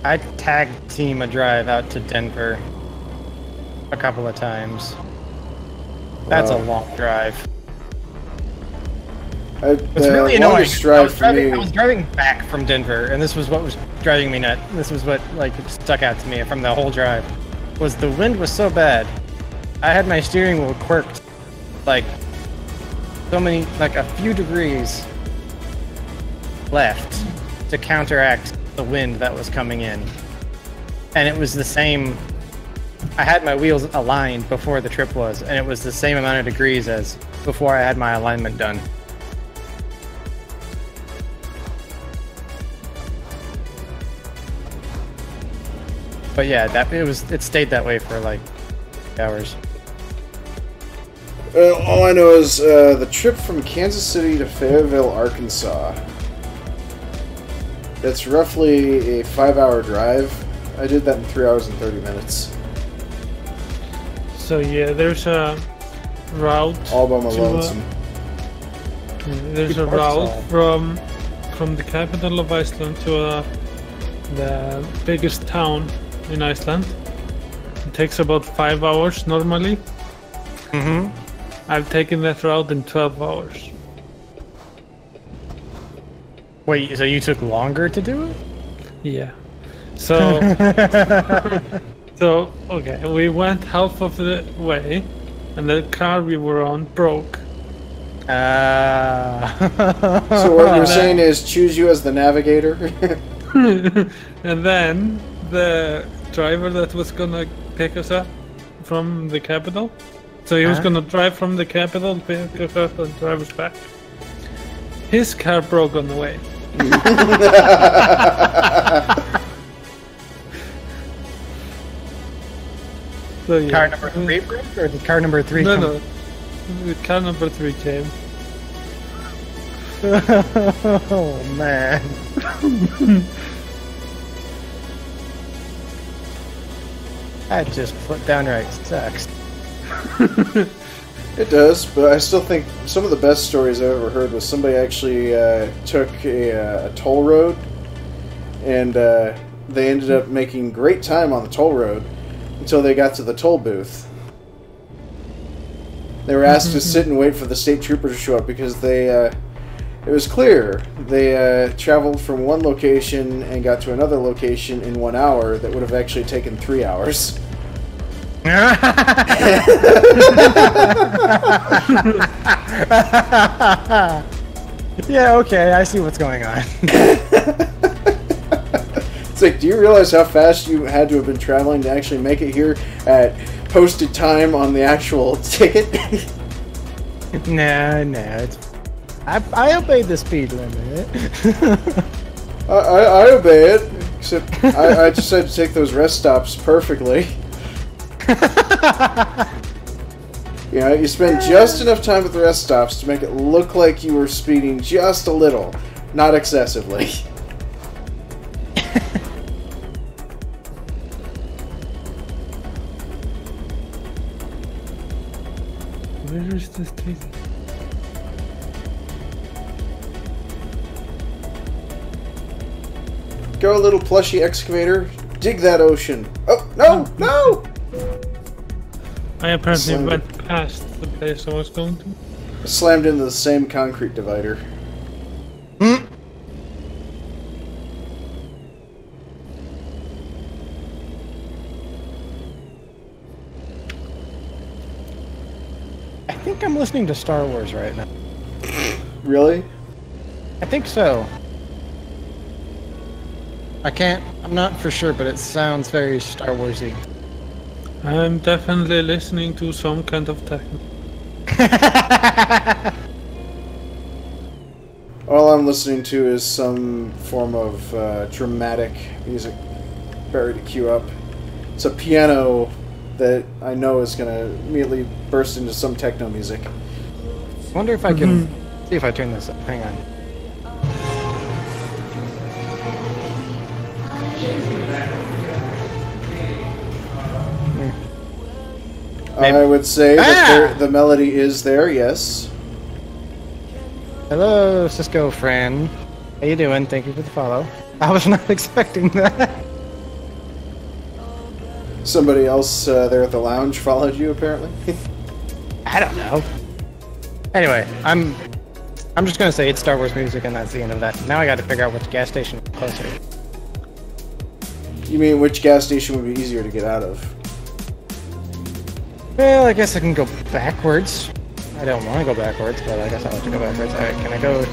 I tag team a drive out to Denver a couple of times. That's a long drive. I, It's the really annoying. I was, for driving, me. I was driving back from Denver, and this was what was driving me nuts. This was what like stuck out to me from the whole drive. Was the wind was so bad. I had my steering wheel quirked, like so many, like a few degrees left to counteract the wind that was coming in, and it was the same. I had my wheels aligned before the trip was, and it was the same amount of degrees as before I had my alignment done. But yeah, that it was it stayed that way for like hours. Uh, all I know is uh, the trip from Kansas City to Fayetteville, Arkansas. It's roughly a five-hour drive. I did that in three hours and thirty minutes, So yeah, there's a route. all by my to, uh, lonesome. There's a route from from the capital of Iceland to uh, the biggest town in Iceland. It takes about five hours normally. Mm-hmm. I've taken that route in 12 hours. Wait, so you took longer to do it? Yeah. So, so okay, we went half of the way, and the car we were on broke. Uh, So what you're saying is choose you as the navigator? and then the driver that was gonna pick us up from the capital, so he was Huh? gonna drive from the capital, pick us up, and drive us back. His car broke on the way. So, yeah. car number three broke, or did car number three? No, come- no. The car number three came. oh man. that just put downright sucks. It does, but I still think some of the best stories I've ever heard was somebody actually uh, took a, uh, a toll road, and uh, they ended up making great time on the toll road until they got to the toll booth. They were asked to sit and wait for the state trooper to show up because they. Uh, it was clear they uh, traveled from one location and got to another location in one hour that would have actually taken three hours. yeah, okay, I see what's going on. It's like, do you realize how fast you had to have been traveling to actually make it here at posted time on the actual ticket? no, no, it's. I, I obeyed the speed limit. I, I, I obey it, except I, I just had to take those rest stops perfectly. you know, you spend just enough time with the rest stops to make it look like you were speeding just a little, not excessively. Where is this thing? Go, little plushy excavator. Dig that ocean. Oh, no, no! I apparently Slammed it. went past the place I was going to. Slammed into the same concrete divider. Hmm? I think I'm listening to Star Wars right now. Really? I think so. I can't. I'm not for sure, but it sounds very Star Warsy. I'm definitely listening to some kind of techno. All I'm listening to is some form of uh, dramatic music. Barry to cue up. It's a piano that I know is gonna immediately burst into some techno music. wonder if I can see if I turn this up. Hang on. I would say that Ah! there, the melody is there. Yes. Hello, Cisco friend. How you doing? Thank you for the follow. I was not expecting that. Somebody else uh, there at the lounge followed you apparently. I don't know. Anyway, I'm I'm just gonna say it's Star Wars music and that's the end of that. Now I gotta figure out which gas station is closer. You mean which gas station would be easier to get out of? Well, I guess I can go backwards. I don't want to go backwards, but I guess I'll have to go backwards. Alright, can I go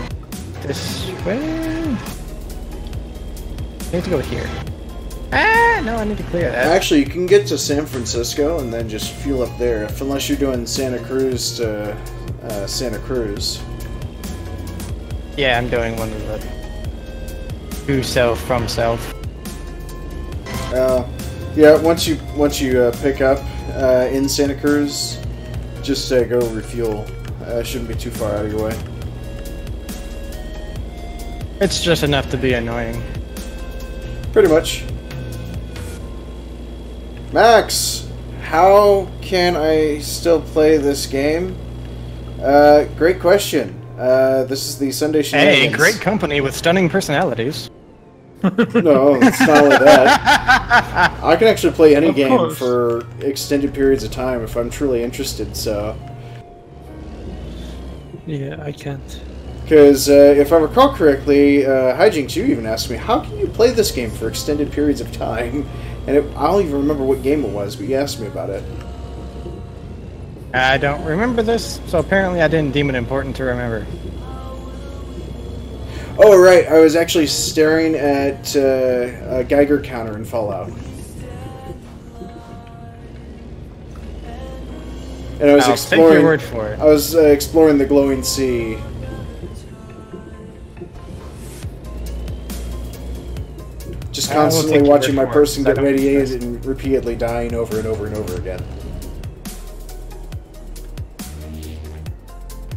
this way? I need to go here. Ah, no, I need to clear that. Actually, you can get to San Francisco and then just fuel up there, if, unless you're doing Santa Cruz to uh, Santa Cruz. Yeah, I'm doing one of the to south from south. Uh, yeah, once you once you uh, pick up uh, in Santa Cruz, just uh, go refuel. Uh, shouldn't be too far out of your way. It's just enough to be annoying. Pretty much. Max, how can I still play this game? Uh, great question. Uh, this is the Sunday Hey, Shenanigans. great company with stunning personalities. No, it's not only that. I can actually play any Of game course. for extended periods of time if I'm truly interested. So, Yeah, I can't. because uh, if I recall correctly, uh, Hyjinks, you even asked me, how can you play this game for extended periods of time? And it, I don't even remember what game it was, but you asked me about it. I don't remember this, so apparently I didn't deem it important to remember. Oh, right. I was actually staring at uh, a Geiger counter in Fallout. And I was I'll exploring. your word for it. I was uh, exploring the glowing sea. Just constantly watching my person get radiated and repeatedly dying over and over and over again.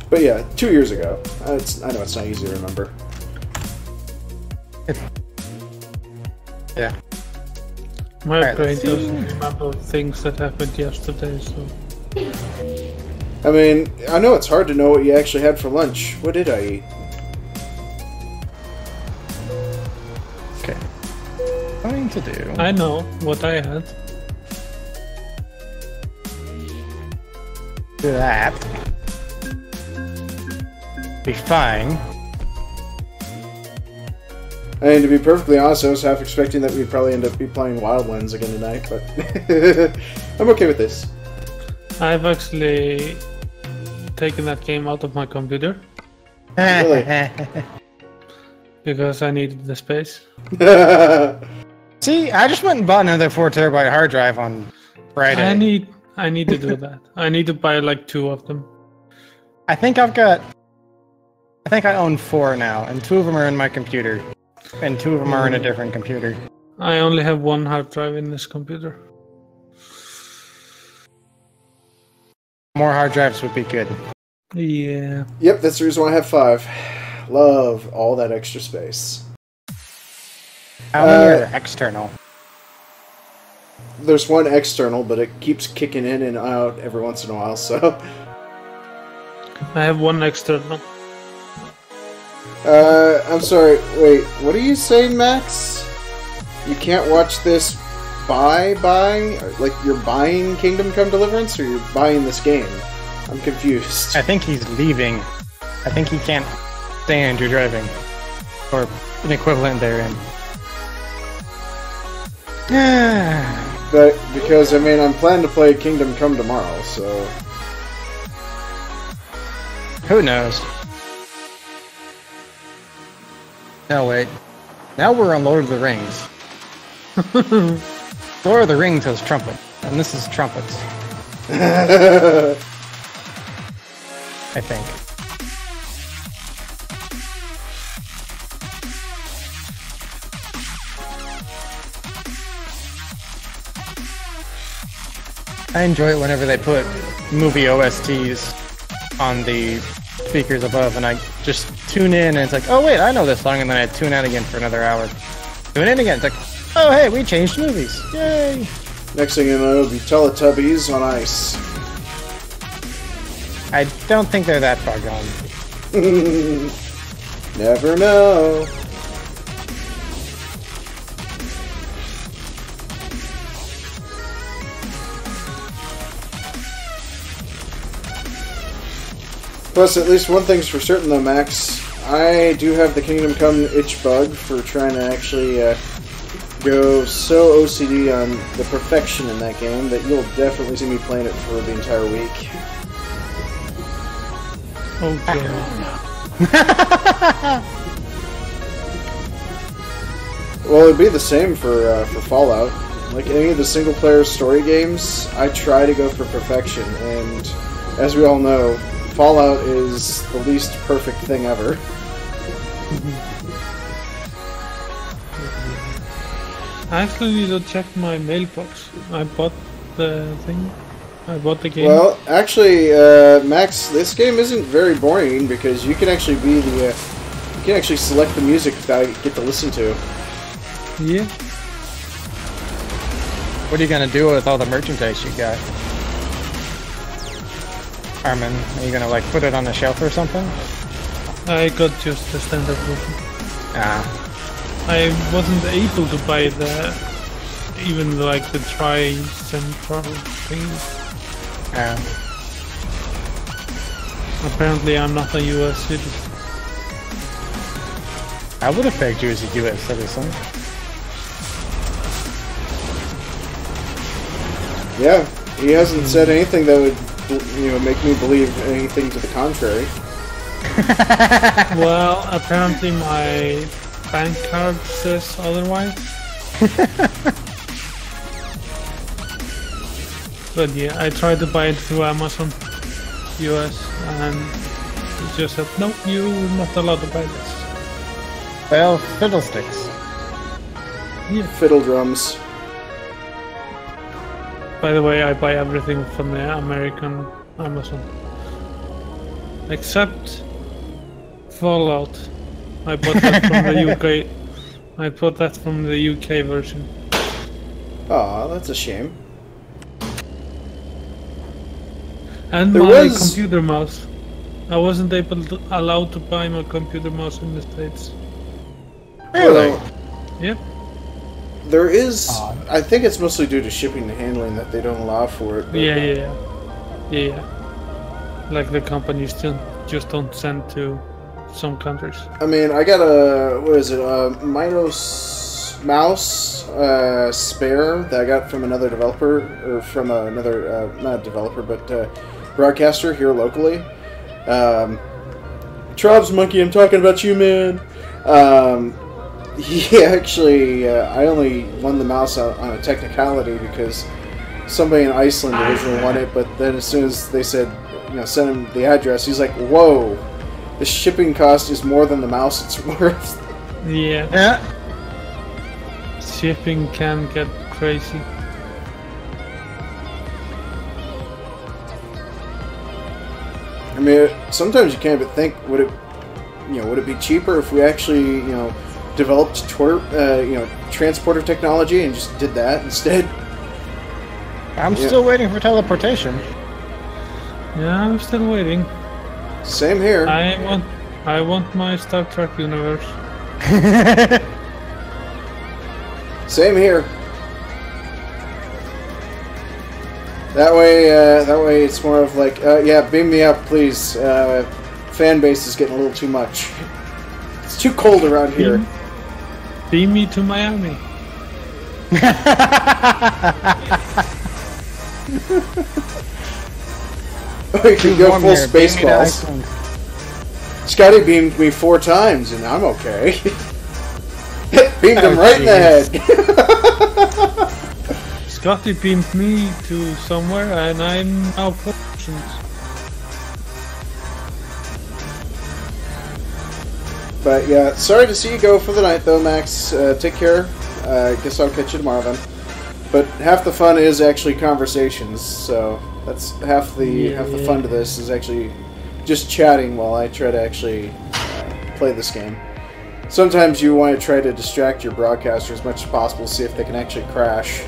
But yeah, two years ago. Uh, It's, I know it's not easy to remember. Yeah. My Alright, brain doesn't remember things that happened yesterday, so I mean, I know it's hard to know what you actually had for lunch. What did I eat? Okay. Going to do. I know what I had. do that. Be fine. I mean, to be perfectly honest, I was half expecting that we'd probably end up be playing Wildlands again tonight, but I'm okay with this. I've actually taken that game out of my computer Really? because I needed the space. See, I just went and bought another four terabyte hard drive on Friday. I need I need to do that. I need to buy like two of them. I think I've got. I think I own four now, and two of them are in my computer, and two of them are in a different computer. I only have one hard drive in this computer. More hard drives would be good. Yeah. yep, that's the reason why I have five. Love all that extra space. How many Uh, are external? There's one external, but it keeps kicking in and out every once in a while, so. I have one external. Uh, I'm sorry, wait, what are you saying, Max? You can't watch this buy, buy? Like, you're buying Kingdom Come Deliverance, or you're buying this game? I'm confused. I think he's leaving. I think he can't stand your driving, or an equivalent therein. But, because, I mean, I'm planning to play Kingdom Come tomorrow, so. Who knows? No, wait. Now we're on Lord of the Rings. Lord of the Rings has trumpet, and this is trumpets, I think. I enjoy it whenever they put movie OSTs on the speakers above, and I just tune in, and it's like, oh wait, I know this song, and then I tune out again for another hour. Tune in again, it's like, oh hey, we changed movies, yay! Next thing you know, it'll be Teletubbies on ice. I don't think they're that far gone. Never know. Plus, at least one thing's for certain, though, Max. I do have the Kingdom Come itch bug for trying to actually uh, go so OCD on the perfection in that game that you'll definitely see me playing it for the entire week. Okay. Well, it'd be the same for uh, for Fallout. Like any of the single player story games, I try to go for perfection, and as we all know, Fallout is the least perfect thing ever. I actually need to check my mailbox. I bought the thing. I bought the game. Well, actually, uh, Max, this game isn't very boring because you can actually be the uh, you can actually select the music that I get to listen to. yeah. What are you gonna do with all the merchandise you got? Armin, are you gonna like put it on the shelf or something? I got just the standard version. Ah, I wasn't able to buy the even like the tri central thing. ah. Apparently, I'm not a U.S. citizen. I would have pegged you as a U.S. citizen. Yeah, he hasn't said anything that would you know make me believe anything to the contrary. well, apparently my bank card says otherwise. but yeah, I tried to buy it through Amazon US and it just said, nope, you're not allowed to buy this. Well, fiddlesticks. Yeah. fiddle drums. By the way, I buy everything from the American Amazon. Except Fallout. I bought that from the UK. I bought that from the UK version. Aw, that's a shame. And There my was- computer mouse. I wasn't able to, allowed to buy my computer mouse in the States. Really? Yep. There is. Aw. I think it's mostly due to shipping and handling that they don't allow for it. Yeah, yeah, yeah. Yeah. Like the companies just, just don't send to some countries. I mean, I got a what is it? A Minos mouse uh, spare that I got from another developer or from another uh, not developer but uh, broadcaster here locally. Um, Trobs monkey, I'm talking about you, man. Um, he actually, uh, I only won the mouse on, on a technicality because somebody in Iceland originally won it, but then as soon as they said, you know, send him the address, he's like, whoa, the shipping cost is more than the mouse it's worth. Yeah, Yeah. shipping can get crazy. I mean, sometimes you can't but think, would it, you know, would it be cheaper if we actually, you know, developed tor- uh, you know, transporter technology and just did that instead? I'm Yeah. still waiting for teleportation. Yeah, I'm still waiting. Same here. I want, I want my Star Trek universe. Same here. That way, uh, that way, it's more of like, uh, yeah, beam me up, please. Uh, fan base is getting a little too much. It's too cold around here. Beam me to Miami. we could go full here. space Beam balls. Scotty beamed me four times, and I'm okay. beamed him Oh, right in the jeez. head. Scotty beamed me to somewhere, and I'm now fortunate. But yeah, sorry to see you go for the night, though, Max. Uh, take care. Uh, guess I'll catch you tomorrow then. But half the fun is actually conversations, so that's half the half the fun to this is actually just chatting while I try to actually uh, play this game. Sometimes you want to try to distract your broadcaster as much as possible, see if they can actually crash.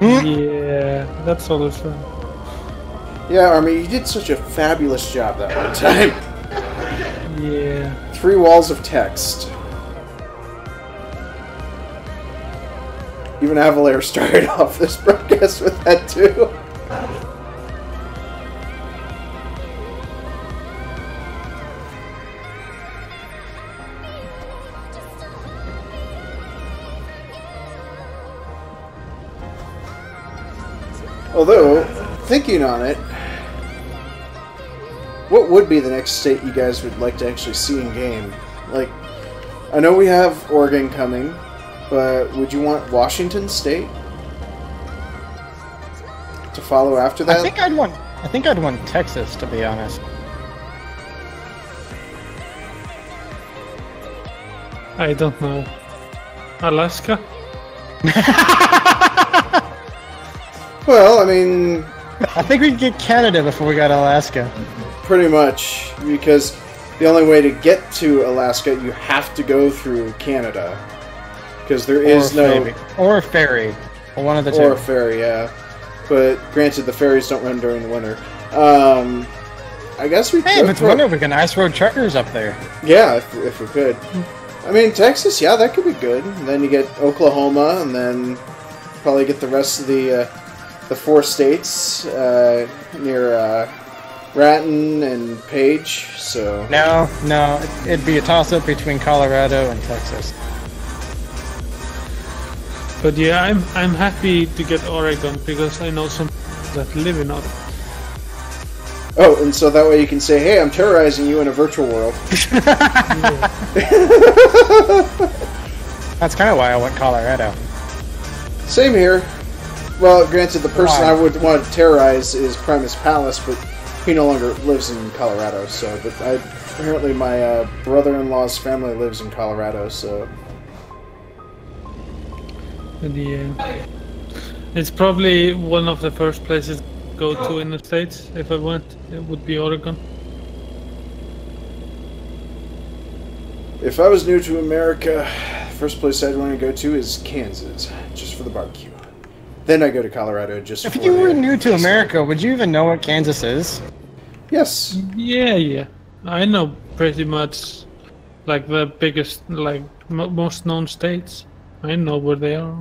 Yeah, that's always fun. Yeah, Army, you did such a fabulous job that one time. Yeah. Three walls of text. Even Avalair started off this broadcast with that too. Although, thinking on it, what would be the next state you guys would like to actually see in game? Like, I know we have Oregon coming, but would you want Washington State to follow after that? I think I'd want. I think I'd want Texas to be honest. I don't know. Alaska? well, I mean, I think we'd get Canada before we got Alaska. Pretty much because the only way to get to Alaska, you have to go through Canada because there is or no ferry. or a ferry. Or one of the two. or a ferry, yeah. But granted, the ferries don't run during the winter. Um, I guess we. hey, could if it's winter, we can ice road truckers up there. Yeah, if, if we could. I mean, Texas, yeah, that could be good. And then you get Oklahoma, and then probably get the rest of the uh, the four states uh, near uh, Raton and Page. So No, no, it'd be a toss-up between Colorado and Texas. But yeah, I'm I'm happy to get Oregon because I know some that live in Oregon. oh, and so that way you can say, "Hey, I'm terrorizing you in a virtual world." That's kind of why I went Colorado. Same here. Well, granted, the person Why? I would want to terrorize is Primus Palace, but he no longer lives in Colorado. So, but I apparently my uh, brother-in-law's family lives in Colorado. So, yeah, it's probably one of the first places to go to in the states. If I went, it would be Oregon. If I was new to America, first place I'd want to go to is Kansas, just for the barbecue. Then I go to Colorado just If for you were new to America, would you even know what Kansas is? Yes. Yeah, yeah. I know pretty much, like the biggest, like mo most known states. I know where they are.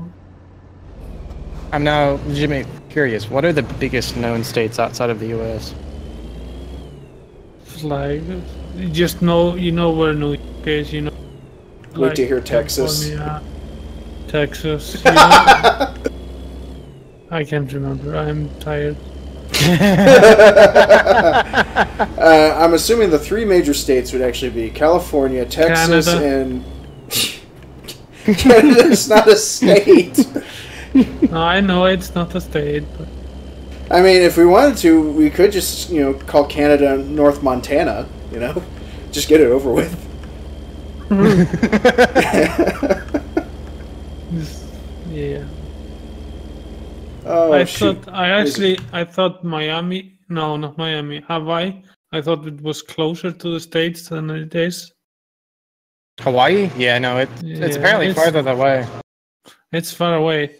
I'm now Jimmy, curious. What are the biggest known states outside of the U.S.? It's like you just know you know where New York is. You know. Wait to hear Texas. California, Texas. you know. I can't remember. I'm tired. Uh, I'm assuming the three major states would actually be California, Texas, Canada. and. Canada's not a state. No, I know it's not a state, but I mean, if we wanted to, we could just, you know, call Canada North Montana, you know? Just get it over with. yeah. Oh, I shoot. thought I actually I thought Miami. No, not Miami. Hawaii. I thought it was closer to the states than it is. Hawaii? Yeah, no, it, it's apparently it's- farther away. It's far away.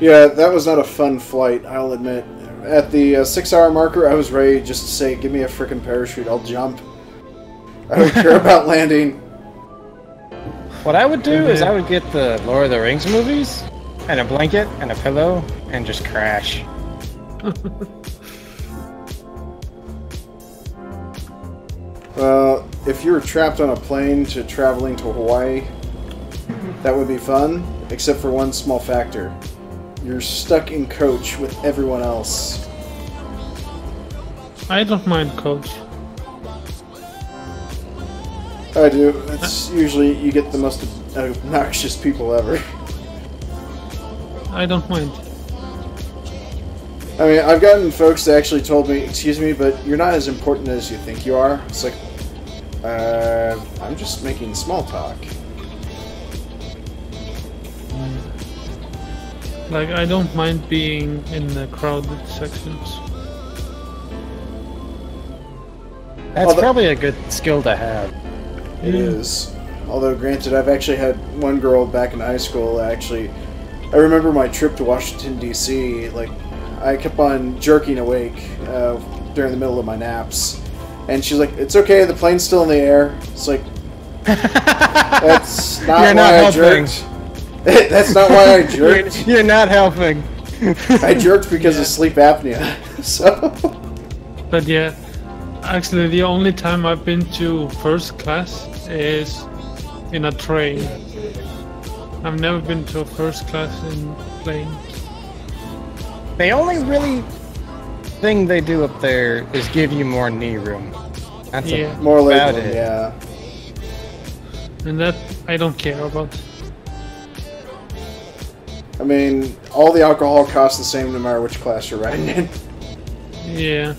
Yeah, that was not a fun flight, I'll admit. At the uh, six hour marker, I was ready just to say, give me a freaking parachute, I'll jump. I don't care about landing. What I would do is. I would get the Lord of the Rings movies and a blanket and a pillow and just crash. Well, if you were trapped on a plane to traveling to Hawaii, that would be fun, except for one small factor. You're stuck in coach with everyone else. I don't mind, coach. I do. It's usually you get the most obnoxious people ever. I don't mind. I mean, I've gotten folks that actually told me, "Excuse me, but you're not as important as you think you are." It's like, uh, I'm just making small talk. Like I don't mind being in the crowded sections. That's Although- probably a good skill to have. It is. Although, granted, I've actually had one girl back in high school. Actually, I remember my trip to Washington D.C. Like, I kept on jerking awake uh, during the middle of my naps, and she's like, "It's okay, the plane's still in the air." It's like, that's not You're why not I helping. jerked. that's not why I jerked. you're not helping. I jerked because of sleep apnea. So, But yeah, actually the only time I've been to first class is in a train. I've never been to a first class in plane. The only really thing they do up there is give you more knee room. That's Yeah. more about like it. yeah. And that I don't care about. I mean, all the alcohol costs the same no matter which class you're riding in. Yeah.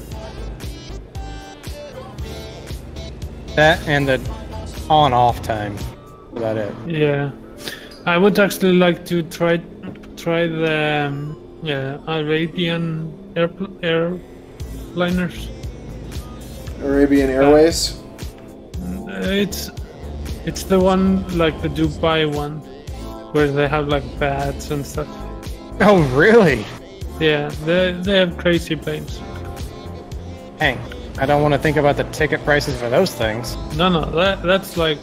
That and the on-off time. About it. Yeah, I would actually like to try try the um, yeah Arabian airpl- airliners. Arabian Airways. Uh, It's it's the one like the Dubai one, where they have like bats and stuff. Oh, really? Yeah, they they have crazy planes. Dang. I don't want to think about the ticket prices for those things. No, no, that that's like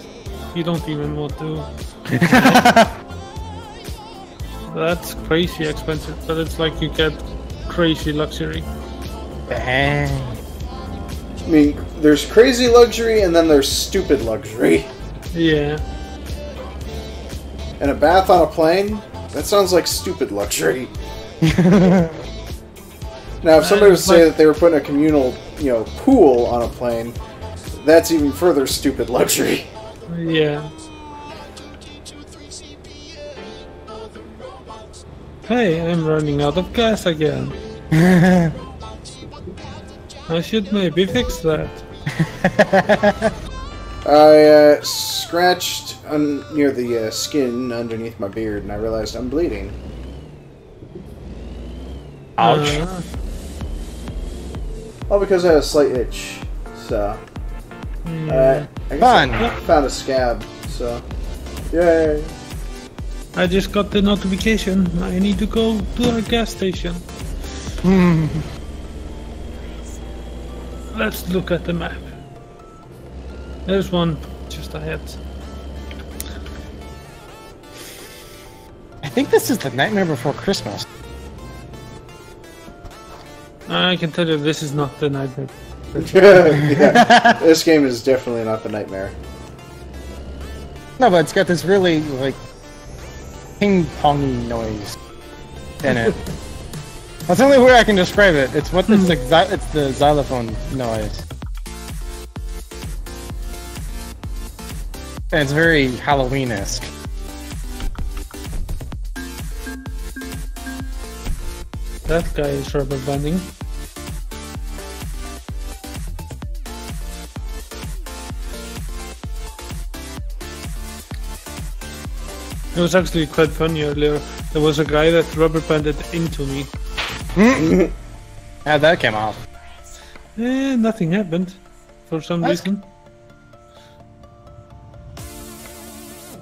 you don't even want to. That's crazy expensive, but it's like you get crazy luxury. Dang. I mean, there's crazy luxury and then there's stupid luxury. Yeah. And a bath on a plane? That sounds like stupid luxury. now, if somebody was to say that they were putting a communal, you know, pool on a plane, that's even further stupid luxury. Yeah. Hey, I'm running out of gas again. I should maybe fix that. I uh, scratched un- near the uh, skin underneath my beard, and I realized I'm bleeding. Ouch. Uh, All because I had a slight itch. So, hmm. uh, I guess Fun. I found a scab. So, yay! I just got the notification. I need to go to a gas station. Let's look at the map. There's one just ahead. I think this is the Nightmare Before Christmas. I can tell you this is not the nightmare. yeah, this game is definitely not the nightmare. No, but it's got this really like ping pongy noise in it. That's the only way I can describe it. It's what it's like, hmm. it's the xylophone noise. And it's very Halloween-esque. That guy is rubber banding. It was actually quite funny earlier. There was a guy that rubber banded into me. How'd that came off? Eh, nothing happened for some That's- reason.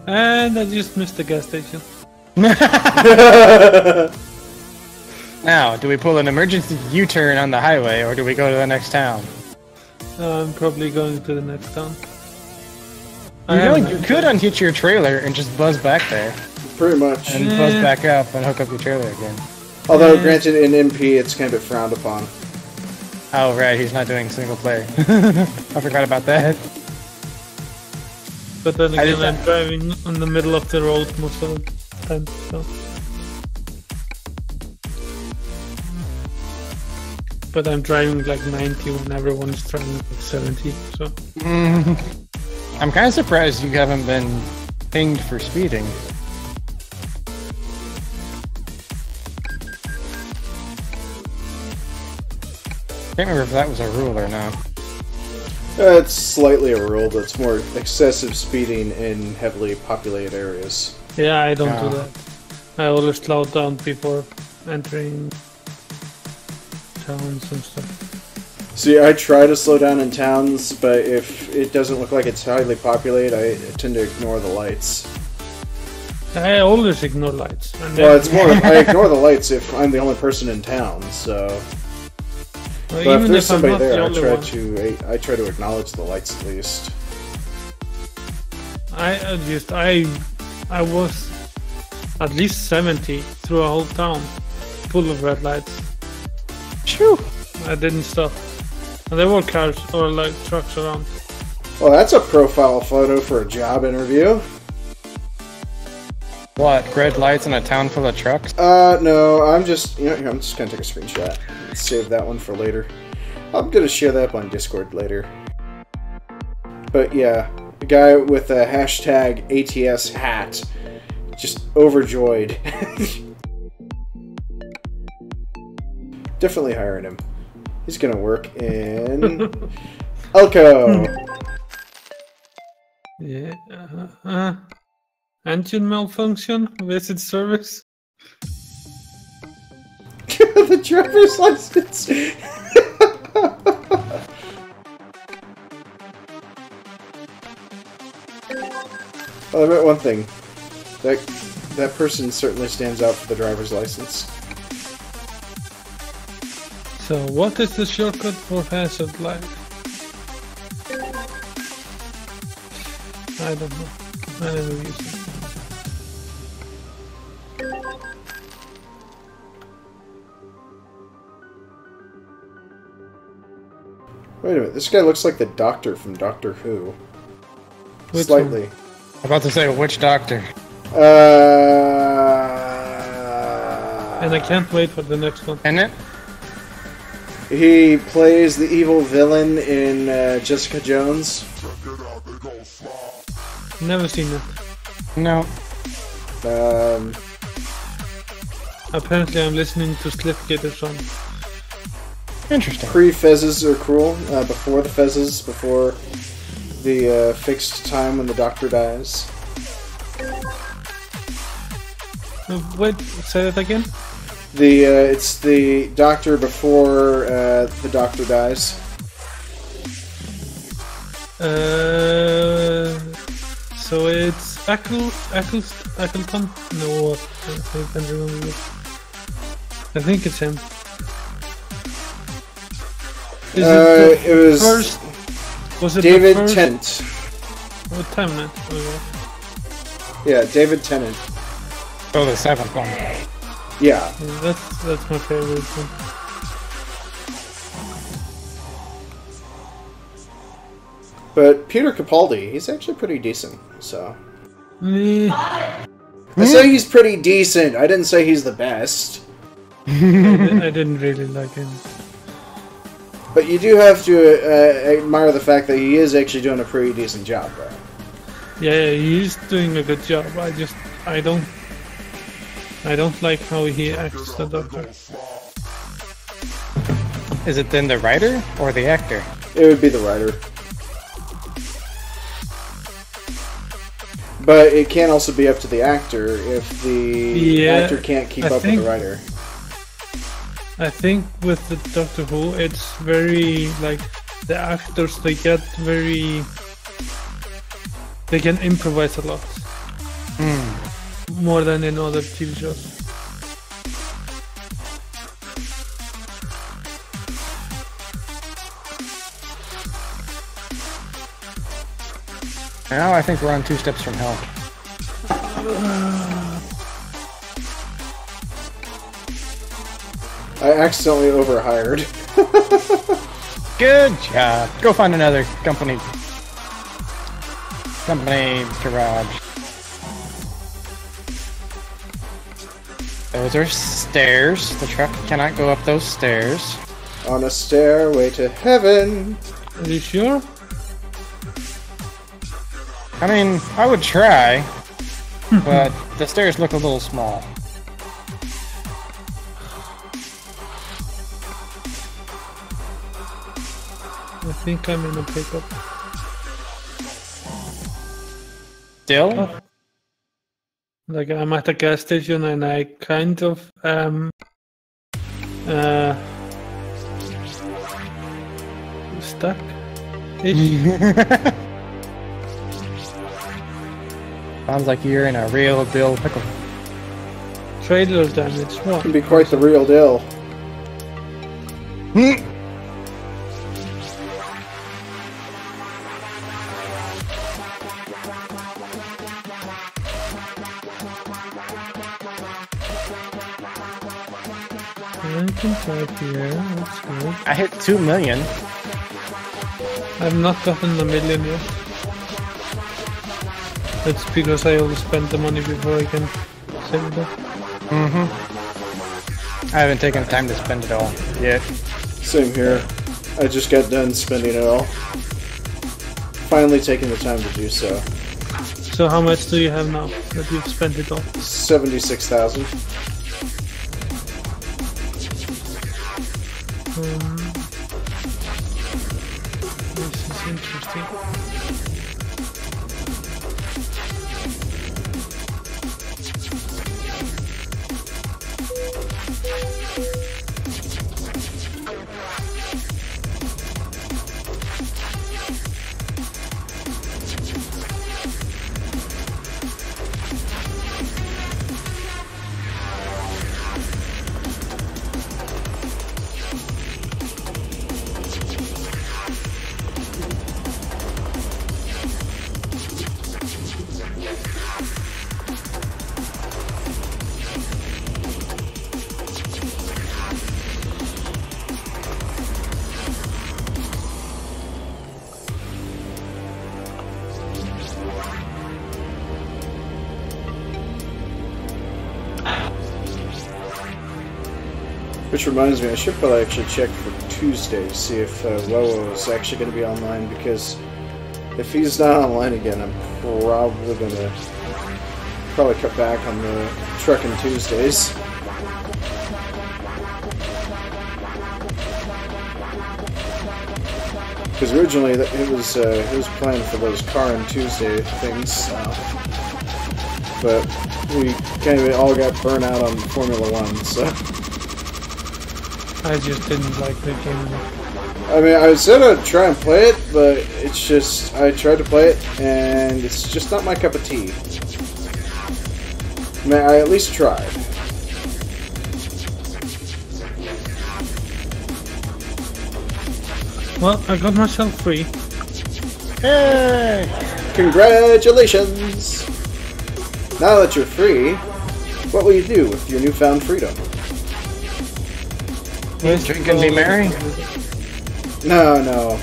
And I just missed the gas station. Now, do we pull an emergency U-turn on the highway, or do we go to the next town? I'm probably going to the next town. I You know, you could unhitch your trailer and just buzz back there, Pretty much. and buzz back up and hook up your trailer again. Although, Yeah. granted, in MP, it's kind of frowned upon. Oh right, he's not doing single player. I forgot about that. But then I again, did I'm that. driving on the middle of the road most of the time. So. But I'm driving like 90 when everyone's driving like 70. So I'm kind of surprised you haven't been pinged for speeding. Can't remember if that was a rule or not. Uh, it's slightly a rule, but it's more excessive speeding in heavily populated areas. yeah, I don't Yeah. do that. I always slow down before entering towns and stuff. See, I try to slow down in towns, but if it doesn't look like it's highly populated, I tend to ignore the lights. I always ignore lights. And Well, it's more I ignore the lights if I'm the only person in town. So, well, but if there's if somebody not the there, I only try one, to I, I try to acknowledge the lights at least. I uh, just I I was at least 70 through a whole town full of red lights. Shoo! I didn't stop. And there were cars or like trucks around. Well, that's a profile photo for a job interview. What? Red lights in a town full of trucks? Uh, no, I'm just you know here, I'm just gonna take a screenshot. Save that one for later. I'm gonna share that up on Discord later. But yeah, the guy with a hashtag ATS hat, just overjoyed. Definitely hiring him. He's gonna work in Elko. Yeah. Uh, uh, engine malfunction. Visit service. the driver's license. well, I bet one thing. That that person certainly stands out for the driver's license. So what is the shortcut for hazard life? I don't know. I never used it. Wait a minute, this guy looks like the Doctor from Doctor Who. Which Slightly. I'm about to say, which doctor? Uh. And I can't wait for the next one. Isn't it? He plays the evil villain in uh, Jessica Jones. Never seen it. No. Um, Apparently, I'm listening to Slipgator song. Interesting. Pre Fezzes are cruel. Uh, before the Fezzes, before the uh, fixed time when the doctor dies. Uh, Wait, say that again. The uh, it's the doctor before uh, the doctor dies. Uh, so it's Eccl, Eccl, Eccleton? No. I can't remember. I think it's him. Is Uh, it the it was first? Was it David the first? Tennant. Oh, Tennant. okay. Yeah, David Tennant. Oh, the seventh one. Yeah, That's that's my favorite one. but Peter Capaldi, he's actually pretty decent. So. I say he's pretty decent. I didn't say he's the best. I, di- I didn't really like him. But you do have to uh, admire the fact that he is actually doing a pretty decent job, though. Yeah, he's doing a good job. I just I don't I don't like how he acts the doctor. Is it then the writer or the actor? It would be the writer. But it can also be up to the actor if the Yeah, actor can't keep I up with the writer. I think with the Doctor Who, it's very like the actors they get very they can improvise a lot hmm. More than in other TV shows. Now I think we're on two steps from hell. I accidentally overhired. Good job. Go find another company. Company garage. Those are stairs. The truck cannot go up those stairs. On a stairway to heaven. Are you sure? I mean, I would try, but the stairs look a little small. I think I'm in a pickup. Still? Oh. Like I'm at a gas station and I kind of um uh stuck. Sounds like you're in a real deal pickle. Trailer damage. What? Can be quite the real deal. can type here. That's good. I hit two million. I've not gotten the million yet. That's because I always spend the money before I can save it up. Mm-hmm. I haven't taken the time to spend it all yet. Same here. I just got done spending it all. Finally taking the time to do so. So how much do you have now that you've spent it all? 76,000. Um, this is interesting. Reminds me, I should probably actually check for Tuesday to see if uh, is actually going to be online because if he's not online again, I'm probably going to probably cut back on the trucking Tuesdays. Because originally it was uh, it was planned for those car and Tuesday things, uh, but we kind of all got burnt out on Formula One. So I just didn't like the game. I mean, I said I'd try and play it, but it's just I tried to play it and it's just not my cup of tea. I mean, I at least tried. Well, I got myself free. Hey! Congratulations! Now that you're free, what will you do with your newfound freedom? Yes, Drink and be merry? No, no.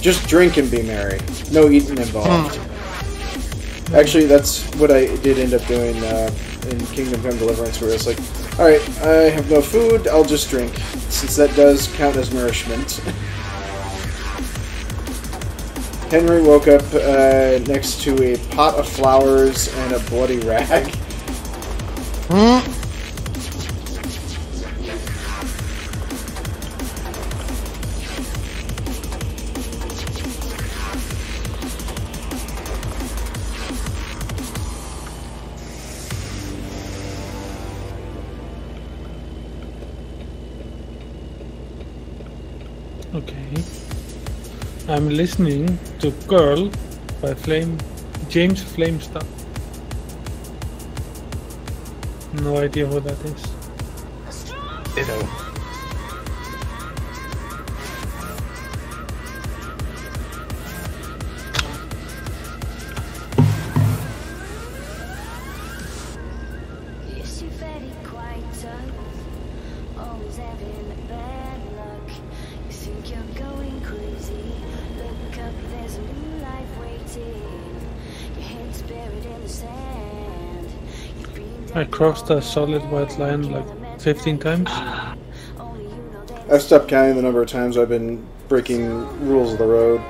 Just drink and be merry. No eating involved. Actually, that's what I did end up doing uh, in Kingdom Come Deliverance, where it's like, alright, I have no food, I'll just drink, since that does count as nourishment. Henry woke up uh, next to a pot of flowers and a bloody rag. Okay. I'm listening to Girl by Flame James Flamestar. No idea who that is. Ditto. I crossed a solid white line like 15 times. I've stopped counting the number of times I've been breaking rules of the road.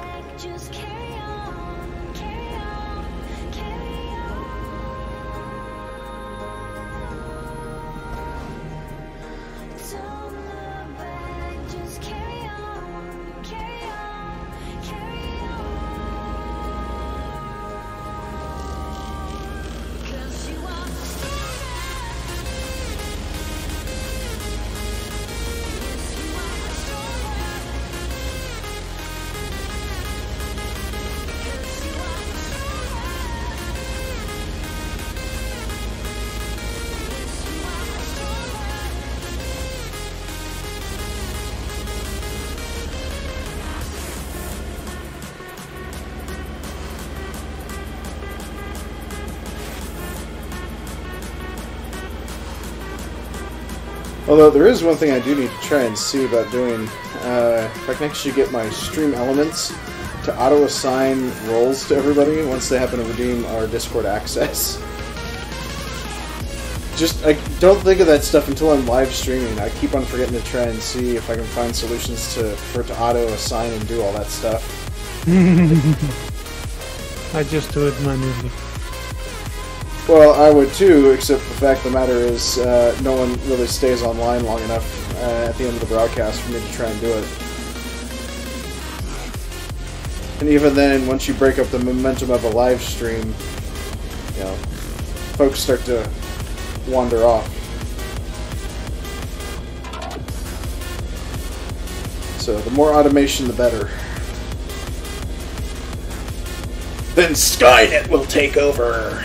Although there is one thing I do need to try and see about doing. Uh, if I can actually get my StreamElements to auto assign roles to everybody once they happen to redeem our Discord access. Just I don't think of that stuff until I'm live streaming. I keep on forgetting to try and see if I can find solutions to for it to auto assign and do all that stuff. I just do it manually. Well, I would too, except the fact the matter is, uh, no one really stays online long enough uh, at the end of the broadcast for me to try and do it. And even then, once you break up the momentum of a live stream, you know, folks start to wander off. So the more automation, the better. Then Skynet will take over.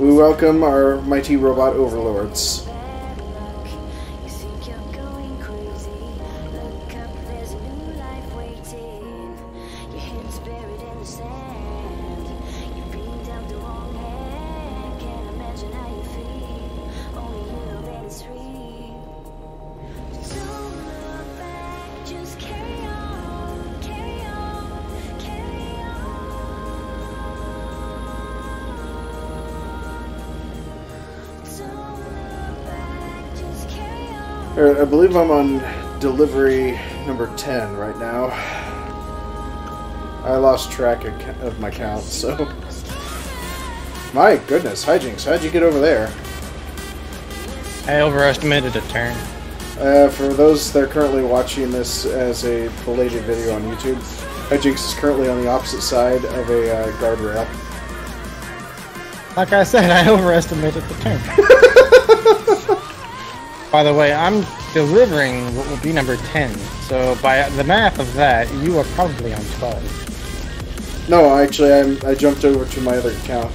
We welcome our mighty robot overlords. Believe I'm on delivery number 10 right now. I lost track of, of my count, so. My goodness, Hyjinks, how'd you get over there? I overestimated a turn. Uh, for those that are currently watching this as a belated video on YouTube, Hyjinks is currently on the opposite side of a uh, guardrail. Like I said, I overestimated the turn. By the way, I'm delivering what will be number 10. So by the math of that, you are probably on 12. No, actually, I'm, I jumped over to my other account.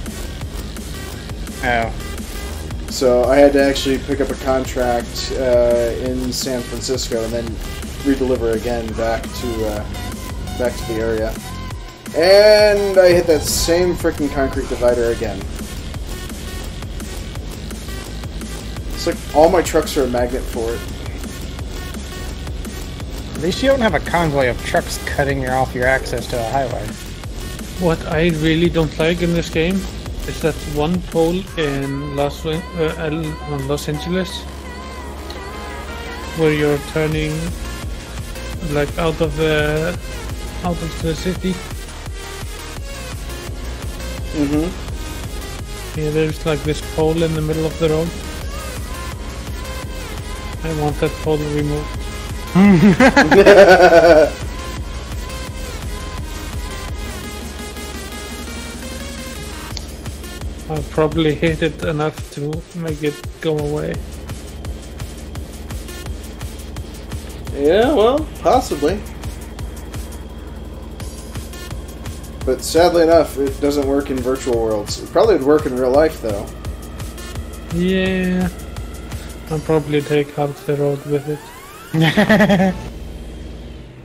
Oh. So I had to actually pick up a contract uh, in San Francisco and then redeliver again back to uh, back to the area. And I hit that same freaking concrete divider again. It's like all my trucks are a magnet for it. At least you don't have a convoy of trucks cutting your off your access to a highway. What I really don't like in this game is that one pole in Los, uh, El- Los Angeles, where you're turning like out of the out of the city. Mm-hmm. Yeah, there's like this pole in the middle of the road. I want that pole removed. I'll probably hit it enough to make it go away. Yeah, well, possibly. But sadly enough, it doesn't work in virtual worlds. It probably would work in real life, though. Yeah, I'll probably take half the road with it.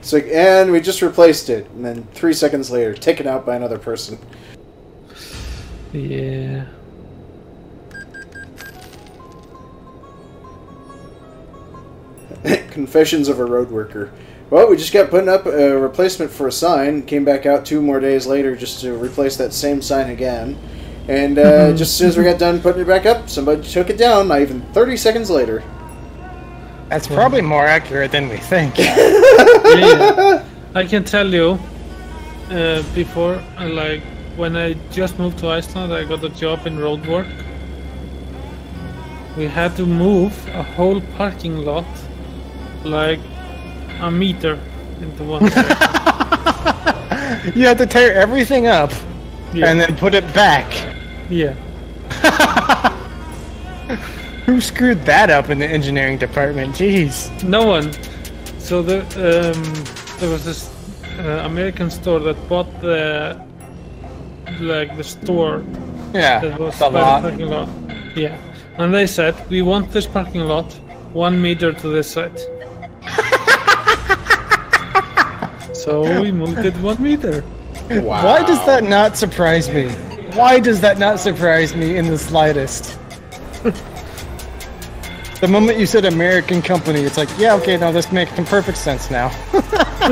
It's like, and we just replaced it, and then three seconds later, taken out by another person. Yeah. Confessions of a road worker. Well, we just got putting up a replacement for a sign. Came back out two more days later just to replace that same sign again. And uh, just as soon as we got done putting it back up, somebody took it down. Not even 30 seconds later. That's probably more accurate than we think. yeah. I can tell you, uh, before, uh, like, when I just moved to Iceland, I got a job in road work. We had to move a whole parking lot, like, a meter into one you have to tear everything up Yeah. and then put it back. yeah. Who screwed that up in the engineering department? Jeez. No one. So the um, there was this uh, American store that bought the like the store Yeah, that was the lot. the parking lot. Yeah, and they said we want this parking lot one meter to this side. so we moved it one meter. Wow. Why does that not surprise me? Why does that not surprise me in the slightest? the moment you said American company, it's like, yeah, okay, no, this makes some perfect sense now.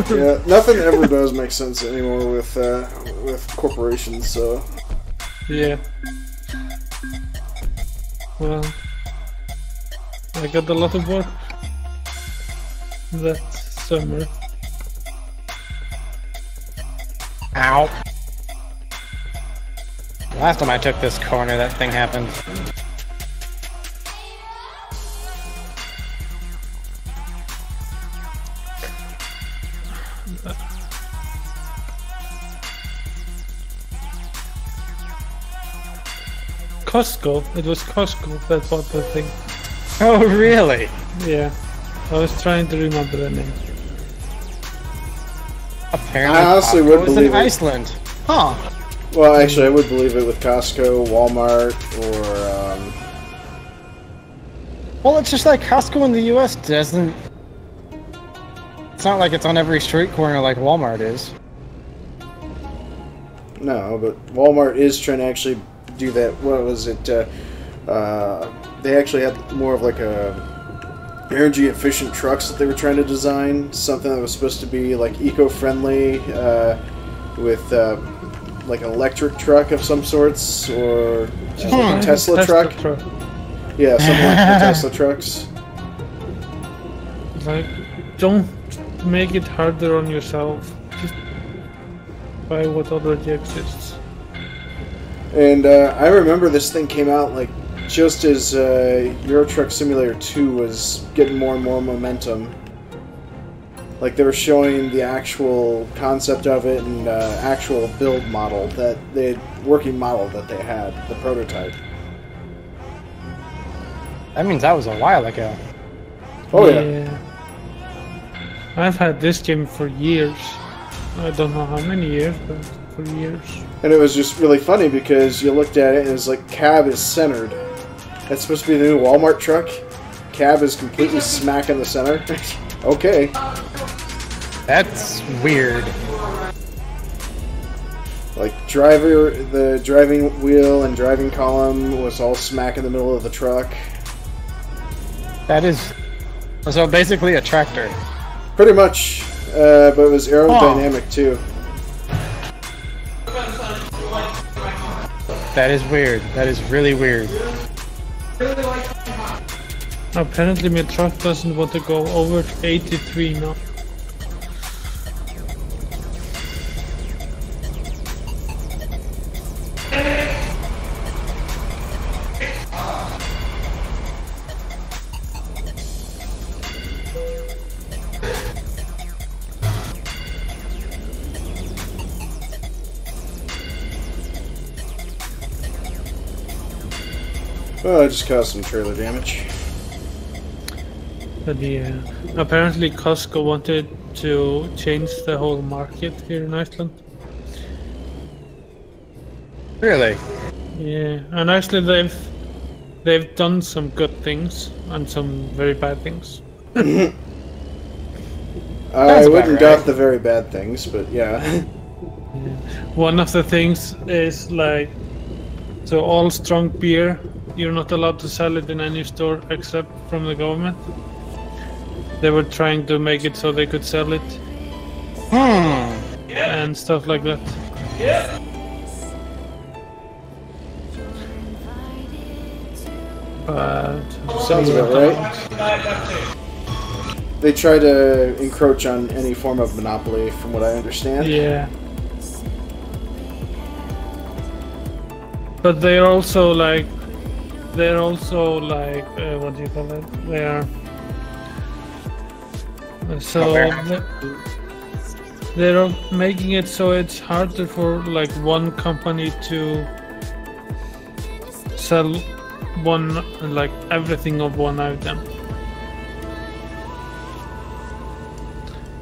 yeah, nothing ever does make sense anymore with uh, with corporations. So Yeah. Well, I got a lot of work that summer. Ow. Last time I took this corner, that thing happened. Costco. It was Costco that bought the thing. Oh, really? Yeah. I was trying to remember the name. Apparently, I honestly Costco would is believe in it. Iceland. Huh. Well, actually, I would believe it with Costco, Walmart, or um, Well, it's just like Costco in the U.S. doesn't. It's not like it's on every street corner like Walmart is. no, but Walmart is trying to actually do that. What was it? Uh, uh, they actually had more of like a energy efficient trucks that they were trying to design. Something that was supposed to be like eco-friendly uh, with uh, like an electric truck of some sorts, or like a Tesla, truck. Yeah, something like the Tesla trucks. Like, don't make it harder on yourself. Just buy what already exists. And uh, I remember this thing came out like just as uh, Euro Truck Simulator 2 was getting more and more momentum, like they were showing the actual concept of it and uh, actual build model that they working model that they had, the prototype. That means that was a while ago. Oh yeah. I've had this game for years. I don't know how many years, but for years. And it was just really funny because you looked at it and it's like cab is centered. That's supposed to be the new Walmart truck. Cab is completely smack in the center. okay. That's weird. Like driver, the driving wheel and driving column was all smack in the middle of the truck. That is. So basically a tractor. Pretty much, uh, but it was aerodynamic too. That is weird. That is really weird. Apparently my truck doesn't want to go over 83 now. Oh, I just caused some trailer damage. But yeah, apparently Costco wanted to change the whole market here in Iceland. Really? Yeah, and actually they've they've done some good things and some very bad things. I about wouldn't right. doubt the very bad things, but yeah. One of the things is like so all strong beer you're not allowed to sell it in any store except from the government. They were trying to make it so they could sell it Hmm. and stuff like that. Yeah. But Sounds about right. They try to encroach on any form of monopoly, from what I understand. Yeah. But they're also like, they're also like, uh, what do you call it? They are. uh, So they're making it so it's harder for like one company to sell one like everything of one item.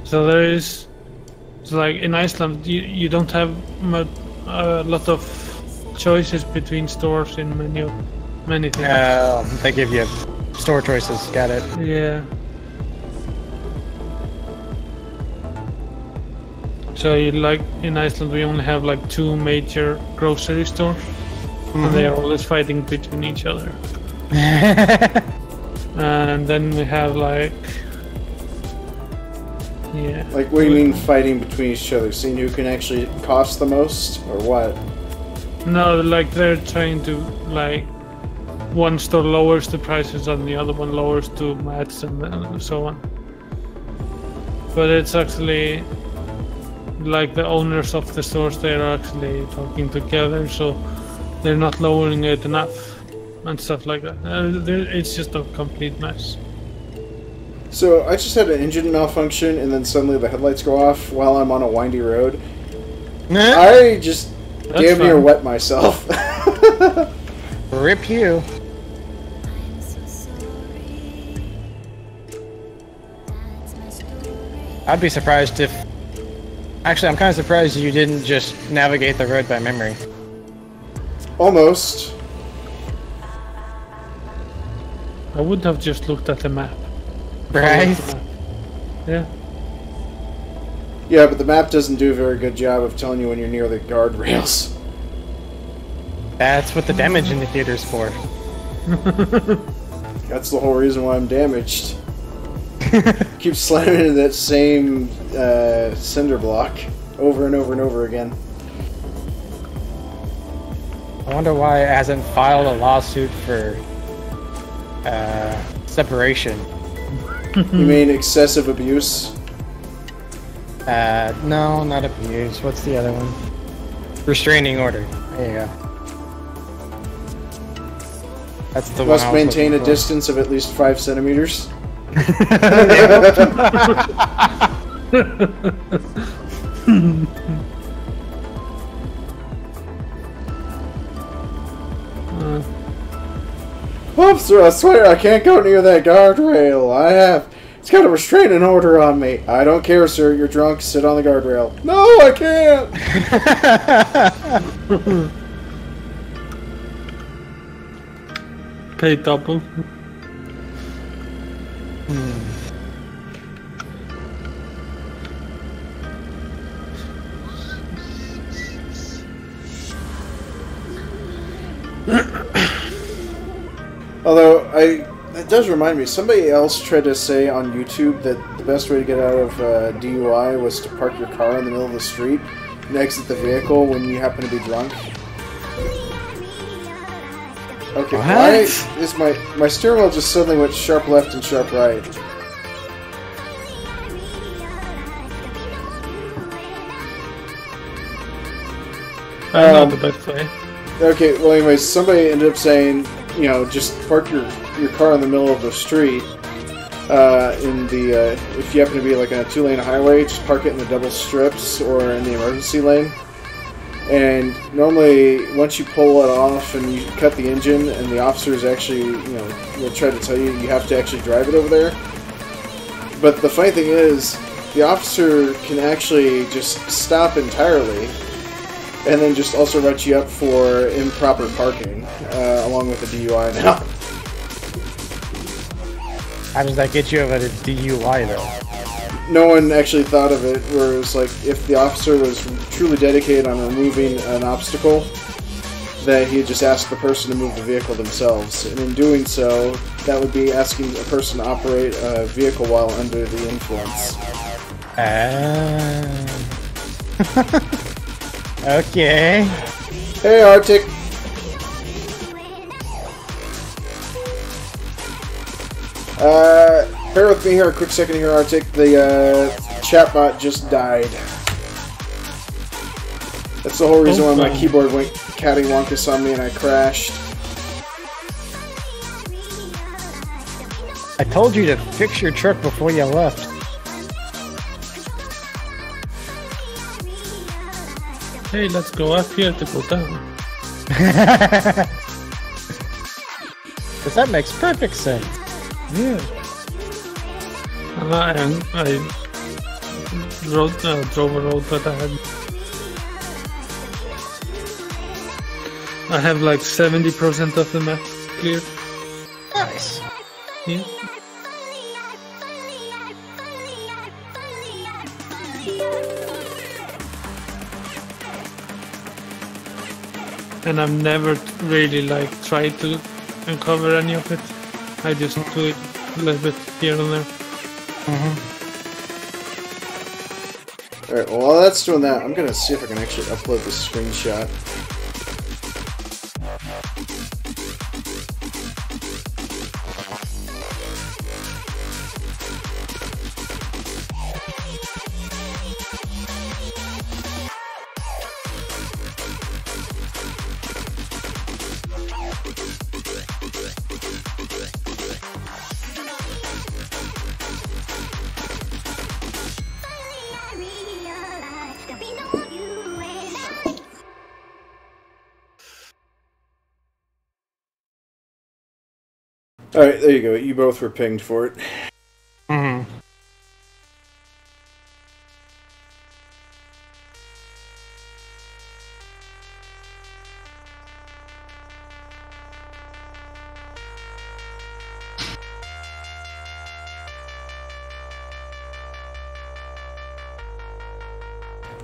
So there is it's like in Iceland, you, you don't have a lot of choices between stores in of many things. Uh, they give you store choices. Got it. Yeah. So you like in Iceland, we only have like two major grocery stores, and they are always fighting between each other. and then we have like, yeah. Like, what do you mean fighting between each other? Seeing who can actually cost the most, or what? No, like they're trying to like one store lowers the prices and the other one lowers to match and so on. But it's actually like the owners of the stores they're actually talking together, so they're not lowering it enough and stuff like that. Uh, it's just a complete mess. So, I just had an engine malfunction, and then suddenly the headlights go off while I'm on a windy road. I just That's damn near fine. wet myself. Rip you. I'd be surprised if. Actually, I'm kind of surprised you didn't just navigate the road by memory. Almost. I would have just looked at the map. Right? The map. Yeah. Yeah, but the map doesn't do a very good job of telling you when you're near the guardrails. That's what the damage indicator's for. That's the whole reason why I'm damaged. Keep slamming into that same uh, cinder block over and over and over again. I wonder why it hasn't filed a lawsuit for uh, separation. You mean excessive abuse? Uh, no, not abuse. What's the other one? Restraining order. There you go. That's the one. Must maintain a for. distance of at least five centimeters. Officer, I swear I can't go near that guardrail. I have. It's got a restraining order on me. I don't care, sir. You're drunk. Sit on the guardrail. No, I can't. Pay double. Although I, it does remind me. Somebody else tried to say on YouTube that the best way to get out of uh, DUI was to park your car in the middle of the street and exit the vehicle when you happen to be drunk. Okay, What? why is my my steering wheel just suddenly went sharp left and sharp right? I know Um, the best way. Okay, well, anyways, somebody ended up saying, you know, just park your, your car in the middle of the street. Uh, in the uh, if you happen to be like on a two lane highway, just park it in the double strips or in the emergency lane. And normally, once you pull it off and you cut the engine, and the officers actually, you know, will try to tell you you have to actually drive it over there. But the funny thing is, the officer can actually just stop entirely and then just also write you up for improper parking, uh, along with a DUI now. How does that get you over to DUI though? No one actually thought of it, where it was like, if the officer was truly dedicated on removing an obstacle, that he'd just asked the person to move the vehicle themselves. And in doing so, that would be asking a person to operate a vehicle while under the influence. Ah. okay. Hey, Arctic! Uh, bear with me here a quick second here, Arctic. The uh, chatbot just died. That's the whole reason why my Okay. keyboard went cattywampus on me and I crashed. I told you to fix your truck before you left. Hey, let's go up here to go down. Because that makes perfect sense. Yeah. And I, rode, uh, drove a road that I had. I have like 70% of the map clear. Nice. Yeah. And I've never really like tried to uncover any of it. I just do it a little bit here and there. Alright, well, while that's doing that, I'm gonna see if I can actually upload the screenshot. Alright, there you go. You both were pinged for it. hmm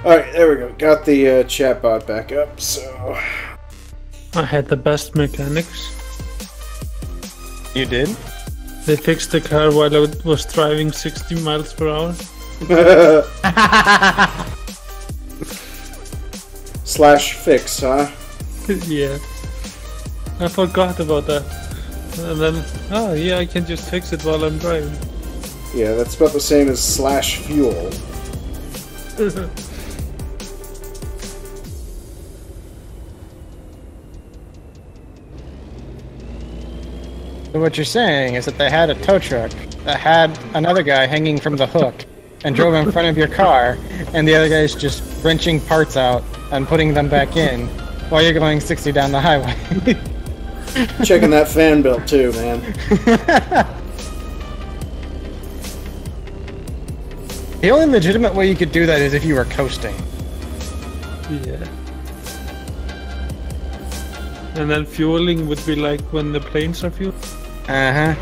Alright, there we go. Got the uh, chatbot back up, so. I had the best mechanics. You did? They fixed the car while I was driving 60 miles per hour. Slash fix, huh? yeah. I forgot about that. And then, oh yeah, I can just fix it while I'm driving. Yeah, that's about the same as slash fuel. So what you're saying is that they had a tow truck that had another guy hanging from the hook and drove in front of your car, and the other guy's just wrenching parts out and putting them back in while you're going 60 down the highway. Checking that fan belt too, man. the only legitimate way you could do that is if you were coasting. Yeah. And then fueling would be like when the planes are fueled. Uh huh.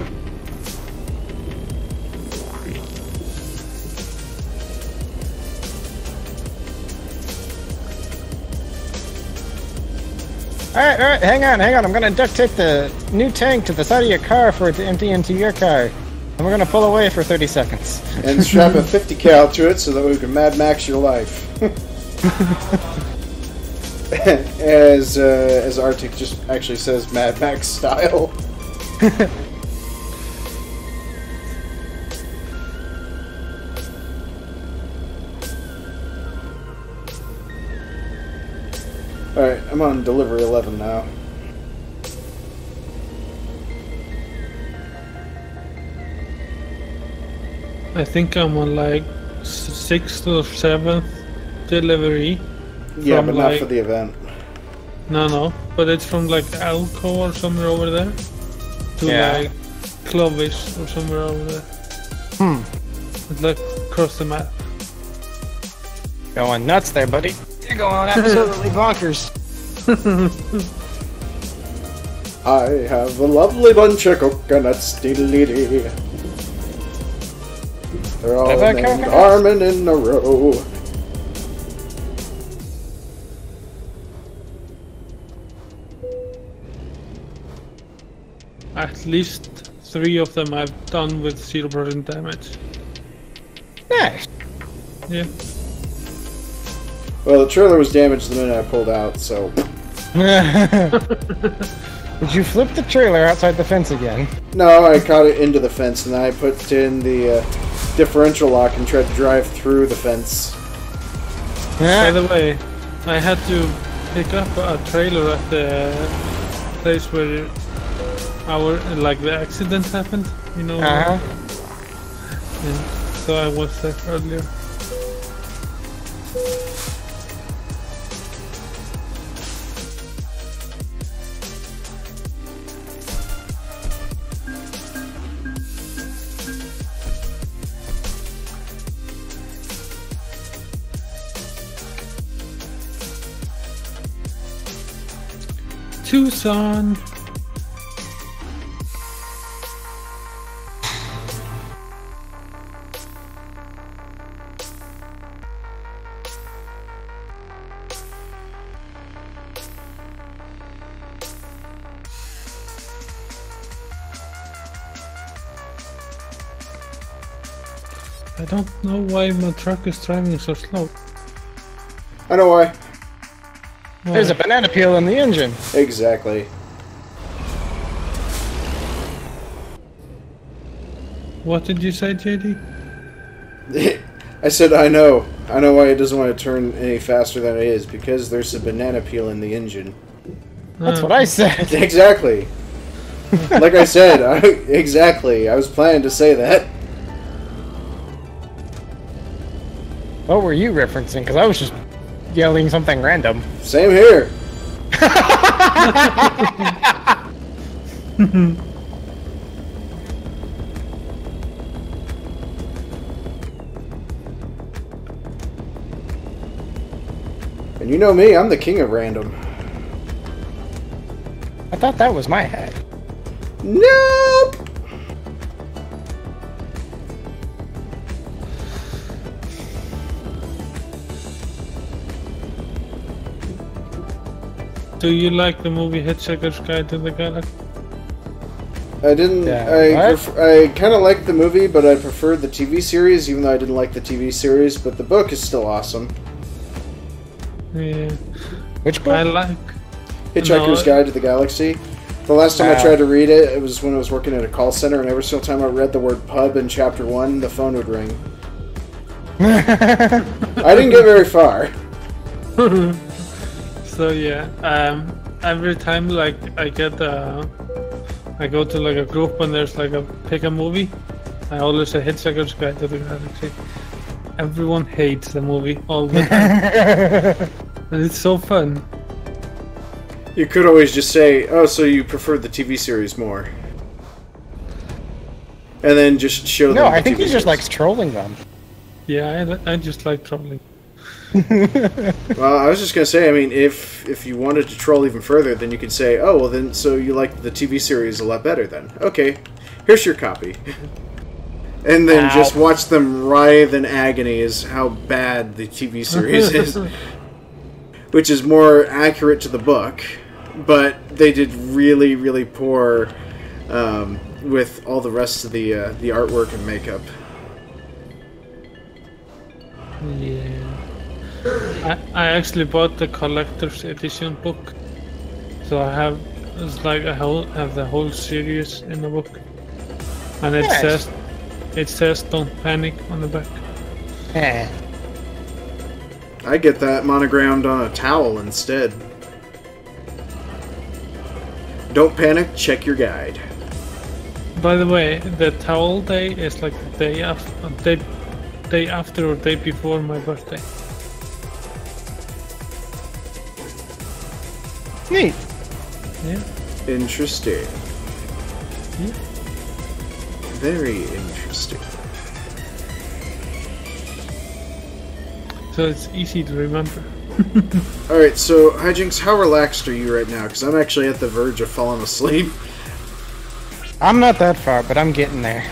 Alright, alright, hang on, hang on. I'm gonna duct tape the new tank to the side of your car for it to empty into your car. And we're gonna pull away for 30 seconds. And strap a 50 cal to it so that we can Mad Max your life. as uh, as Arctic just actually says, Mad Max style. Alright, I'm on delivery 11 now. I think I'm on like sixth or seventh delivery. Yeah, but not like- for the event. No, no, but it's from like Alco or somewhere over there to Yeah. like Clovis or somewhere over there. Hmm. It's like across the map. Going nuts there, buddy. You're going absolutely bonkers. I have a lovely bunch of coconuts, diddly dee. They're all Have I named coconuts? Armin in a row. At least three of them I've done with zero percent damage. Nice. Yeah. Well, the trailer was damaged the minute I pulled out, so Did you flip the trailer outside the fence again? no, I caught it into the fence, and then I put in the uh, differential lock and tried to drive through the fence. By the way, I had to pick up a trailer at the place where our like the accident happened. You know. Uh huh. Yeah. So I was there earlier. Tucson. Don't know why my truck is driving so slow. I know why. There's a banana peel in the engine. Exactly. What did you say, JD? I said I know. I know why it doesn't want to turn any faster than it is because there's a banana peel in the engine. That's Uh, what I said. Exactly. like I said, I, exactly. I was planning to say that. What were you referencing? Because I was just yelling something random. Same here. and you know me, I'm the king of random. I thought that was my hat. Nope. Do you like the movie Hitchhiker's Guide to the Galaxy? I didn't. Yeah, I what? pref- I kind of liked the movie, but I preferred the TV series, even though I didn't like the TV series. But the book is still awesome. Yeah, Which book? I like. Hitchhiker's No, Guide to the Galaxy. The last time I Ah. tried to read it, it was when I was working at a call center, and every single time I read the word pub in chapter one, the phone would ring. I didn't get very far. So yeah, um, every time like I get a, I go to like a group when there's like a pick a movie. I always say Hitchhiker's Guide to the Galaxy. Everyone hates the movie all the time. and it's so fun. You could always just say, "Oh, so you prefer the TV series more," and then just show them. No, the I think TV he just series. likes trolling them. Yeah, I, I just like trolling. Well, I was just gonna say. I mean, if if you wanted to troll even further, then you could say, "Oh, well, then so you like the TV series a lot better then." Okay, here's your copy. And then Ow. just watch them writhe in agony as how bad the TV series is, which is more accurate to the book, but they did really, really poor um, with all the rest of the uh, the artwork and makeup. Yeah. I, I actually bought the collector's edition book. So I have it's like I whole, have the whole series in the book. And it Nice. says it says don't panic on the back. Eh. I get that monogrammed on a towel instead. Don't panic, check your guide. By the way, the towel day is like the day after day, day after or day before my birthday. Neat. Yeah. Interesting. Yeah. Very interesting. So it's easy to remember. Alright, so, Hyjinks, how relaxed are you right now? Because I'm actually at the verge of falling asleep. I'm not that far, but I'm getting there.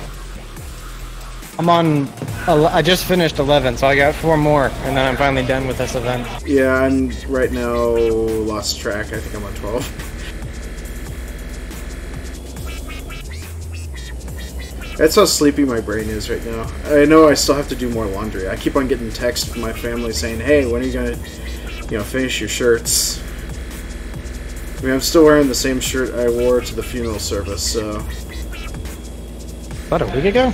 I'm on. I just finished 11, so I got four more, and then I'm finally done with this event. Yeah, I'm right now lost track. I think I'm on 12. That's how sleepy my brain is right now. I know I still have to do more laundry. I keep on getting texts from my family saying, "Hey, when are you gonna, you know, finish your shirts?" I mean, I'm still wearing the same shirt I wore to the funeral service, so About a week ago?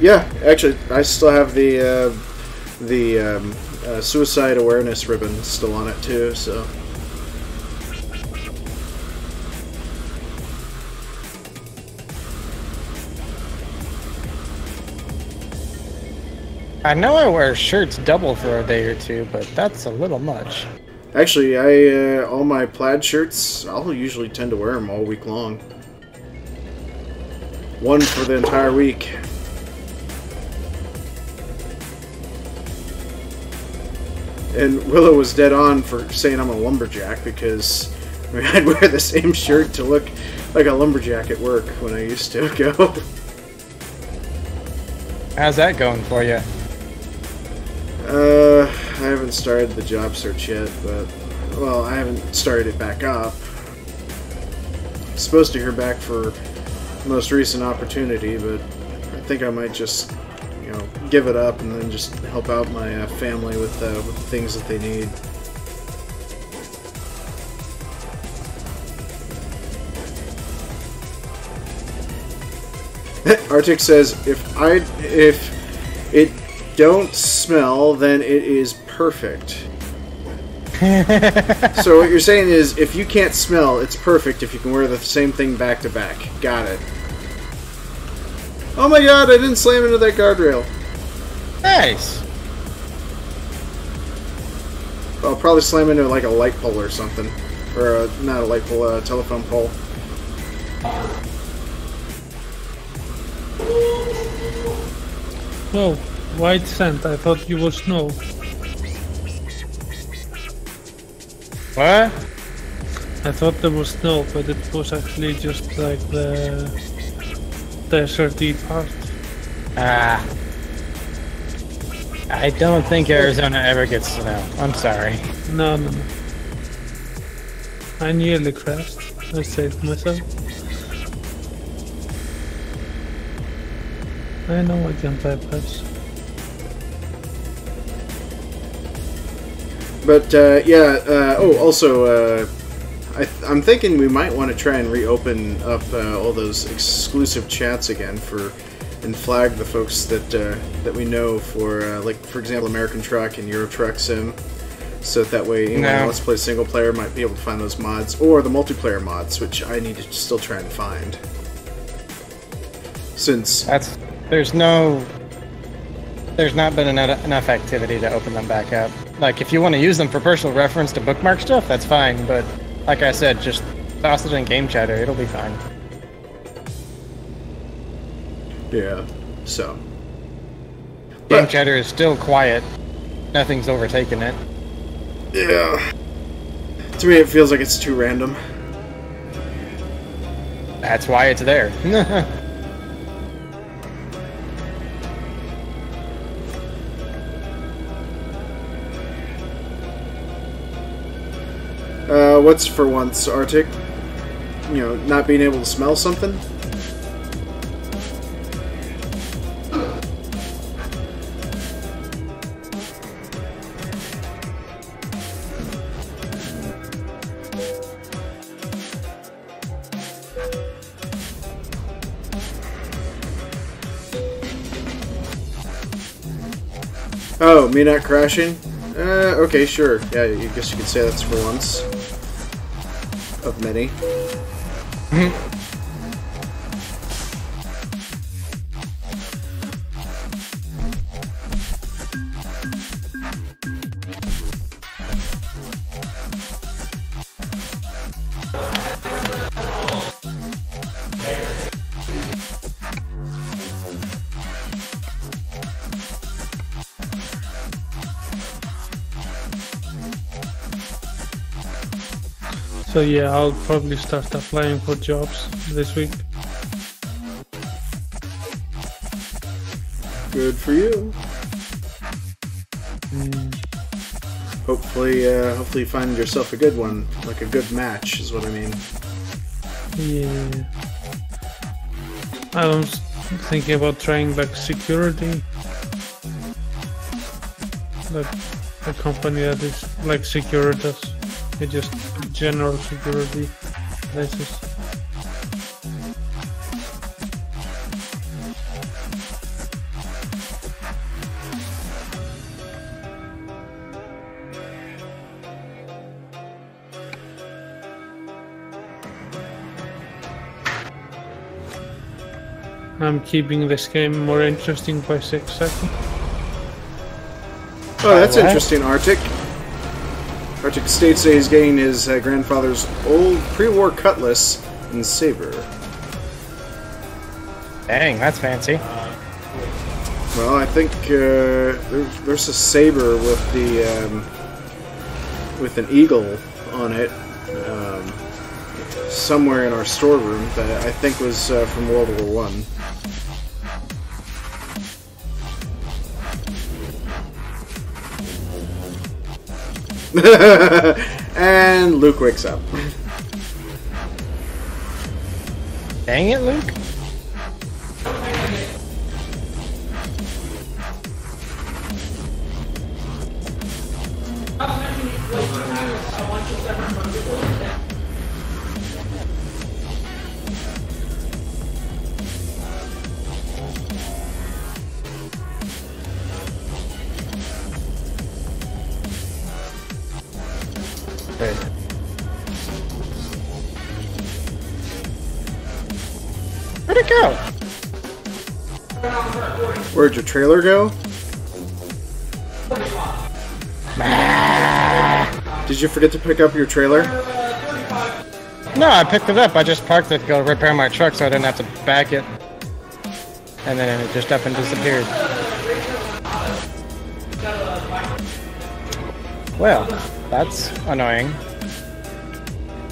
Yeah. Actually, I still have the uh, the um, uh, suicide awareness ribbon still on it too. So I know I wear shirts double for a day or two, but that's a little much. Actually, I uh, all my plaid shirts. I'll usually tend to wear them all week long. One for the entire week. And Willow was dead on for saying I'm a lumberjack because I mean, I'd wear the same shirt to look like a lumberjack at work when I used to go. How's that going for you? Uh, I haven't started the job search yet, but well, I haven't started it back up. Supposed to hear back for most recent opportunity, but I think I might just, give it up and then just help out my uh, family with, uh, with the things that they need. Arctic says, "If I if it don't smell, then it is perfect." so what you're saying is, if you can't smell, it's perfect if you can wear the same thing back to back. Got it. Oh my god! I didn't slam into that guardrail. Nice. I'll probably slam into like a light pole or something, or a, not a light pole, a telephone pole. Oh, white sand. I thought you were snow. What? I thought there was snow, but it was actually just like the deserty part. Ah. I don't think Arizona ever gets snow. I'm sorry. No, no, no. I nearly crashed. I saved myself. I know I can bypass. But uh, yeah. Uh, oh, also, uh, I th- I'm thinking we might want to try and reopen up uh, all those exclusive chats again for and flag the folks that uh, that we know for uh, like for example American Truck and Euro Truck Sim, So that way, anyone No. who wants to play single player might be able to find those mods, or the multiplayer mods, which I need to still try and find. Since That's there's no there's not been enough, enough activity to open them back up. Like if you want to use them for personal reference to bookmark stuff, that's fine. But like I said, just toss it in game chatter. It'll be fine. Yeah, so Game But- chatter is still quiet. Nothing's overtaken it. yeah, to me it feels like it's too random. That's why it's there. Uh, what's for once, Arctic? You know, not being able to smell something? Me not crashing? Uh, okay, sure. Yeah, I guess you could say that's for once. Of many. So yeah, I'll probably start applying for jobs this week. Good for you. Hopefully, uh, hopefully you find yourself a good one, like a good match, is what I mean. Yeah. I was thinking about trying like security. Like a company that is like Securitas. They just general security places. I'm keeping this game more interesting by six seconds. Oh, that's interesting, Arctic. Arctic states that he's getting his uh, grandfather's old pre-war cutlass and saber. Dang, that's fancy. Well, I think uh, there's, there's a saber with the um, with an eagle on it um, somewhere in our storeroom that I think was uh, from World War One. and Luke wakes up. Dang it, Luke. Trailer go? Did you forget to pick up your trailer? No, I picked it up. I just parked it to go repair my truck so I didn't have to back it. And then it just up and disappeared. Well, that's annoying.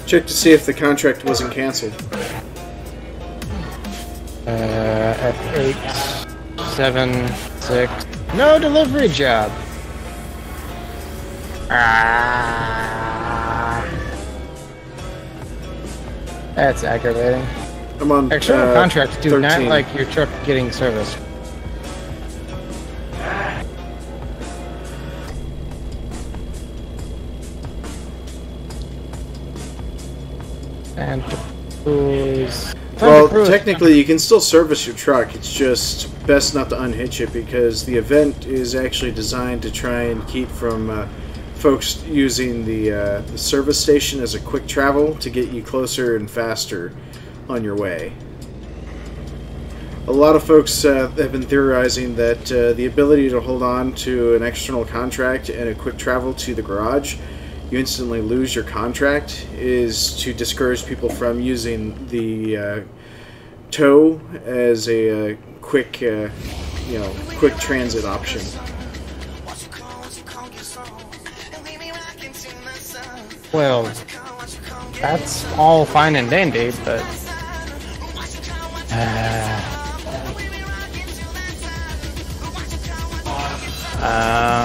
Check to see if the contract wasn't canceled. Uh, at eight, seven, six. No delivery job. Ah. That's aggravating. I'm on External uh, contracts do not like your truck getting service. Technically, you can still service your truck. It's just best not to unhitch it because the event is actually designed to try and keep from uh, folks using the, uh, the service station as a quick travel to get you closer and faster on your way. A lot of folks uh, have been theorizing that uh, the ability to hold on to an external contract and a quick travel to the garage, you instantly lose your contract, is to discourage people from using the uh, tow as a uh, quick, uh, you know, quick transit option. Well, that's all fine and dandy, but. Uh, um.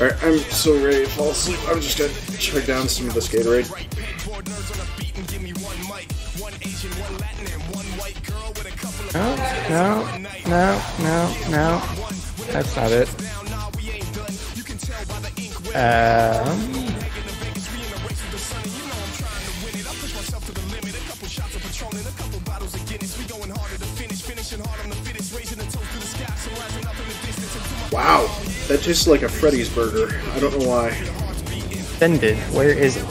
Alright, I'm so ready to fall asleep. I'm just gonna chug down some of this Gatorade. No, no, no, no, no. That's not it. Um. Wow, that tastes like a Freddy's burger. I don't know why. Offended. Where is it? A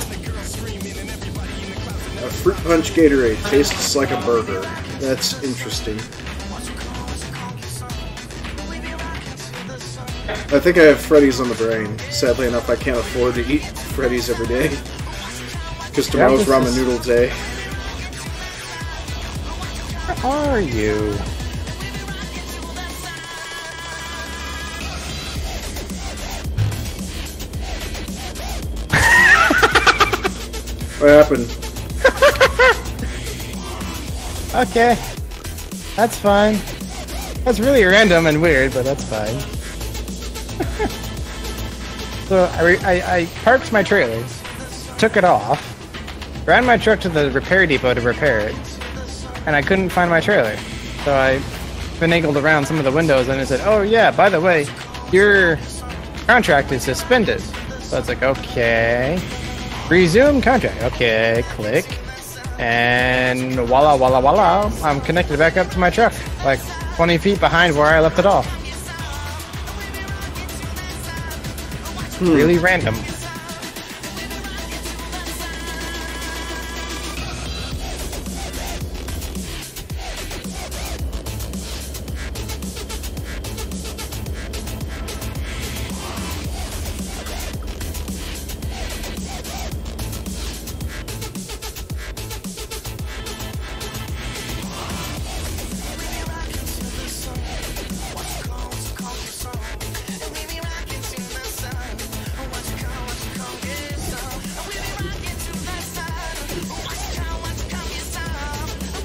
fruit punch Gatorade tastes like a burger. That's interesting. I think I have Freddy's on the brain. Sadly enough, I can't afford to eat Freddy's every day. Because tomorrow's ramen noodle day. Where are you? What happened? Okay. That's fine. That's really random and weird, but that's fine. so I, I, I parked my trailer, took it off, ran my truck to the repair depot to repair it, and I couldn't find my trailer. So I finagled around some of the windows and it said, oh yeah, by the way, your contract is suspended. So it's like, okay. Resume contract. Okay, click. And voila, voila, voila, I'm connected back up to my truck, like 20 feet behind where I left it off. Hmm. Really random.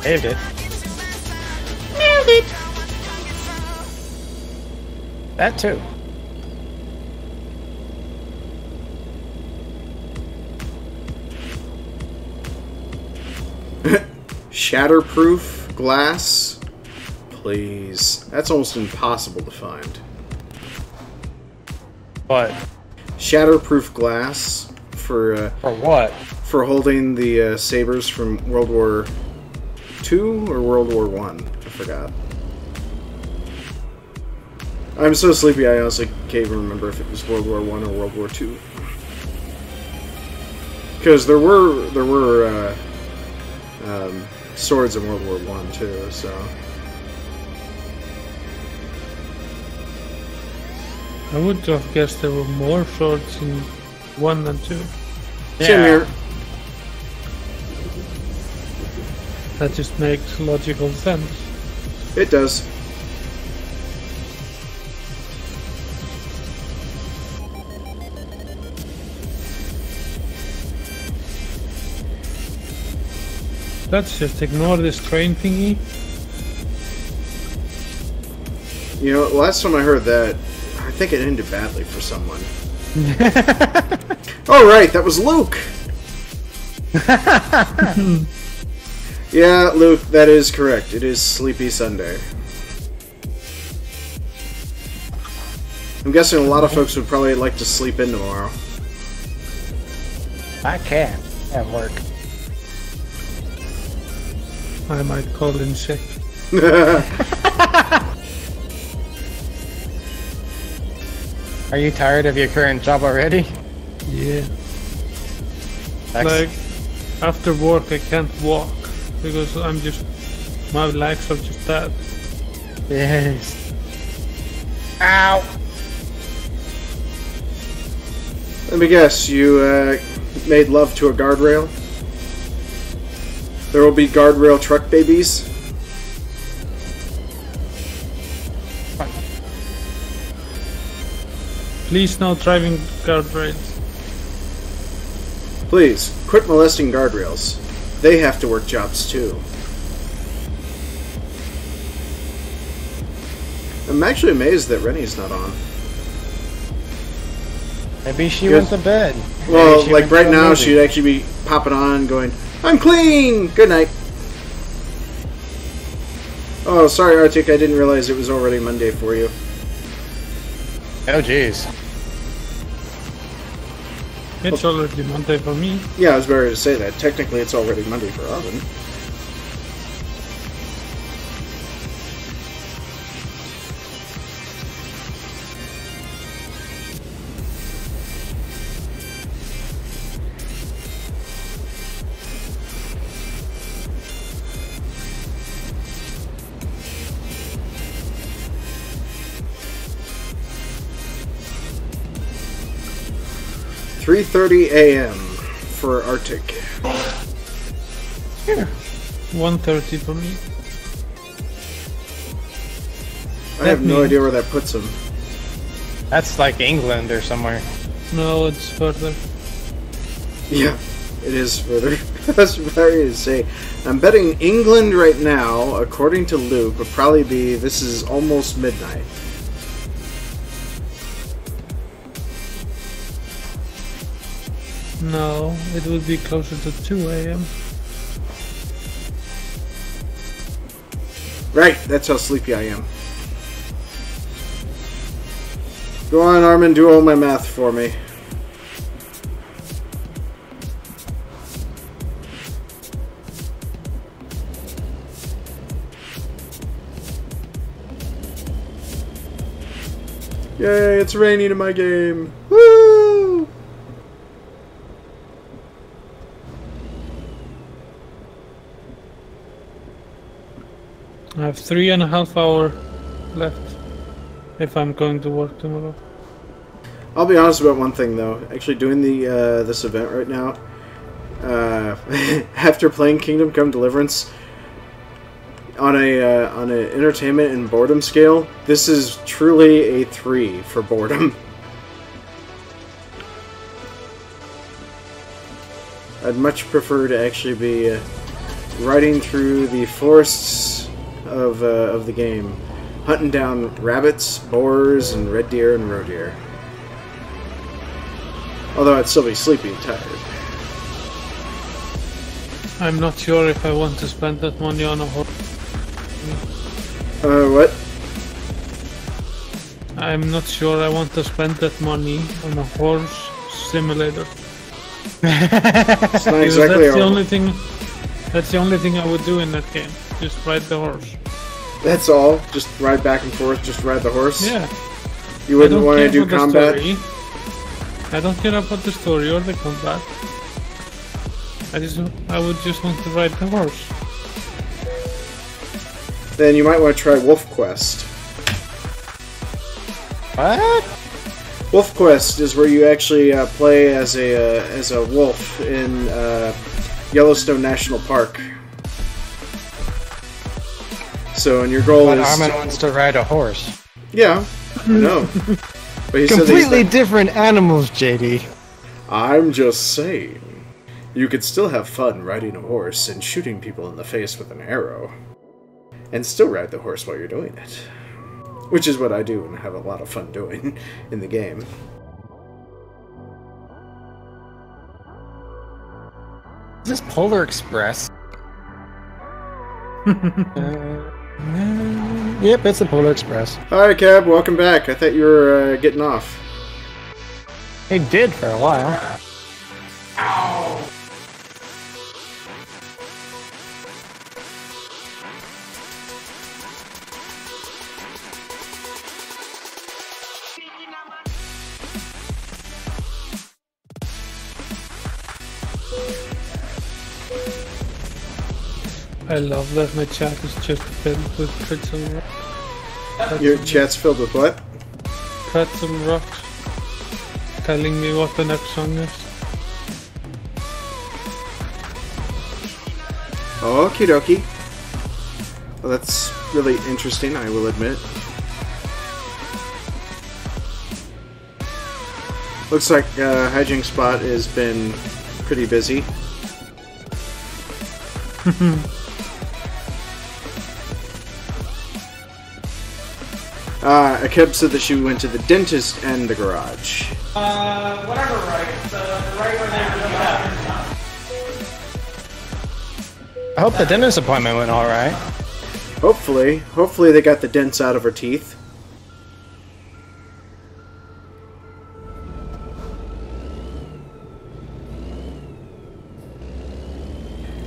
Saved it. Nailed it. That too. Shatterproof glass? Please. That's almost impossible to find. What? Shatterproof glass for uh, For what? for holding the uh, sabers from World War Two or World War One. I. forgot. I'm so sleepy. I honestly can't even remember if it was World War One or World War Two. Because there were there were uh, um, swords in World War One too. So I would have guessed there were more swords in one than two. same here. That just makes logical sense. It does. Let's just ignore this train thingy. You know, last time I heard that, I think it ended badly for someone. oh, right, that was Luke! Yeah, Luke, that is correct. It is Sleepy Sunday. I'm guessing a lot of folks would probably like to sleep in tomorrow. I can't at work. I might call in sick. Are you tired of your current job already? Yeah. Excellent. Like, after work I can't walk because I'm just my legs are just dead. Yes. Ow! Let me guess, you uh, made love to a guardrail? There will be guardrail truck babies? Please no driving guardrails. Please, quit molesting guardrails. They have to work jobs too. I'm actually amazed that Rennie's not on. Maybe she Good. went to bed. Maybe Well, like right now, movie. she'd actually be popping on, going, "I'm clean. Good night." Oh, sorry, Arctic. I didn't realize it was already Monday for you. Oh jeez. It's already Monday for me. Yeah, I was better to say that. Technically, it's already Monday for Robin. Three thirty a.m. for Arctic. 1.30 for me. I have That no idea where that puts him. That's like England or somewhere. No, it's further. Yeah, it is further. That's very to say. I'm betting England right now, according to Luke, would probably be this is almost midnight. No, it would be closer to 2 a.m. Right, that's how sleepy I am. Go on, Armin, do all my math for me. Yay, it's raining in my game. I have three and a half hour left if I'm going to work tomorrow. I'll be honest about one thing though. Actually, doing the uh, this event right now, uh, after playing Kingdom Come Deliverance on a uh, on an entertainment and boredom scale, this is truly a three for boredom. I'd much prefer to actually be uh, riding through the forests of uh, of the game, hunting down rabbits, boars, and red deer and roe deer. Although I'd still be sleepy and tired. I'm not sure if I want to spend that money on a horse. Uh, what? I'm not sure I want to spend that money on a horse simulator. It's not exactly that's the only thing. That's the only thing I would do in that game. Just ride the horse. That's all. Just ride back and forth. Just ride the horse. Yeah. You wouldn't want to do combat. I don't care about the story or the combat. I just I would just want to ride the horse. Then you might want to try Wolf Quest. What? Wolf Quest is where you actually uh, play as a uh, as a wolf in uh, Yellowstone National Park. So, and your goal But is Armin wants to ride a horse. yeah, I know. But he said that he's Completely not- different animals, JD. I'm just saying. You could still have fun riding a horse and shooting people in the face with an arrow. And still ride the horse while you're doing it. Which is what I do and have a lot of fun doing in the game. Is this Polar Express? Uh, yep, it's the Polar Express. Hi, Cab, welcome back. I thought you were uh, getting off. It did for a while. I love that my chat is just filled with crits and rocks. Your chat's filled with what? Crits and rocks. Telling me what the next song is. Okie dokie. Well, that's really interesting, I will admit. Looks like uh, Hijink Spot has been pretty busy. uh, Akeb said that she went to the dentist and the garage. I hope the dentist appointment went alright. Hopefully, hopefully they got the dents out of her teeth.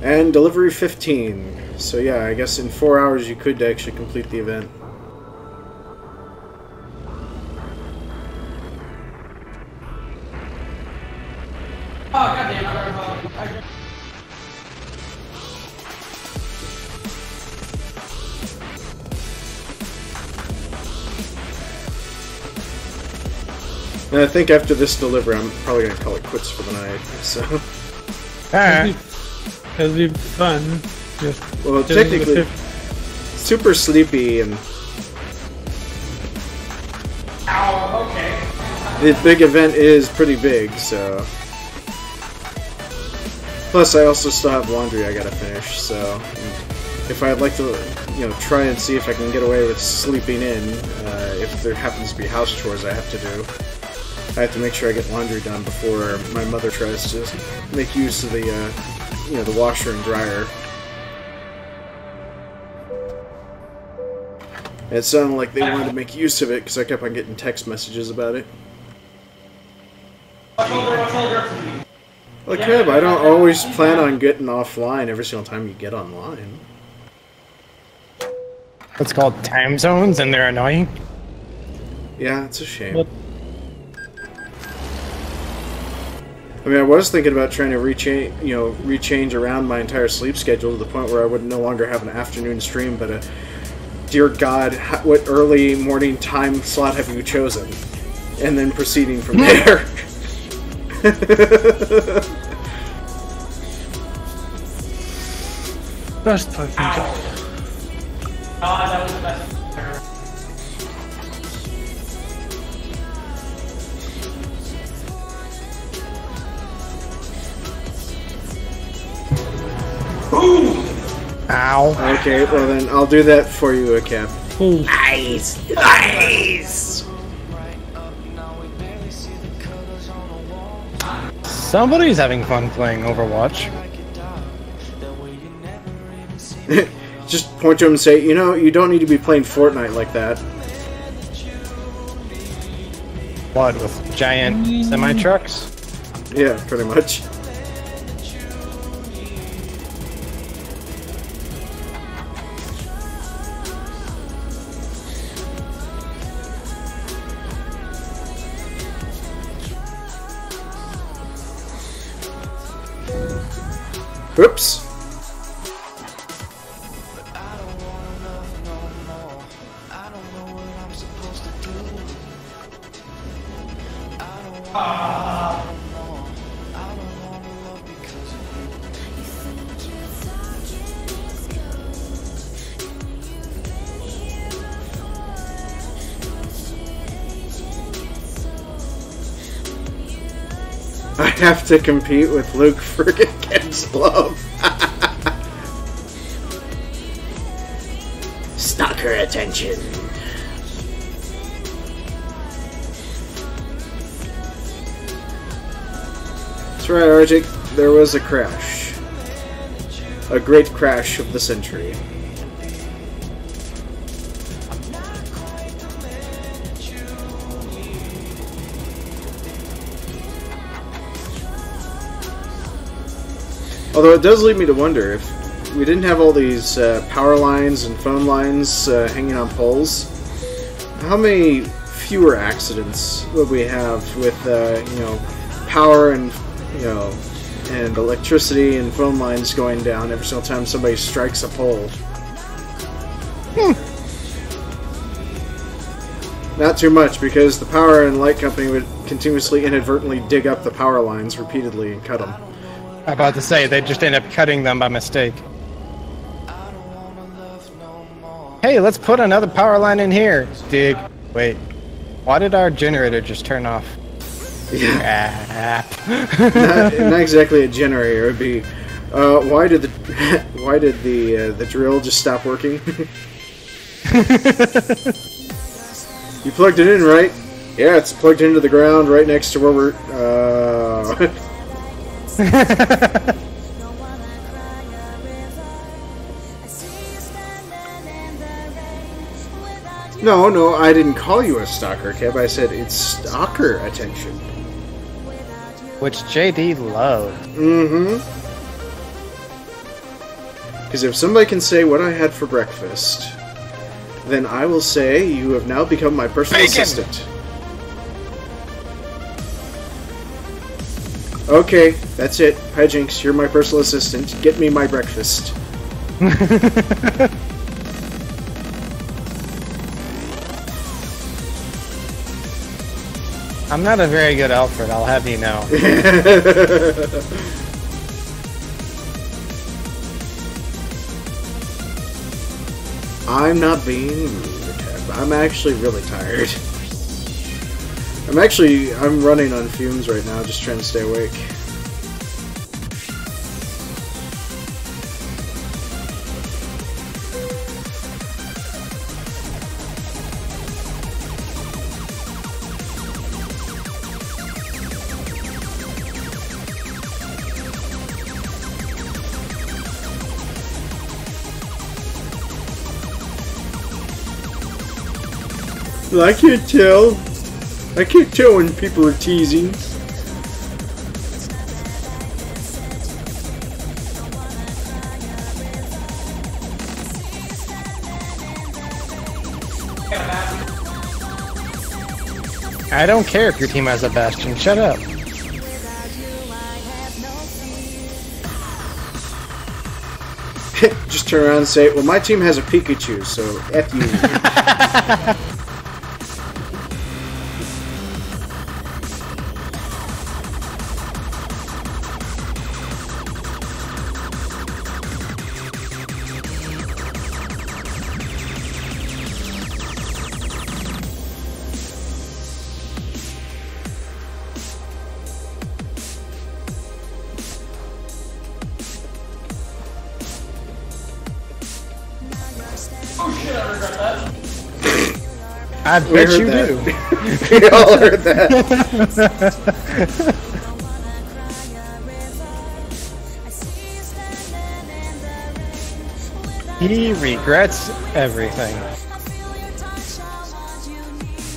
And delivery 15. So yeah, I guess in four hours you could actually complete the event. And I think after this delivery, I'm probably gonna call it quits for the night. So, Alright. It'll be fun. Just well, technically, super sleepy and. The big event is pretty big, so. Plus, I also still have laundry I gotta finish, so. If I'd like to, you know, try and see if I can get away with sleeping in, uh, if there happens to be house chores I have to do, I have to make sure I get laundry done before my mother tries to make use of the, uh, you know, the washer and dryer. It sounded like they wanted to make use of it because I kept on getting text messages about it. Well, Keb, I don't always plan on getting offline every single time you get online. It's called time zones and they're annoying. Yeah, it's a shame. I mean, I was thinking about trying to rechange, you know, rechange around my entire sleep schedule to the point where I would no longer have an afternoon stream, but uh, dear God, what early morning time slot have you chosen? And then proceeding from there. Best fucking job. Ow. okay, well then I'll do that for you, Akeb. Ooh, Somebody's having fun playing Overwatch. Just point to him and say, you know, you don't need to be playing Fortnite like that. What, with giant semi trucks? Yeah, pretty much. To compete with Luke friggin' Keb's love. Stalker attention. That's right, Arctic. There was a crash. A great crash of the century. Although it does lead me to wonder if we didn't have all these uh, power lines and phone lines uh, hanging on poles, how many fewer accidents would we have with uh, you know power and you know and electricity and phone lines going down every single time somebody strikes a pole. Not too much, because the power and light company would continuously inadvertently dig up the power lines repeatedly and cut them. I'm about to say they just end up cutting them by mistake. Hey, let's put another power line in here. Dig. Wait. Why did our generator just turn off? Yeah. Ah. not, not exactly a generator. It'd be, uh, why did the why did the uh, the drill just stop working? you plugged it in, right? Yeah, it's plugged into the ground right next to where we're. Uh... no, no, I didn't call you a stalker, Kev. I said it's stalker attention. Which JD loved. Mm-hmm. Because if somebody can say what I had for breakfast, then I will say you have now become my personal Bacon! assistant. Okay, that's it. Hyjinks, you're my personal assistant. Get me my breakfast. I'm not a very good Alfred, I'll have you know. I'm not being rude, I'm actually really tired. I'm actually I'm running on fumes right now, just trying to stay awake. I can't tell. I can't tell when people are teasing. I don't care if your team has a Bastion, shut up. Just turn around and say, well, my team has a Pikachu, so F you. I We bet heard you that. do. we all heard that. He regrets everything.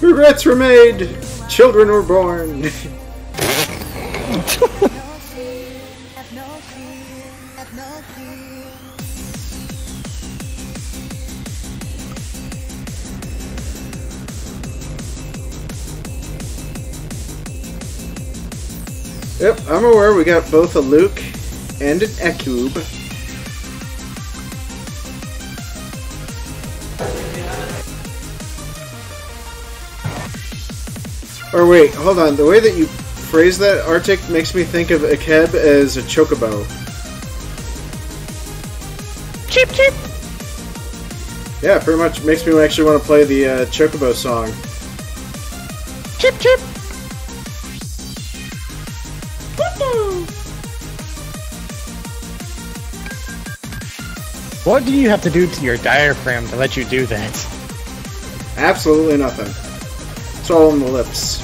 Regrets were made. Children were born. Yep, I'm aware we got both a Luke and an Ekub. Or wait, hold on. The way that you phrase that, Arctic, makes me think of Akeb as a chocobo. Cheep cheep. Yeah, pretty much makes me actually want to play the uh, chocobo song. Chip chip. What do you have to do to your diaphragm to let you do that? Absolutely nothing. It's all on the lips.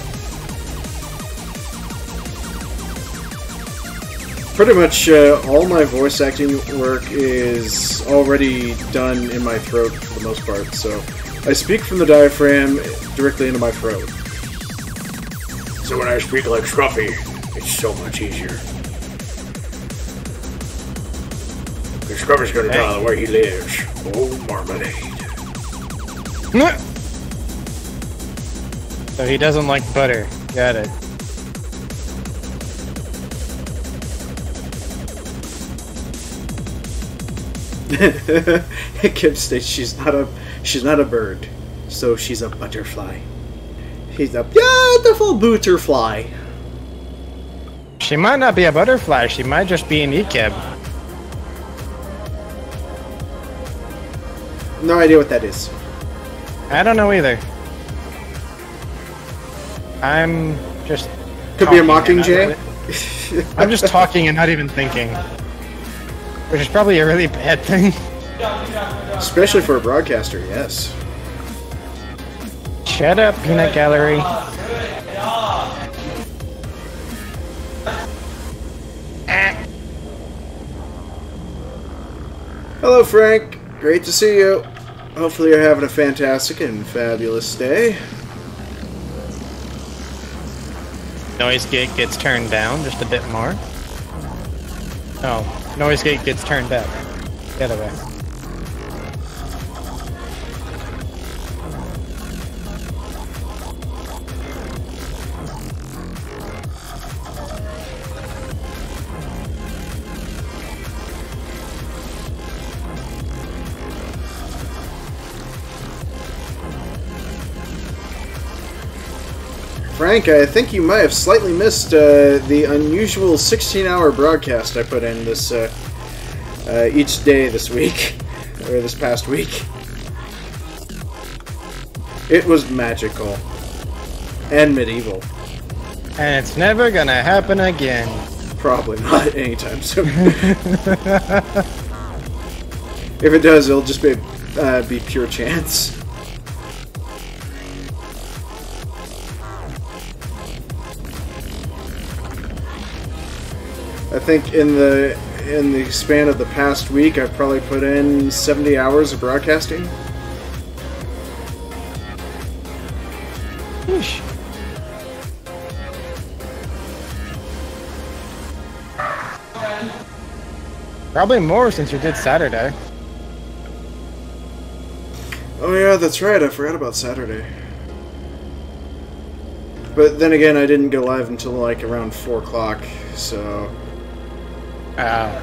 Pretty much uh, all my voice acting work is already done in my throat for the most part, so I speak from the diaphragm directly into my throat. So when I speak like Scruffy, it's so much easier. Scrubber's gonna hey. die where he lives. Oh, marmalade. So he doesn't like butter. Got it. Kim states she's not a she's not a bird, so she's a butterfly. She's a beautiful butterfly. She might not be a butterfly. She might just be an ecab. No idea what that is. I don't know either. I'm just. Could be a talking and not mockingjay. really- I'm just talking and not even thinking. Which is probably a really bad thing. Especially for a broadcaster, yes. Shut up, Peanut Gallery. Hello, Frank. Great to see you. Hopefully, you're having a fantastic and fabulous day. Noise gate gets turned down just a bit more. Oh, noise gate gets turned up. The other way. Frank, I think you might have slightly missed uh, the unusual 16-hour broadcast I put in this uh, uh, each day this week or this past week. It was magical and medieval. And it's never gonna happen again. Probably not anytime soon. if it does, it'll just be uh, be pure chance. I think in the in the span of the past week, I've probably put in 70 hours of broadcasting. Yeesh. Probably more since you did Saturday. Oh yeah, that's right. I forgot about Saturday. But then again, I didn't go live until like around four o'clock, so. Uh,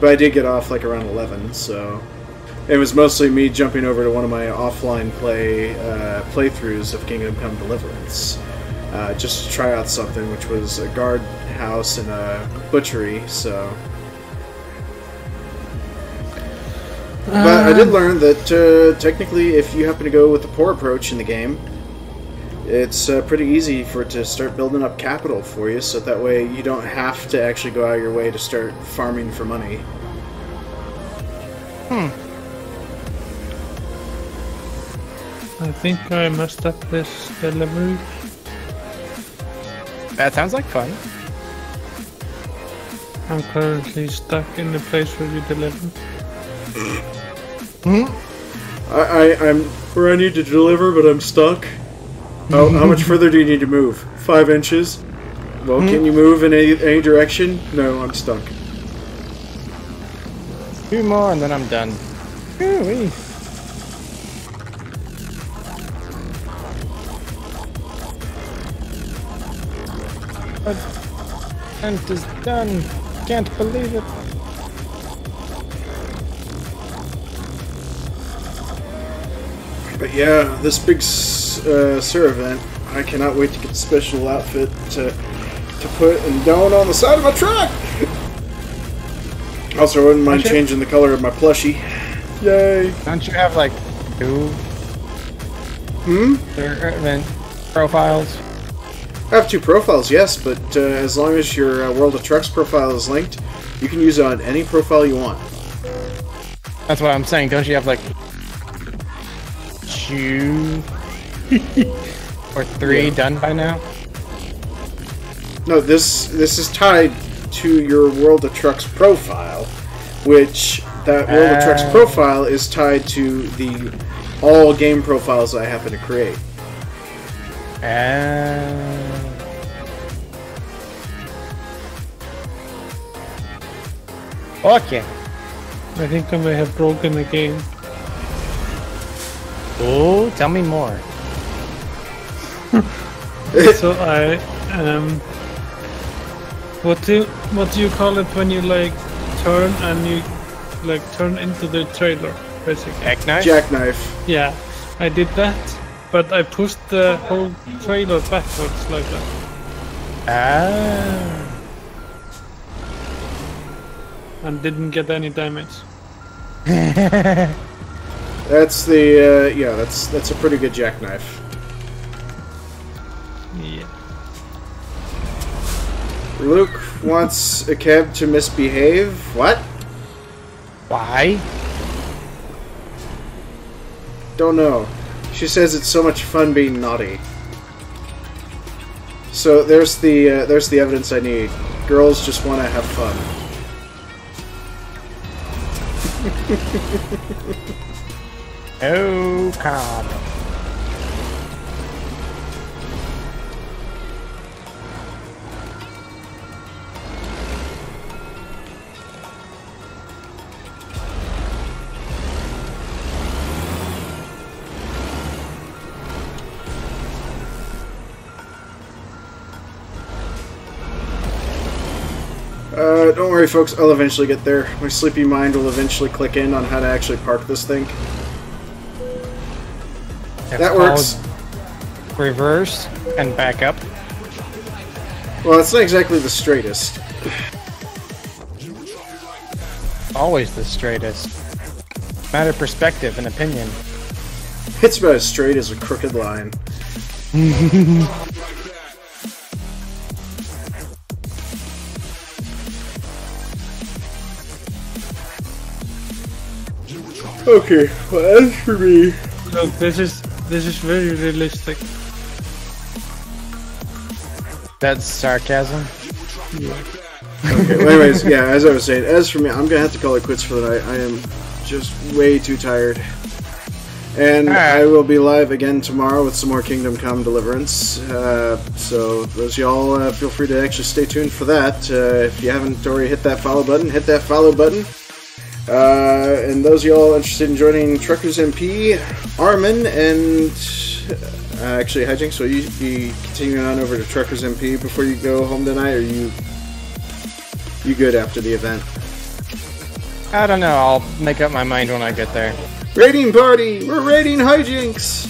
But I did get off like around eleven, so. It was mostly me jumping over to one of my offline play uh, playthroughs of Kingdom Come Deliverance, uh, just to try out something, which was a guard house and a butchery. So. But I did learn that uh, technically, if you happen to go with the poor approach in the game, it's uh, pretty easy for it to start building up capital for you, so that way you don't have to actually go out of your way to start farming for money. Hmm. I think I messed up this delivery. that sounds like fun. I'm currently stuck in the place where you deliver. I, I, I'm where I need to deliver, but I'm stuck. How, how much further do you need to move? Five inches? Well, can hmm? you move in any, any direction? No, I'm stuck. Two more and then I'm done. Ooh-wee. But Hunt is done. Can't believe it. But yeah, this big uh, Sur event, I cannot wait to get the special outfit to to put and down on the side of my truck. Also, I wouldn't mind Okay. changing the color of my plushie. Yay! Don't you have like two Hmm. event profiles? I have two profiles, yes, but uh, as long as your uh, World of Trucks profile is linked, you can use it on any profile you want. That's what I'm saying. Don't you have like two or three Yeah. done by now? No, this this is tied to your World of Trucks profile, which that World of Trucks Ah. profile is tied to the all game profiles I happen to create. Uh, okay. I think I may have broken the game. Oh, tell me more. so I um what do what do you call it when you like turn and you like turn into the trailer, basically. Jackknife? Jackknife. Yeah, I did that, but I pushed the whole trailer backwards like that. Ah. and didn't get any damage. That's the uh, yeah. That's that's a pretty good jackknife. Luke wants a cab to misbehave. What? Why? Don't know. She says it's so much fun being naughty. So there's the uh, there's the evidence I need. Girls just want to have fun. Oh, God. Worry, folks. I'll eventually get there. My sleepy mind will eventually click in on how to actually park this thing. That works. Reverse and back up. Well, it's not exactly the straightest. Always the straightest. Matter of perspective and opinion. It's about as straight as a crooked line. okay, well, as for me, Look, this is this is very realistic. That's sarcasm. Okay, well, anyways, yeah, as I was saying, as for me, I'm gonna have to call it quits for the night. I am just way too tired. And Alright. I will be live again tomorrow with some more Kingdom Come Deliverance. Uh, so, those y'all, uh, feel free to actually stay tuned for that. Uh, if you haven't already hit that follow button, hit that follow button. Uh, and those of y'all interested in joining Truckers MP, Armin, and uh, actually Hyjinks, so you be continuing on over to Truckers MP before you go home tonight, or you you good after the event? I don't know. I'll make up my mind when I get there. Raiding party! We're raiding Hyjinks!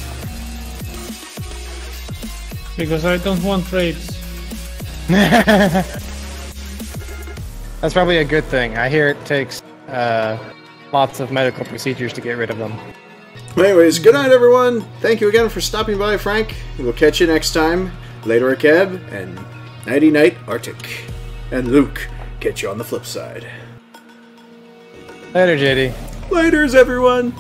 Because I don't want raids. That's probably a good thing. I hear it takes uh, lots of medical procedures to get rid of them. Anyways, good night, everyone. Thank you again for stopping by, Frank. We'll catch you next time. Later, a cab, and nighty night, Arctic. And Luke, catch you on the flip side. Later, JD. Laters, everyone!